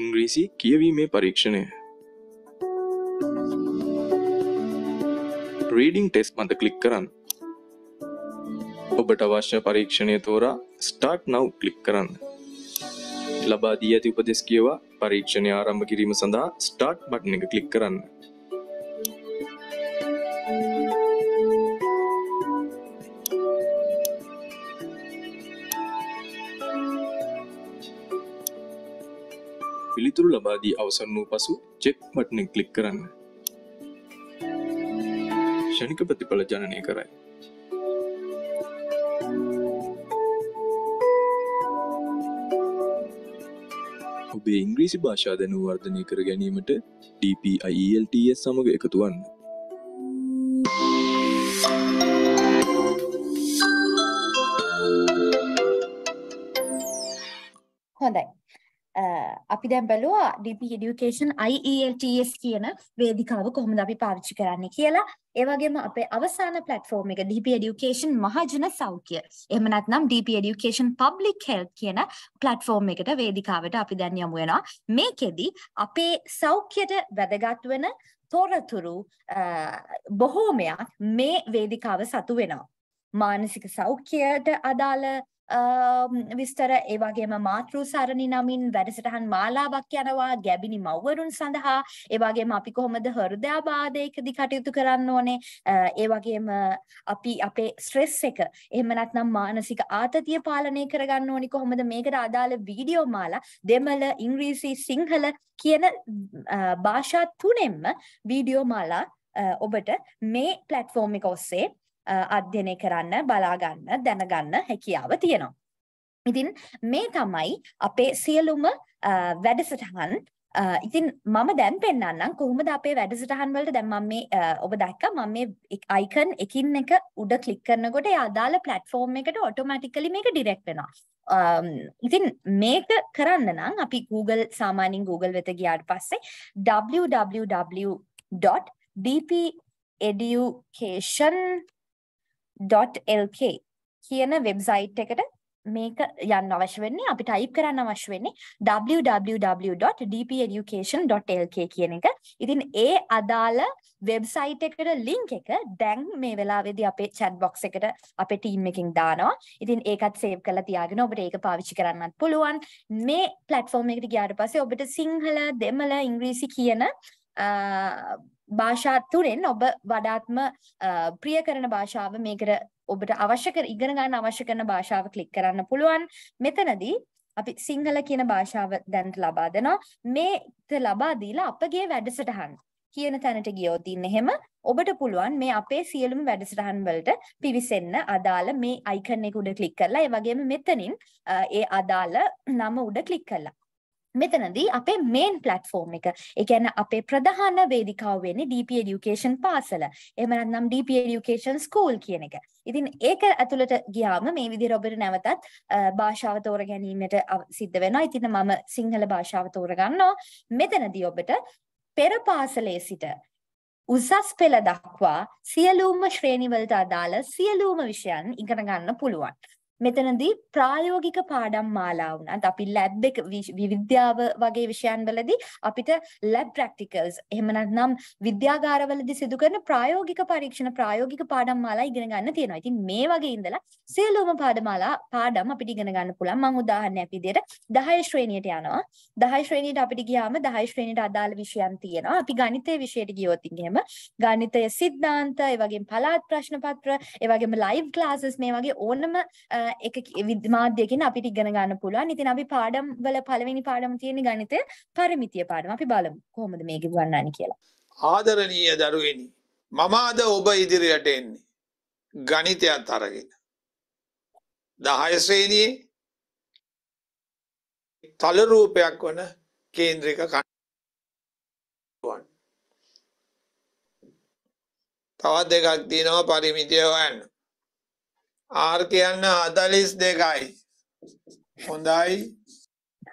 ඉංග්‍රීසි කියවීමේ පරීක්ෂණය රීඩිං ටෙස් මත කලික් කරන්න. ඔබට අවශ්‍ය පරීක්ෂණය තෝරා ස්ටාර්ට් නව් කලික් කරන්න. ලබා දී ඇති උපදෙස් කියවා පරීක්ෂණය ආරම්භ කිරීම සඳහා ස්ටාර්ට් බටන් එක ක්ලික් කරන්න. පිළිතුරු ලබා දී අවසන් වූ පසු චෙක් බටන් එක ක්ලික් කරන්න. ෂණික ප්‍රතිඵල ජනනය කරයි. ඔබේ ඉංග්‍රීසි භාෂා දැනුව වර්ධනය කර ගැනීමට DPIELTS සමඟ එකතු වන්න. හොඳයි. අ, අපි දැන් බැලුවා DP Education IELTS කියන වේදිකාව කොහොමද අපි පාවිච්චි කරන්නේ කියලා. ඒ වගේම අපේ අවසාන platform එක DP Education මහජන සෞඛ්‍ය. එහෙම නැත්නම් DP Education Public Health කියන platform එකට වේදිකාවට අපි දැන් යමු වෙනවා. මේකෙදි අපේ සෞඛ්‍යයට වැදගත් වෙන තොරතුරු අ, බොහෝමයක් මේ වේදිකාව සතු වෙනවා. මානසික සෞඛ්‍යයට අදාළ අ, විස්තර ඒ වගේම මාතෘ සරණි නමින් වැඩසටහන් මාලාවක් යනවා. ගැබිනි මව්වරුන් සඳහා ඒ වගේම අපි කොහොමද හෘදයාබාධයකදී කටයුතු කරන්න ඕනේ? අ, ඒ වගේම අපි අපේ ස්ට්‍රෙස් එක එහෙම නැත්නම් මානසික ආතතිය පාලනය කරගන්න ඕනි. කොහොමද මේකට අදාළ වීඩියෝ මාලා දෙමළ ඉංග්‍රීසි සිංහල කියන අ, භාෂා තුනෙන්ම වීඩියෝ මාලා අ, ඔබට මේ ප්ලැට්ෆෝම් එක ඔස්සේ අ, අධ්‍යයනය කරන්න බලාගන්න දැනගන්න හැකියාව තියෙනවා. ඉතින් මේ තමයි අපේ සියලුම අ, වැඩසටහන් අ, ඉතින් මම දැන් පෙන්වන්නම් කොහොමද අපේ වැඩසටහන් වලට දැන් මම මේ අ, ඔබ දැක්කා මම මේ අයිකන් එකින් එක උඩ ක්ලික් කරනකොට ඒ අදාළ platform එකට automatically මේක direct වෙනවා. um, ඉතින් මේක කරන්න නම් අපි Google සාමාන්‍යයෙන් Google වෙත ගියාට පස්සේ www.dpeducation.lk කියන වෙබ්සයිට් එකට මේක යන්න අවශ්‍ය වෙන්නේ අපි ටයිප් කරන්න අවශ්‍ය වෙන්නේ www.dpeducation.lk කියන එක. ඉතින් ඒ අදාළ වෙබ්සයිට් එකට ලින්ක් එක දැන් මේ වෙලාවේදී අපේ chat box එකට අපේ ටීම් එකකින් දානවා. ඉතින් ඒකත් සේව් කරලා තියාගෙන ඔබට ඒක පාවිච්චි කරන්නත් පුළුවන්. මේ platform එකට ගියාට පස්සේ ඔබට සිංහල, දෙමළ, ඉංග්‍රීසි කියන භාෂා තුනෙන් ඔබ වඩාත්ම ප්‍රිය කරන භාෂාව මේකට ඔබට අවශ්‍ය කර ඉගෙන ගන්න අවශ්‍ය කරන භාෂාව ක්ලික් කරන්න පුළුවන්. මෙතනදී අපි සිංහල කියන භාෂාව දැනට ලබා දෙනවා. මේක ලබා දීලා අපගේ වැඩසටහන් කියන තැනට ගියොත් ඉන්න එහෙම ඔබට පුළුවන් මේ අපේ සියලුම වැඩසටහන් වලට පිවිසෙන්න අදාළ මේ අයිකන් එක උඩ ක්ලික් කරලා ඒ වගේම මෙතනින් ඒ අදාළ නම උඩ ක්ලික් කරලා මෙතනදී අපේ මේන් ප්ලට්ෆෝම් එක. ඒ කියන්නේ අපේ ප්‍රධාන වේදිකාව වෙන්නේ DP Education පාසල. එහෙම නැත්නම් DP Education School කියන එක. ඉතින් ඒක ඇතුළට ගියාම මේ විදිහට ඔබට නැවතත් භාෂාව තෝර ගැනීමට සිද්ධ වෙනවා. ඉතින් මම සිංහල භාෂාව තෝරගන්නවා. මෙතනදී ඔබට පෙර පාසලේ සිට උසස් පෙළ දක්වා සියලුම ශ්‍රේණිවලට අදාළ සියලුම විෂයන් ඉගෙන ගන්න පුළුවන්. මෙතනදී ප්‍රායෝගික පාඩම් මාලා වුණත් අපි ලැබ් එක විද්‍යාව වගේ විෂයන් වලදී අපිට ලැබ් ප්‍රැක්ටිකල්ස් එහෙම නැත්නම් විද්‍යාගාරවලදී සිදු කරන ප්‍රායෝගික පරීක්ෂණ ප්‍රායෝගික පාඩම් මාලා ඉගෙන ගන්න තියෙනවා. ඉතින් මේ වගේ ඉඳලා සියලුම පාඩමාලා පාඩම් අපිට ඉගෙන ගන්න පුළුවන්. මම උදාහරණයක් විදිහට 10 ශ්‍රේණියට යනවා. 10 ශ්‍රේණියට අපිට ගියාම 10 ශ්‍රේණියට අදාළ විෂයන් තියෙනවා. අපි ගණිතයේ විෂයට ගියොත් එහෙම ගණිතය සිද්ධාන්ත, ඒ වගේම පළාත් ප්‍රශ්න පත්‍ර, ඒ වගේම ලයිව් ක්ලාසස් මේ වගේ ඕනම එක මාධ්‍යකින් අපිට ඉගෙන ගන්න පුළුවන්. ඉතින් අපි පාඩම් වල පළවෙනි පාඩම තියෙන්නේ ගණිතය පරිමිතිය පාඩම. අපි බලමු කොහොමද මේක ගන්නන්නේ කියලා. ආදරණීය දරුවෙනි මම අද ඔබ ඉදිරියට එන්නේ ගණිතයත් අරගෙන. 10 ශ්‍රේණියේ තල රූපයක් වන කේන්ද්‍රික කණ්ඩුවන්. තවත් දෙකක් තියෙනවා පරිමිතිය හොයන්න. ආර් කියන්න හතලිස් දෙකයි. හොඳයි.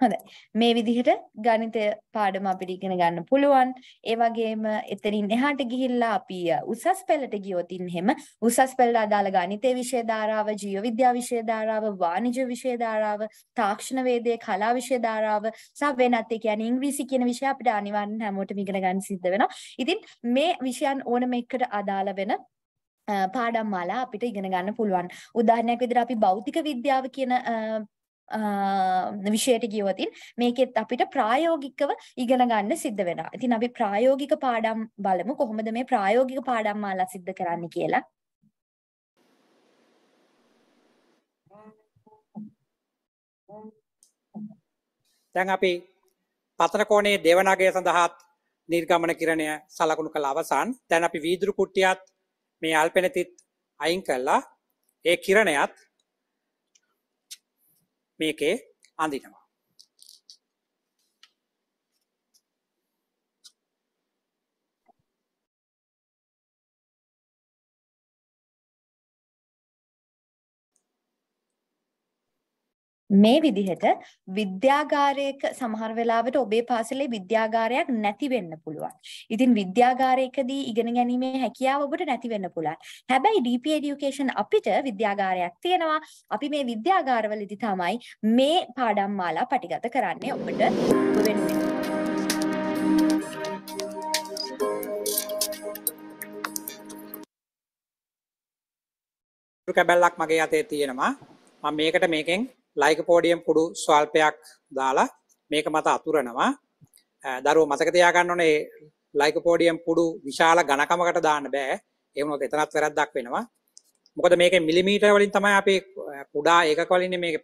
හොඳයි. මේ විදිහට ගණිතය පාඩම අපිට ඉගෙන ගන්න පුළුවන්. ඒ වගේම එතනින් එහාට ගිහිල්ලා අපි උසස් පෙළට ගියොත් එහෙම උසස් පෙළට අදාළ ගණිතයේ විෂය ධාරාව, ජීව විද්‍යා විෂය ධාරාව, වාණිජ්‍ය විෂය ධාරාව, තාක්ෂණ වේදයේ කලා විෂය ධාරාව සහ වෙනත් ඒ කියන්නේ ඉංග්‍රීසි කියන විෂය අපිට අනිවාර්යෙන් හැමෝටම ඉගෙන ගන්න සිද්ධ වෙනවා. ඉතින් මේ විෂයන් ඕනම එකට අදාළ වෙන පාඩම් මාලා අපිට ඉගෙන ගන්න පුළුවන්. උදාහරණයක් විදිහට අපි භෞතික විද්‍යාව කියන විෂයට ගියොතින් මේකෙත් අපිට ප්‍රායෝගිකව ඉගෙන ගන්න සිද්ධ වෙනවා. ඉතින් අපි ප්‍රායෝගික පාඩම් බලමු කොහොමද මේ ප්‍රායෝගික පාඩම් මාලා සිද්ධ කරන්න කියලා. දැන් අපි පතන කෝණයේ දේවනාගය සඳහාත් නිර්ගමන කිරණය සලකුණු කළ අවසන්. දැන් අපි වීදුරු කුට්ටියත් මේ අල්පෙනතිත් අයින් කළා ඒ කිරණයත් මේකේ අඳිනවා. මේ විදිහට විද්‍යාගාරයක සමහර වෙලාවට ඔබේ පාසලේ විද්‍යාගාරයක් නැති වෙන්න පුළුවන්. ඉතින් විද්‍යාගාරයකදී ඉගෙන ගැනීමේ හැකියාව ඔබට නැති වෙන්න පුළුවන්. හැබැයි DP education අපිට විද්‍යාගාරයක් තියෙනවා. අපි මේ විද්‍යාගාරවලදී තමයි මේ පාඩම් මාලා පටිගත කරන්නේ ඔබට ඔබ වෙනුවෙන්. කැබැල්ලක් මගේ අතේ තියෙනවා. මම මේකට මේකෙන් ලයිකපෝඩියම් කුඩු ස්වල්පයක් දාලා මේක මත අතුරනවා. දරුවෝ මතක තියාගන්න ඕනේ ලයිකපෝඩියම් කුඩු විශාල ඝනකමකට දාන්න බෑ. ඒ වුණොත් එතනත් වැරද්දක් වෙනවා. මොකද මේකේ මිලිමීටර වලින් තමයි අපි කුඩා ඒකක වලින් මේක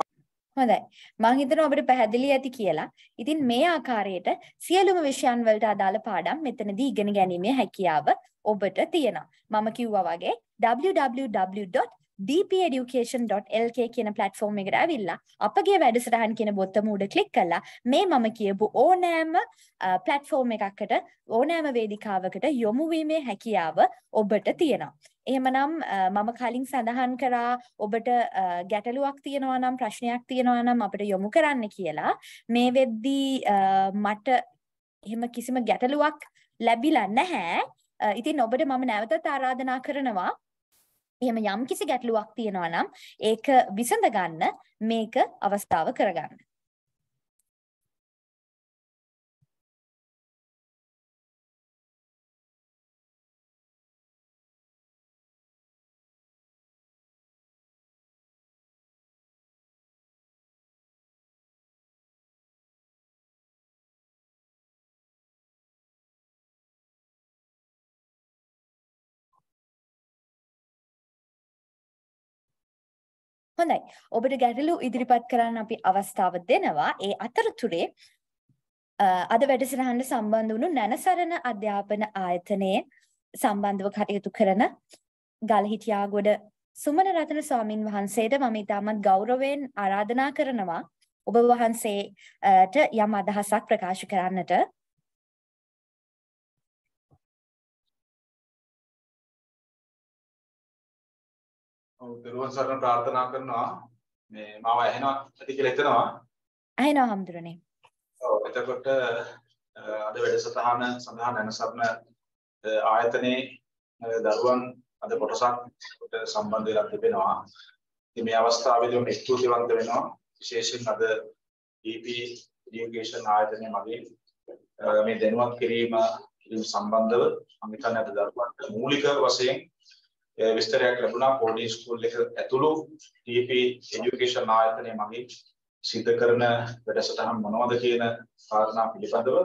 හොඳයි. මම හිතනවා ඔබට පැහැදිලි ඇති කියලා. ඉතින් මේ ආකාරයට සියලුම විෂයන් වලට අදාළ පාඩම් මෙතනදී ඉගෙන ගැනීමේ හැකියාව ඔබට තියෙනවා. මම කිව්වා වගේ www. dpeducation.lk කියන platform එකට ඇවිල්ලා අපගේ වැඩසටහන් කියන බොත්තම උඩ ක්ලික් කළා මේ මම කියපු ඕනෑම platform එකකට ඕනෑම වේදිකාවකට යොමු වීමේ හැකියාව ඔබට තියෙනවා. එහෙමනම් මම කලින් සඳහන් කරා ඔබට ගැටලුවක් තියෙනවා නම් ප්‍රශ්නයක් තියෙනවා නම් අපිට යොමු කරන්න කියලා. මේ වෙද්දී මට එහෙම කිසිම ගැටලුවක් ලැබිලා නැහැ. ඉතින් ඔබට මම නැවතත් ආරාධනා කරනවා එහෙම යම්කිසි ගැටලුවක් තියෙනවා නම් ඒක විසඳ ගන්න මේක අවස්ථාව කරගන්න. හොඳයි. ඔබට ගැටලු ඉදිරිපත් කරන්න අපි අවස්ථාව දෙනවා. ඒ අතරතුරේ අ, අද වැඩසටහනට සම්බන්ධ වුණු නැනසරණ අධ්‍යාපන ආයතනයේ සම්බන්ධව කටයුතු කරන ගල්හිටියාගොඩ සුමන රතන ස්වාමින් වහන්සේට මම ඉතාමත් ගෞරවයෙන් ආරාධනා කරනවා ඔබ වහන්සේට යම් අදහසක් ප්‍රකාශ කරන්නට දරුවන් සරණ ප්‍රාර්ථනා කරනවා මේ මාව ඇහෙනවා ඇති කියලා හිතනවා. අහිනවා හම්දුරනේ. ඔව් එතකොට අද වැඩසටහන සඳහා නැනසරණ ආයතනයේ දරුවන් අද කොටසක් සම්බන්ධ වෙලා තිබෙනවා. ඉතින් මේ අවස්ථාවේදී මම ස්තුතිවන්ත වෙනවා විශේෂයෙන් අද EP education ආයතනය මගින් අ, මේ දැනුවත් කිරීම සම්බන්ධව මම හිතන්නේ අද දරුවන්ට මූලික වශයෙන් විස්තරයක් ලැබුණා. පොඩි ස්කූල් එක ඇතුළු TP education ආයතනය මගින් සිද්ධ කරන වැඩසටහන් මොනවද කියන කාරණා පිළිබඳව.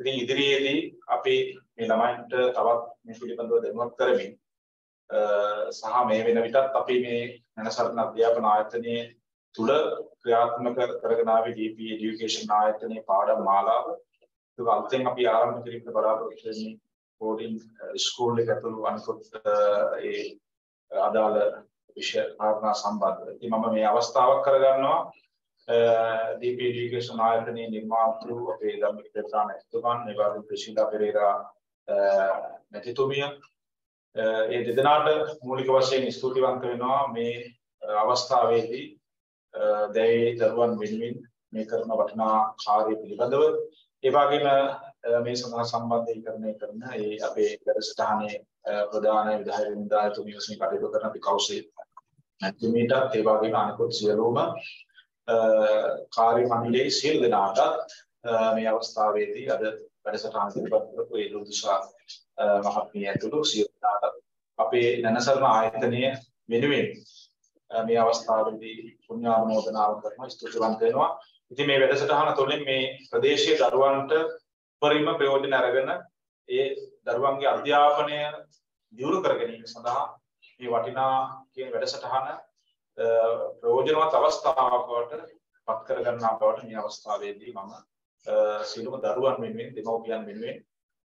ඉතින් ඉදිරියේදී අපි මේ ළමයින්ට තවත් මේ පිළිබඳව දැනුවත් කරමින් අ, සහ මේ වෙන විටත් අපි මේ නැනසරණ අධ්‍යාපන ආයතනයේ තුල ක්‍රියාත්මක කරගෙන ආවේ DP education ආයතනයේ පාඩම් මාලාව. ඒක අලුතෙන් අපි ආරම්භ කිරීමට බලාපොරොත්තු වෙන්නේ බෝඩින් ස්කූල් uh, එක ඇතුළු අනිකුත් අ, uh, ඒ uh, අදාළ විෂය කාරණා සම්බන්ධව. ඉතින් මම මේ අවස්ථාවක් කරගන්නවා. DP education ආයතනයේ නිර්මාතෘ අපේ ධම්මික ප්‍රධාන එතුමන් මේ වගේ ප්‍රශීලා පෙරේරා මැතිතුමිය. ඒ දෙදෙනාට මූලික වශයෙන් ස්තුතිවන්ත වෙනවා මේ අවස්ථාවේදී. දැයි දරුවන් වෙනුවෙන් මේ කරන වටිනා කාර්ය පිළිබඳව. ඒ වගේම මේ සඳහා සම්බන්ධීකරණය කරන ඒ අපේ වැඩසටහනේ ප්‍රධාන විධායක නිලධාරීතුමිය වශයෙන් කටයුතු කරන අපි කෞශේ මැතිතුමීටත් ඒ වගේම අනිකුත් සියලුම කාර්ය මණ්ඩලයේ සියලු දෙනාටත් මේ අවස්ථාවේදී අද වැඩසටහන ඉදිරිපත් කරපු ඒ ලුදුසා මහත්මිය ඇතුළු සියලු දෙනාට අපේ නැනසරණ ආයතනය වෙනුවෙන් මේ අවස්ථාවේදී පුණ්‍යානුමෝදනාව කරනවා ස්තුතිවන්ත වෙනවා. ඉතින් මේ වැඩසටහන තුළින් මේ ප්‍රදේශයේ දරුවන්ට උපරිම ප්‍රයෝජන අරගෙන ඒ දරුවන්ගේ අධ්‍යාපනය දියුණු කර ගැනීම සඳහා මේ වටිනා කියන වැඩසටහන ප්‍රයෝජනවත් අවස්ථාවක් බවට පත් කර ගන්නා බවට මේ අවස්ථාවේදී මම සියලුම දරුවන් වෙනුවෙන් දෙමව්පියන් වෙනුවෙන්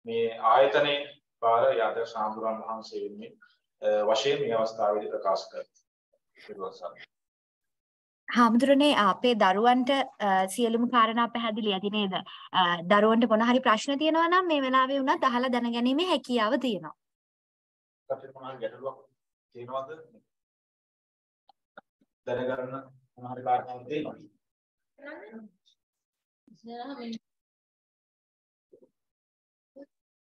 මේ ආයතනයේ පාර යාද සාම්බුරන් වහන්සේ වෙනුවෙන් වශයෙන් මේ අවස්ථාවේදී ප්‍රකාශ කරනවා. හාමුදුරනේ අපේ දරුවන්ට සියලුම කාරණා පැහැදිලි ඇති නේද? දරුවන්ට මොන හරි ප්‍රශ්න තියෙනවා නම් මේ වෙලාවේ වුණත් අහලා දැනගැනීමේ හැකියාව තියෙනවා. අපිට මොනවා ගැටලුවක් තියෙනවද? දැනගන්න මොන හරි කාරණාවක් තියෙනවද?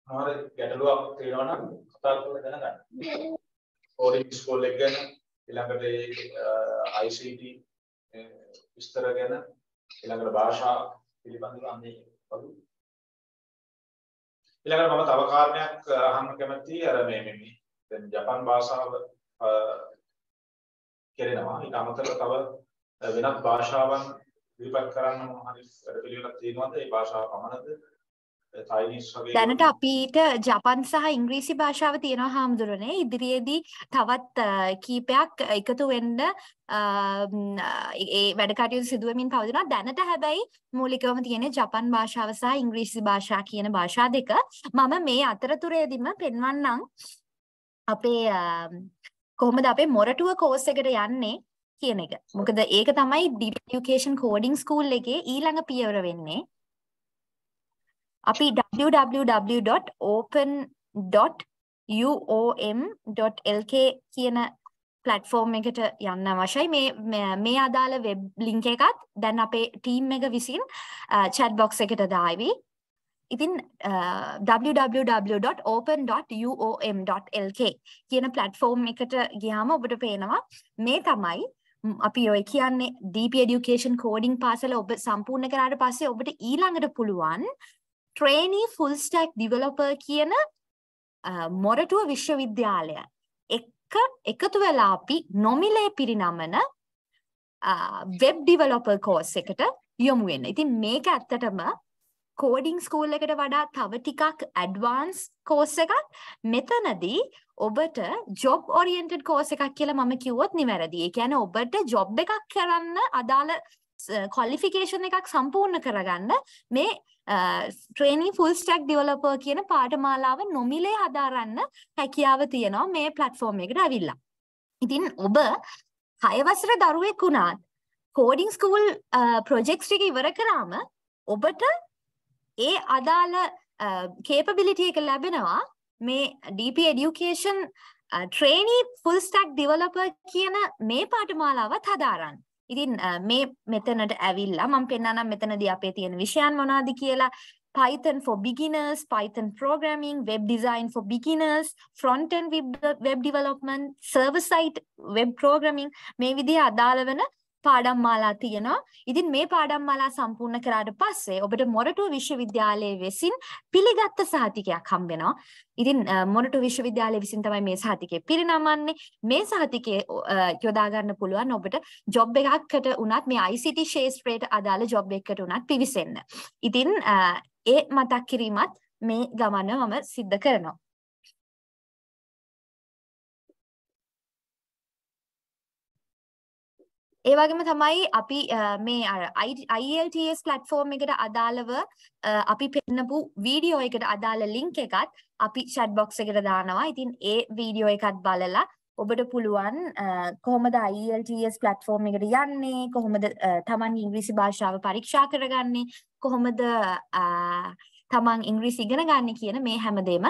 මොනවාරි ගැටලුවක් තියෙනවා නම් කතා කරලා දැනගන්න. ඕරින් ස්කූල් එක ගැන ඊළඟට ඒ ICT විස්තර ගැන ඊළඟට භාෂා පිළිබඳව අන්නේ වගේ ඊළඟට මම තව කාරණයක් අහන්න කැමතියි. අර මේ මේ මේ දැන් ජපන් භාෂාව කෙරෙනවා. ඊට අමතරව තව වෙනත් භාෂාවන් ඉදිරිපත් කරන්න මොන හරි වැඩ පිළිවෙලක් තියෙනවද? ඒ භාෂාව පමණද? චයිනීස් වගේ දැනට අපිට ජපන් සහ ඉංග්‍රීසි භාෂාව තියෙනවා හාමුදුරනේ ඉදිරියේදී තවත් අ, කීපයක් එකතු වෙන්න අ, ම්, ඒ වැඩ කටයුතු සිදු වෙමින් පවතිනවා දැනට හැබැයි මූලිකවම තියෙන්නේ ජපන් භාෂාව සහ ඉංග්‍රීසි භාෂා කියන භාෂා දෙක මම මේ අතරතුරේදීම පෙන්වන්නම් අපේ අ, කොහොමද අපේ මොරටුව කෝස් එකට යන්නේ කියන එක. මොකද ඒක තමයි Deep Education Coding School එකේ ඊළඟ පියවර වෙන්නේ. අපි www.open.uom.lk කියන platform එකට යන්න අවශ්‍යයි මේ මේ- මේ අදාළ web link එකත් දැන් අපේ team එක විසින් chat box එකට දාවි. ඉතින් www.open.uom.lk කියන platform එකට ගියාම ඔබට පේනවා මේ තමයි අපි ඔය කියන්නේ DP education coding පාසල ඔබ සම්පූර්ණ කරාට පස්සේ ඔබට ඊළඟට පුළුවන් trainee full stack developer කියන මොරටුව විශ්වවිද්‍යාලය එක්ක එකතු වෙලා අපි නොමිලේ පිරිනමන වෙබ් ඩිවලොපර් කෝස් එකට යොමු වෙන්න. ඉතින් මේක ඇත්තටම කෝඩිං ස්කූල් එකට වඩා තව ටිකක් ඇඩ්වාන්ස් කෝස් එකක් මෙතනදී ඔබට ජොබ් ඔරියන්ටඩ් කෝස් එකක් කියලා මම කිව්වොත් නිවැරදි. ඒ කියන්නේ ඔබට ජොබ් එකක් කරන්න අදාළ කොලිෆිකේෂන් එකක් සම්පූර්ණ කරගන්න මේ ට්‍රේනින් ෆුල් ස්ටැක් ඩිවලොපර් කියන පාඨමාලාව නොමිලේ හදාරන්න හැකියාව තියෙනවා මේ ප්ලට්ෆෝම් එකට ඇවිල්ලා. ඉතින් ඔබ හය වසර දරුවෙක් වුණාත් කෝඩිං ස්කූල් ප්‍රොජෙක්ට්ස් ටික ඉවර කරාම ඔබට ඒ අදාළ කේපබිලිටි එක ලැබෙනවා මේ DP education trainee full stack developer කියන මේ පාඨමාලාවත් හදාරන්න. ඉතින් මේ මෙතනට ඇවිල්ලා මම පෙන්නනම් මෙතනදී අපේ තියෙන විෂයන් මොනවද කියලා. Python for beginners, Python programming, web design for beginners, front end web, web development, server side web programming. මේ විදිහේ අදාළ වෙන පාඩම් මාලා තියෙනවා. ඉතින් මේ පාඩම් මාලා සම්පූර්ණ කරාට පස්සේ ඔබට මොරටුව විශ්වවිද්‍යාලයේ විසින් පිළිගත්ත සහතිකයක් හම්බ වෙනවා. ඉතින් මොරටුව විශ්වවිද්‍යාලය විසින් තමයි මේ සහතිකය පිරිනමන්නේ. මේ සහතිකය යොදා ගන්න පුළුවන් ඔබට ජොබ් එකකට උනත් මේ ICT ශාස්ත්‍රයට අදාළ ජොබ් එකකට උනත් පිවිසෙන්න. ඉතින් ඒ මතක් කිරීමත් මේ ගමන මම සිද්ධ කරනවා. ඒ වගේම තමයි අපි මේ අර IELTS platform එකට අදාළව අපි පෙන්නපු වීඩියෝ එකට අදාළ link එකත් අපි chat box එකට දානවා. ඉතින් ඒ වීඩියෝ එකත් බලලා ඔබට පුළුවන් කොහොමද IELTS platform එකට යන්නේ කොහොමද තමන්ගේ ඉංග්‍රීසි භාෂාව පරීක්ෂා කරගන්නේ කොහොමද තමන් ඉංග්‍රීසි ඉගෙන ගන්න කියන මේ හැමදේම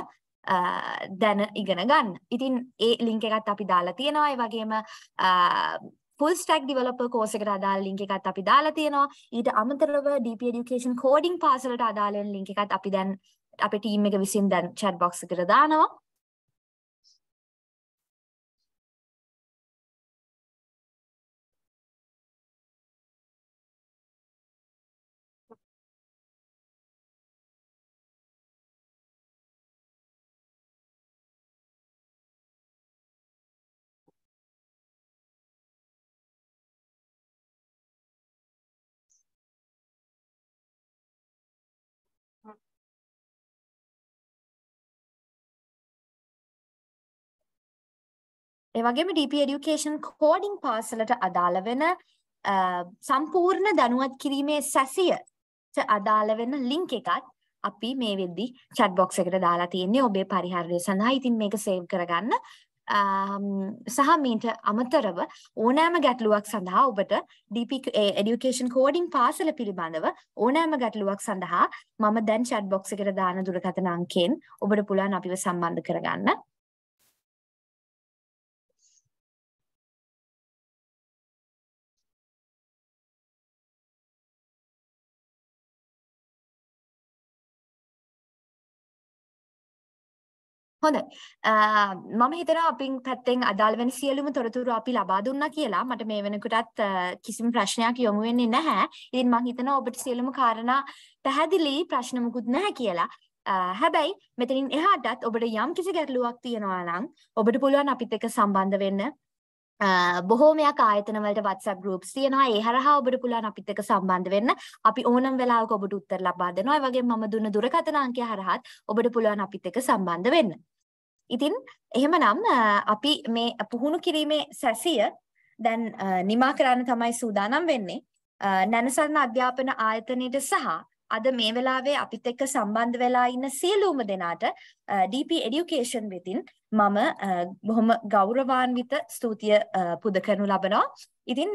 දැන ඉගෙන ගන්න. ඉතින් ඒ link එකත් අපි දාලා තියෙනවා. ඒ වගේම full stack developer course එකට අදාළ link එකත් අපි දාලා තියෙනවා. ඊට අමතරව DP education coding පාසලට අදාළ link එකත් අපි දැන් අපේ team එක විසින් දැන් chat box එකට දානවා. ඒ වගේම DP education coding පාසලට අදාළ වෙන සම්පූර්ණ දැනුවත් කිරීමේ සැසියට අදාළ වෙන link එකත් අපි මේ වෙද්දි chat box එකට දාලා තියෙන්නේ ඔබේ පරිහරණය සඳහා. ඉතින් මේක save කරගන්න. සහ මීට අමතරව ඕනෑම ගැටලුවක් සඳහා ඔබට DP education coding පාසල පිළිබඳව ඕනෑම ගැටලුවක් සඳහා මම දැන් chat box එකට දාන දුරකථන අංකයෙන් ඔබට පුළුවන් අපිව සම්බන්ධ කරගන්න. හොඳයි. මම හිතනවා අපින් පැත්තෙන් අදාළ වෙන සියලුම තොරතුරු අපි ලබා දුන්නා කියලා. මට මේ වෙනකොටත් කිසිම ප්‍රශ්නයක් යොමු වෙන්නේ නැහැ. ඉතින් මම හිතනවා ඔබට සියලුම කාරණා පැහැදිලි ප්‍රශ්න මුකුත් නැහැ කියලා. හැබැයි මෙතනින් එහාටත් ඔබට යම් කිසි ගැටලුවක් තියෙනවා නම් ඔබට පුළුවන් අපිත් එක්ක සම්බන්ධ වෙන්න. බොහෝමයක් ආයතන වලට WhatsApp groups තියෙනවා. ඒ හරහා ඔබට පුළුවන් අපිත් එක්ක සම්බන්ධ වෙන්න. අපි ඕනම වෙලාවක ඔබට උත්තර ලබා දෙනවා. ඒ වගේම මම දුන්න දුරකථන අංකය හරහාත් ඔබට පුළුවන් අපිත් එක්ක සම්බන්ධ වෙන්න. ඉතින් එහෙමනම් අපි මේ පුහුණු කිරීමේ සැසිය දැන් නිමා කරන්න තමයි සූදානම් වෙන්නේ. නැනසරණ අධ්‍යාපන ආයතනයට සහ අද මේ වෙලාවේ අපිත් එක්ක සම්බන්ධ වෙලා ඉන්න සියලුම දෙනාට DP education වෙතින් මම බොහොම ගෞරවාන්විත ස්තුතිය පුද කරනු ලබනවා. ඉතින්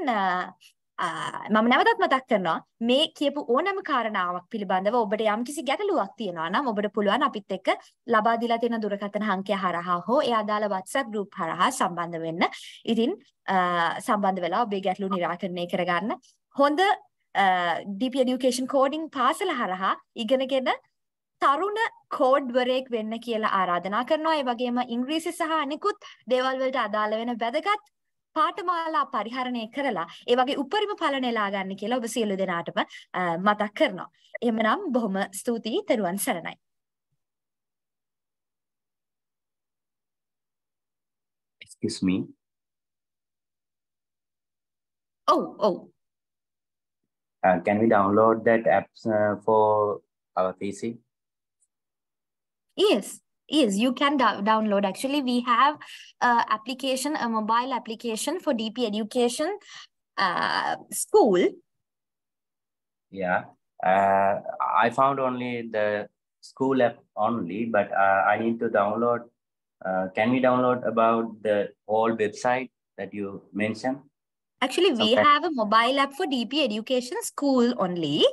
මම නැවතත් මතක් කරනවා මේ කියපු ඕනෑම කාරණාවක් පිළිබඳව ඔබට යම්කිසි ගැටලුවක් තියෙනවා නම් ඔබට පුළුවන් අපිත් එක්ක ලබා දීලා තියෙන දුරකථන අංකය හරහා හෝ ඒ අදාළ WhatsApp group හරහා සම්බන්ධ වෙන්න. ඉතින් සම්බන්ධ වෙලා ඔබේ ගැටලු निराකරණය කරගන්න. හොඳ DP education coding පාසල හරහා ඉගෙනගෙන තරුණ කෝඩ්වරයෙක් වෙන්න කියලා ආරාධනා කරනවා. ඒ වගේම ඉංග්‍රීසි සහ අනිකුත් දේවල් වලට අදාළ වෙන වැදගත් පාඨමාලා පරිහරණය කරලා ඒ වගේ උපරිම ඵල නෙලා ගන්න කියලා ඔබ සියලු දෙනාටම මතක් කරනවා. එහෙමනම් බොහොම ස්තුතියි. තෙරුවන් සරණයි. Excuse me. Oh, oh. Uh, can we download that app uh, for our PC? Yes, yes, you can do download. Actually, we have a application, a mobile application for DP Education uh, School. Yeah. Uh, I found only the school app only, but uh, I need to download. Uh, can we download about the whole website that you mentioned? Actually, we Okay. have a mobile app for DP Education School only,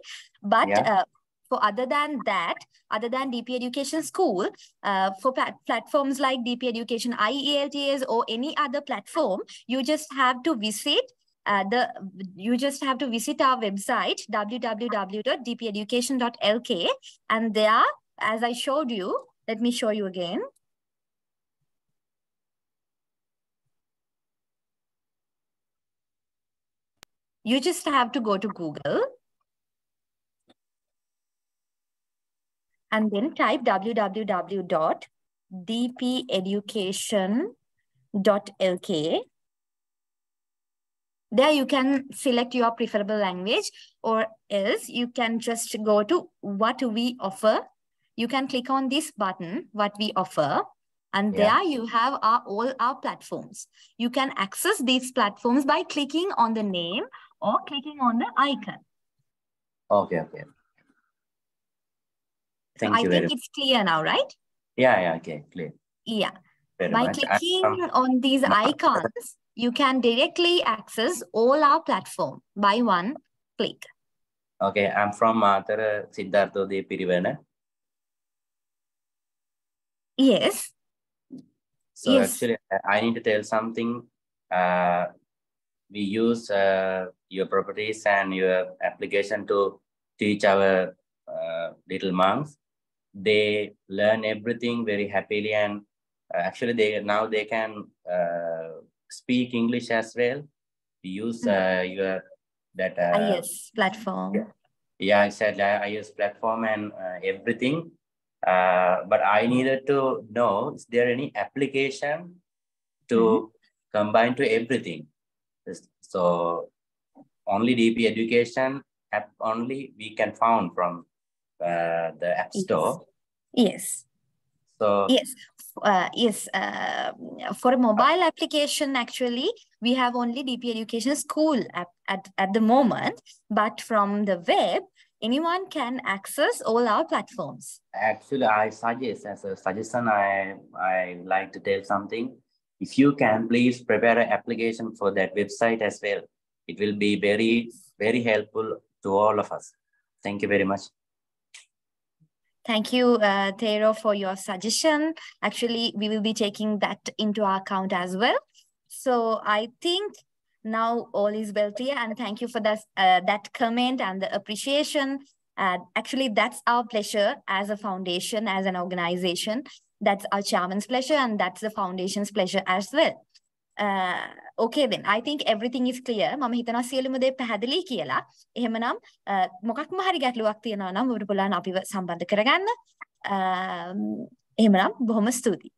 but Yeah. For other than that, other than DP Education School, uh, for plat- platforms like DP Education IELTS or any other platform, you just have to visit uh, the you just have to visit our website www.dpeducation.lk and there, as I showed you, let me show you again. You just have to go to Google and then type www.dpeducation.lk. There you can select your preferable language or else you can just go to what we offer. You can click on this button, what we offer, and Yeah. there you have our, all our platforms. You can access these platforms by clicking on the name or clicking on the icon. Okay, okay. Thank I you think very much. it's clear now, right? Yeah, yeah, okay, clear. Yeah. Very By much. Clicking um, on these icons, you can directly access all our platform by one click. Okay, I'm from Mathara Siddharthodaya Piriwana. Yes. So Yes. actually, I I need to tell something. Uh, we use uh, your properties and your application to teach our uh, little monks. They learn everything very happily, and uh, actually, they now they can uh, speak English as well. Use uh, your that uh, IS platform. yeah, exactly. I, I use platform and uh, everything. Uh, but I needed to know, is there any application to combine to everything? So only DP education app only we can found from uh, the app store. Yes. So Yes. Uh, yes. Uh, for a mobile application, actually, we have only DP Education School app at, at the moment. But from the web, anyone can access all our platforms. Actually, I suggest as a suggestion, I I like to tell something. If you can, please prepare an application for that website as well. It will be very very helpful to all of us. Thank you very much. Thank you, uh, Tero, for your suggestion. Actually, we will be taking that into account as well. So I think now all is well clear, and thank you for that uh, that comment and the appreciation. Uh, actually, that's our pleasure as a foundation, as an organization. That's our chairman's pleasure, and that's the foundation's pleasure as well. Uh, okay then, I think everything is clear. මම හිතනවා සියලුම දේ පැහැදිලි කියලා. එහෙමනම් uh, මොකක්ම හරි ගැටලුවක් තියෙනවා නම් ඔබට පුළුවන් අපිව සම්බන්ධ කරගන්න. Uh, එහෙමනම් බොහොම ස්තුතියි.